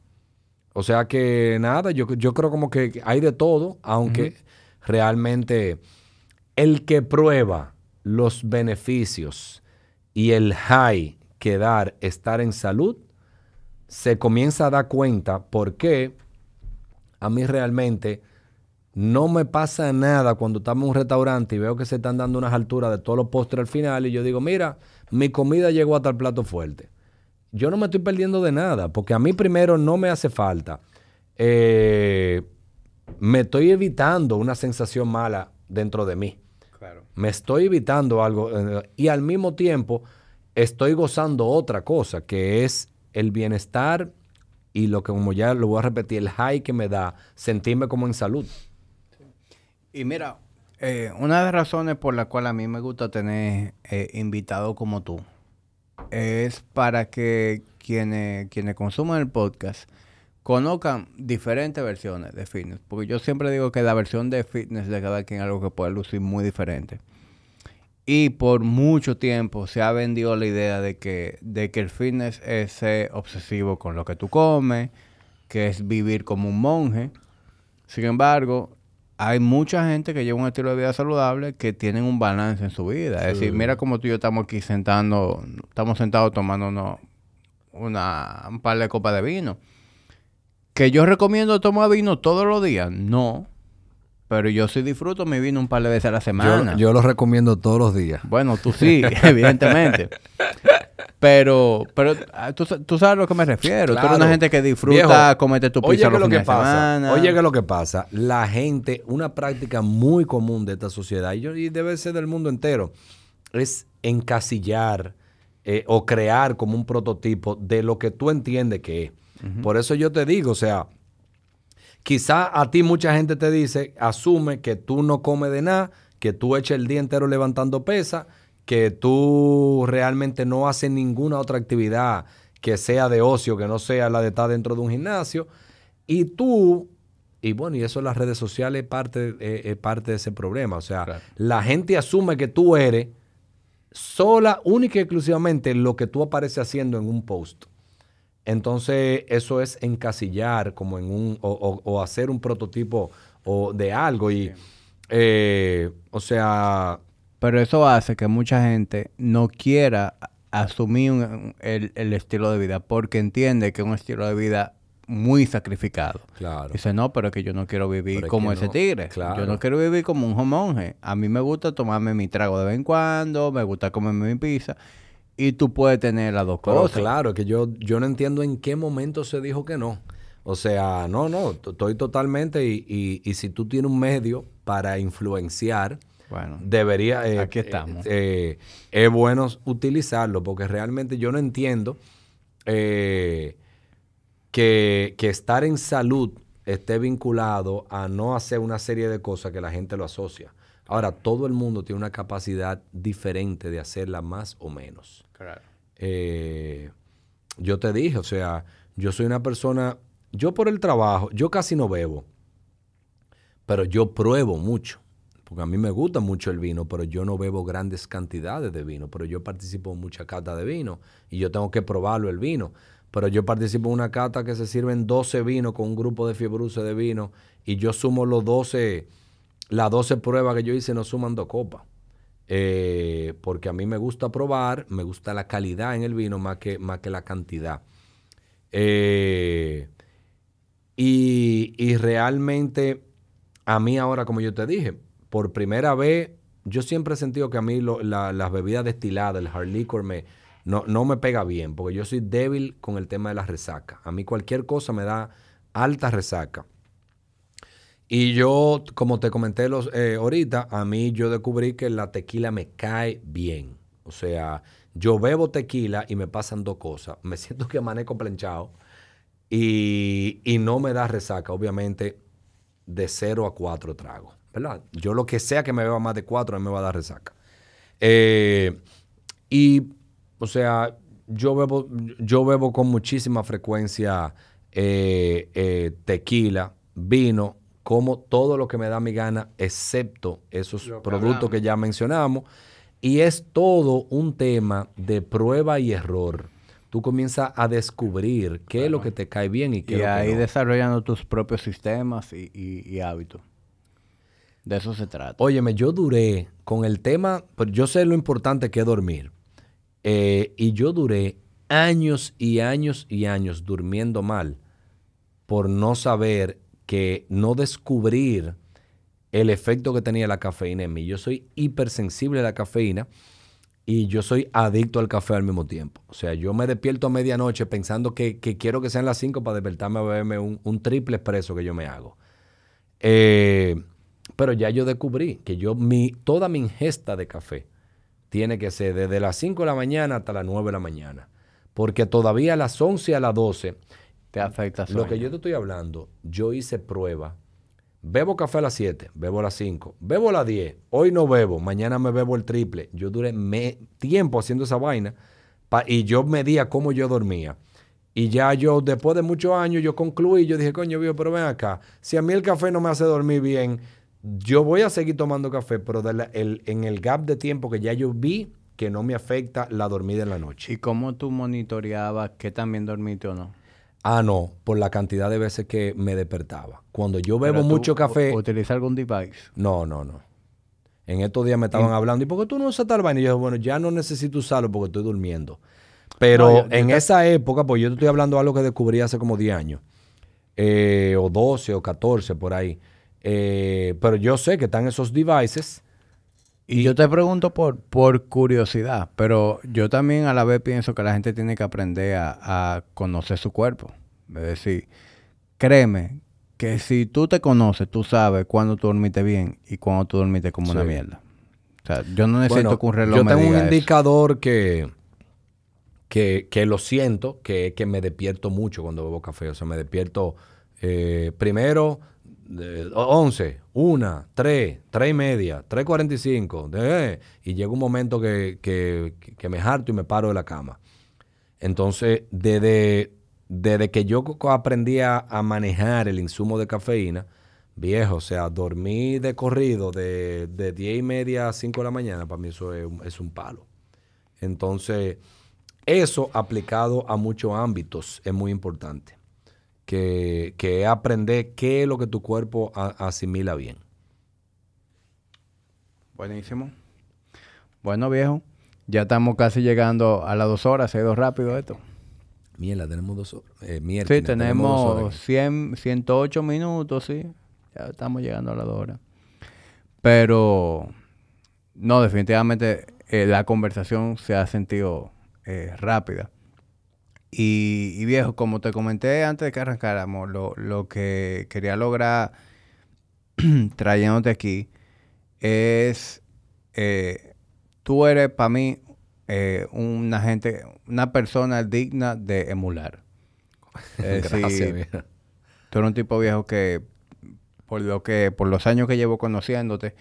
O sea que nada, yo, yo creo como que hay de todo, aunque realmente el que prueba los beneficios y el high que dar estar en salud, se comienza a dar cuenta por qué a mí realmente no me pasa nada cuando estamos en un restaurante y veo que se están dando unas alturas de todos los postres al final y yo digo, mira, mi comida llegó hasta el plato fuerte. Yo no me estoy perdiendo de nada, porque a mí primero no me hace falta. Eh, me estoy evitando una sensación mala dentro de mí. Me estoy evitando algo eh, y al mismo tiempo estoy gozando otra cosa, que es el bienestar y lo que como ya lo voy a repetir, el high que me da sentirme como en salud. Y mira, eh, una de las razones por la cual a mí me gusta tener eh, invitados como tú es para que quienes, quienes consuman el podcast conozcan diferentes versiones de fitness. Porque yo siempre digo que la versión de fitness de cada quien es algo que puede lucir muy diferente. Y por mucho tiempo se ha vendido la idea de que, de que el fitness es ser obsesivo con lo que tú comes, que es vivir como un monje. Sin embargo, hay mucha gente que lleva un estilo de vida saludable que tienen un balance en su vida. Es decir, mira como tú y yo estamos aquí sentando, estamos sentados tomándonos una, un par de copas de vino. ¿Que yo recomiendo tomar vino todos los días? No. Pero yo sí disfruto mi vino un par de veces a la semana. Yo, yo lo recomiendo todos los días. Bueno, tú sí, evidentemente. Pero, pero ah, ¿tú, tú, sabes a lo que me refiero. Tú eres una gente que disfruta comete tu pizza los lo que pasa, Oye, que lo que pasa, la gente, una práctica muy común de esta sociedad, y, debe ser del mundo entero, es encasillar eh, o crear como un prototipo de lo que tú entiendes que es. Por eso yo te digo, o sea, quizá a ti mucha gente te dice, asume que tú no comes de nada, que tú eches el día entero levantando pesas que tú realmente no haces ninguna otra actividad que sea de ocio, que no sea la de estar dentro de un gimnasio, y tú, y bueno, y eso en las redes sociales es parte, es parte de ese problema, o sea, la gente asume que tú eres sola, única y exclusivamente lo que tú apareces haciendo en un post. Entonces, eso es encasillar como en un, o, hacer un prototipo o de algo. Y, eh, o sea, pero eso hace que mucha gente no quiera asumir el, el, estilo de vida porque entiende que es un estilo de vida muy sacrificado. Claro. Dice, no, pero es que yo no quiero vivir como ese tigre. Claro. Yo no quiero vivir como un monje. A mí me gusta tomarme mi trago de vez en cuando, me gusta comerme mi pizza. Y tú puedes tener las dos cosas. Claro, que yo, yo no entiendo en qué momento se dijo que no. O sea, no, no, estoy totalmente. Y, y, si tú tienes un medio para influenciar, bueno, debería. Eh, aquí estamos. Eh, es bueno utilizarlo, porque realmente yo no entiendo. Eh, que, estar en salud esté vinculado a no hacer una serie de cosas que la gente lo asocia. Ahora, todo el mundo tiene una capacidad diferente de hacerla más o menos. Claro. Eh, yo te dije, o sea, yo soy una persona, yo por el trabajo, yo casi no bebo, pero yo pruebo mucho, porque a mí me gusta mucho el vino, pero yo no bebo grandes cantidades de vino, pero yo participo en mucha cata de vino y yo tengo que probarlo el vino pero yo participo en una cata que se sirven 12 vinos con un grupo de fiebruce de vino y yo sumo los 12, las 12 pruebas que yo hice no suman dos copas. Eh, porque a mí me gusta probar, me gusta la calidad en el vino más que, más que la cantidad. Eh, y, realmente a mí ahora, como yo te dije, por primera vez, yo siempre he sentido que a mí las bebidas destiladas, el hard liquor, me, no, no me pega bien, porque yo soy débil con el tema de la resaca. A mí cualquier cosa me da alta resaca. Y yo, como te comenté los, eh, ahorita, a mí yo descubrí que la tequila me cae bien. O sea, yo bebo tequila y me pasan dos cosas. Me siento que amanezco planchado y, y no me da resaca, obviamente, de 0 a 4 tragos. ¿Verdad? Yo lo que sea que me beba más de 4, a mí me va a dar resaca. Eh, y o sea, yo bebo, yo bebo con muchísima frecuencia eh, eh, tequila, vino, como todo lo que me da mi gana, excepto esos productos que ya mencionamos. Y es todo un tema de prueba y error. Tú comienzas a descubrir qué es lo que te cae bien y qué y es lo que ahí desarrollando tus propios sistemas y, hábitos. De eso se trata. Óyeme, yo duré con el tema, pero yo sé lo importante que es dormir. Eh, y yo duré años y años y años durmiendo mal por no saber que, no descubrir el efecto que tenía la cafeína en mí. Yo soy hipersensible a la cafeína y yo soy adicto al café al mismo tiempo. O sea, yo me despierto a medianoche pensando que, quiero que sean las 5 para despertarme a beberme un, triple expreso que yo me hago. Eh, pero ya yo descubrí que yo, mi, toda mi ingesta de café tiene que ser desde las 5 de la mañana hasta las 9 de la mañana. Porque todavía a las 11 a las 12 te afecta. Lo que yo te estoy hablando, yo hice prueba. Bebo café a las 7, bebo a las 5, bebo a las 10. Hoy no bebo, mañana me bebo el triple. Yo duré tiempo haciendo esa vaina y yo medía cómo yo dormía. Y ya yo, después de muchos años, yo concluí, yo dije, coño, viejo, pero ven acá, si a mí el café no me hace dormir bien, yo voy a seguir tomando café, pero en el gap de tiempo que ya yo vi que no me afecta la dormida en la noche. ¿Y cómo tú monitoreabas que también dormiste o no? Ah, no, por la cantidad de veces que me despertaba. Cuando yo bebo mucho café... ¿Utiliza algún device? No, no, no. En estos días me estaban hablando, ¿y por qué tú no usas tal vaina? Y yo, bueno, ya no necesito usarlo porque estoy durmiendo. Pero en esa época, pues yo te estoy hablando de algo que descubrí hace como 10 años, eh, o 12 o 14 por ahí. Eh, pero yo sé que están esos devices. Y, yo te pregunto por, por curiosidad, pero yo también a la vez pienso que la gente tiene que aprender a, conocer su cuerpo. Es decir, créeme que si tú te conoces, tú sabes cuándo tú dormiste bien y cuándo tú dormiste como una mierda. O sea, yo no necesito que un reloj Yo tengo un indicador que, que, que, lo siento, que que me despierto mucho cuando bebo café. O sea, me despierto eh, primero 11, 1, 3, 3 y media, 3.45, eh, y llega un momento que, que, me harto y me paro de la cama. Entonces, desde, desde que yo aprendí a, manejar el insumo de cafeína, viejo, o sea, dormí de corrido de, de 10 y media a 5 de la mañana, para mí eso es, es un palo. Entonces, eso aplicado a muchos ámbitos es muy importante que, que aprender qué es lo que tu cuerpo asimila bien. Buenísimo. Bueno, viejo, Ya estamos casi llegando a las dos horas. Se ha ido rápido esto. Mierda, tenemos dos horas. Eh, sí, tenemos, 100, 108 minutos, sí. Ya estamos llegando a las dos horas. Pero, no, definitivamente eh, la conversación se ha sentido eh, rápida. Y, viejo, como te comenté antes de que arrancáramos, lo, lo que quería lograr trayéndote aquí es, eh, tú eres para mí eh, una gente, una persona digna de emular. Gracias, Tú eres un tipo viejo que por lo que, por los años que llevo conociéndote,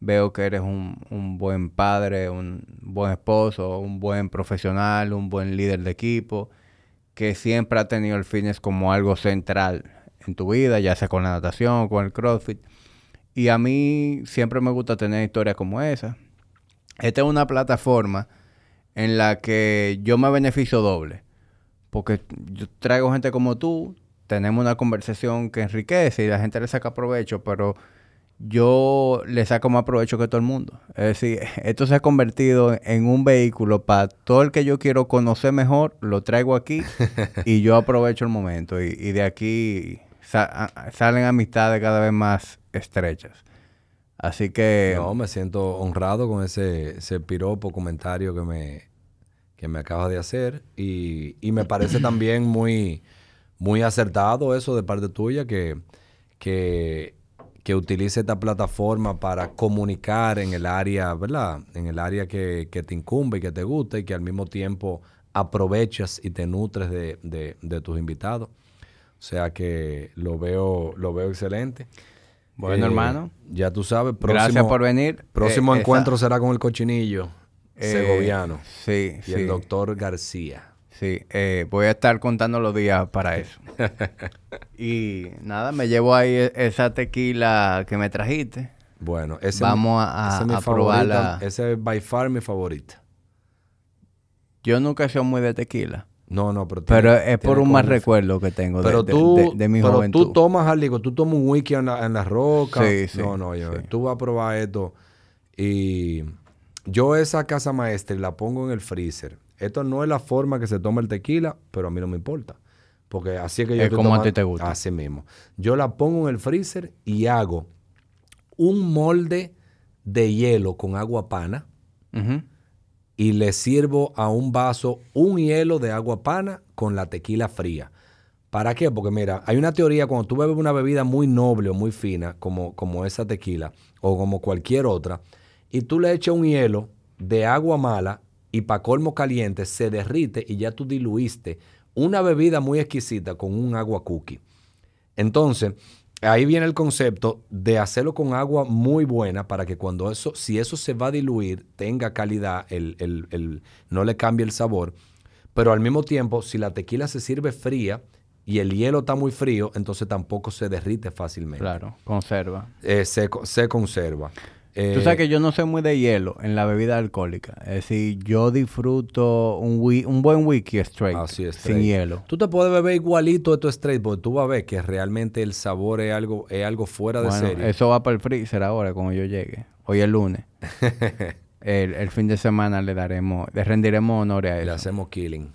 veo que eres un, un, buen padre, un buen esposo, un buen profesional, un buen líder de equipo, que siempre ha tenido el fitness como algo central en tu vida, ya sea con la natación, con el CrossFit. Y a mí siempre me gusta tener historias como esa. Esta es una plataforma en la que yo me beneficio doble. Porque yo traigo gente como tú, tenemos una conversación que enriquece y la gente le saca provecho, pero yo le saco más provecho que todo el mundo. Es decir, esto se ha convertido en un vehículo para todo el que yo quiero conocer mejor, lo traigo aquí y yo aprovecho el momento. Y, de aquí salen amistades cada vez más estrechas. Así que... No, me siento honrado con ese, ese piropo comentario que me, que me acabas de hacer. Y, y me parece también muy, muy acertado eso de parte tuya, que, que que utilice esta plataforma para comunicar en el área, ¿verdad? En el área que, te incumbe y que te gusta y que al mismo tiempo aprovechas y te nutres de, tus invitados. O sea que lo veo, lo veo excelente. Bueno, eh, hermano. Ya tú sabes. Gracias por venir. Próximo eh, encuentro será con el cochinillo eh, segoviano. Sí, y el doctor García. Sí, eh, voy a estar contando los días para eso. y nada, me llevo ahí e-, esa tequila que me trajiste. Bueno, ese vamos a, probarla. Ese es by far mi favorita. Yo nunca he sido muy de tequila. No, no, pero... pero es por un mal recuerdo que tengo de, tú, de, mi pero tú tomas algo, tú tomas un wiki en la, en la roca. Sí, sí. No, no, yo, tú vas a probar esto. Y yo esa casa maestra la pongo en el freezer esto no es la forma que se toma el tequila, pero a mí no me importa. Porque así es que yo Es como a ti te gusta. Así mismo. Yo la pongo en el freezer y hago un molde de hielo con agua pana y le sirvo a un vaso un hielo de agua pana con la tequila fría. ¿Para qué? Porque mira, hay una teoría, cuando tú bebes una bebida muy noble o muy fina, como, como esa tequila, o como cualquier otra, y tú le echas un hielo de agua mala, y para colmo caliente se derrite y ya tú diluiste una bebida muy exquisita con un agua cookie. Entonces, ahí viene el concepto de hacerlo con agua muy buena para que cuando eso, si eso se va a diluir, tenga calidad, el, no le cambie el sabor. Pero al mismo tiempo, si la tequila se sirve fría y el hielo está muy frío, entonces tampoco se derrite fácilmente. Claro, conserva. Eh, se, se conserva. Tú sabes que yo no soy muy de hielo en la bebida alcohólica. Es decir, yo disfruto un, un buen whisky straight, sin hielo. Tú te puedes beber igualito esto straight, porque tú vas a ver que realmente el sabor es algo, es algo fuera de serie. Eso va para el freezer ahora, cuando yo llegue. Hoy es lunes. el, fin de semana le daremos, le rendiremos honor a él. Le hacemos killing.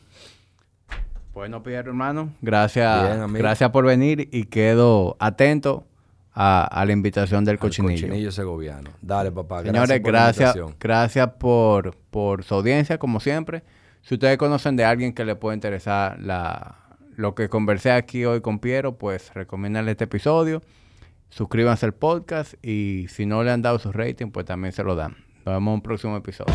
Bueno, Pierre, hermano, gracias, gracias por venir y quedo atento a, la invitación del cochinillo. cochinillo segoviano. Dale, papá. Señores, gracias, gracias, por, por su audiencia, como siempre. Si ustedes conocen de alguien que le puede interesar la, lo que conversé aquí hoy con Piero, pues recomiéndale este episodio. Suscríbanse al podcast y si no le han dado su rating, pues también se lo dan. Nos vemos en un próximo episodio.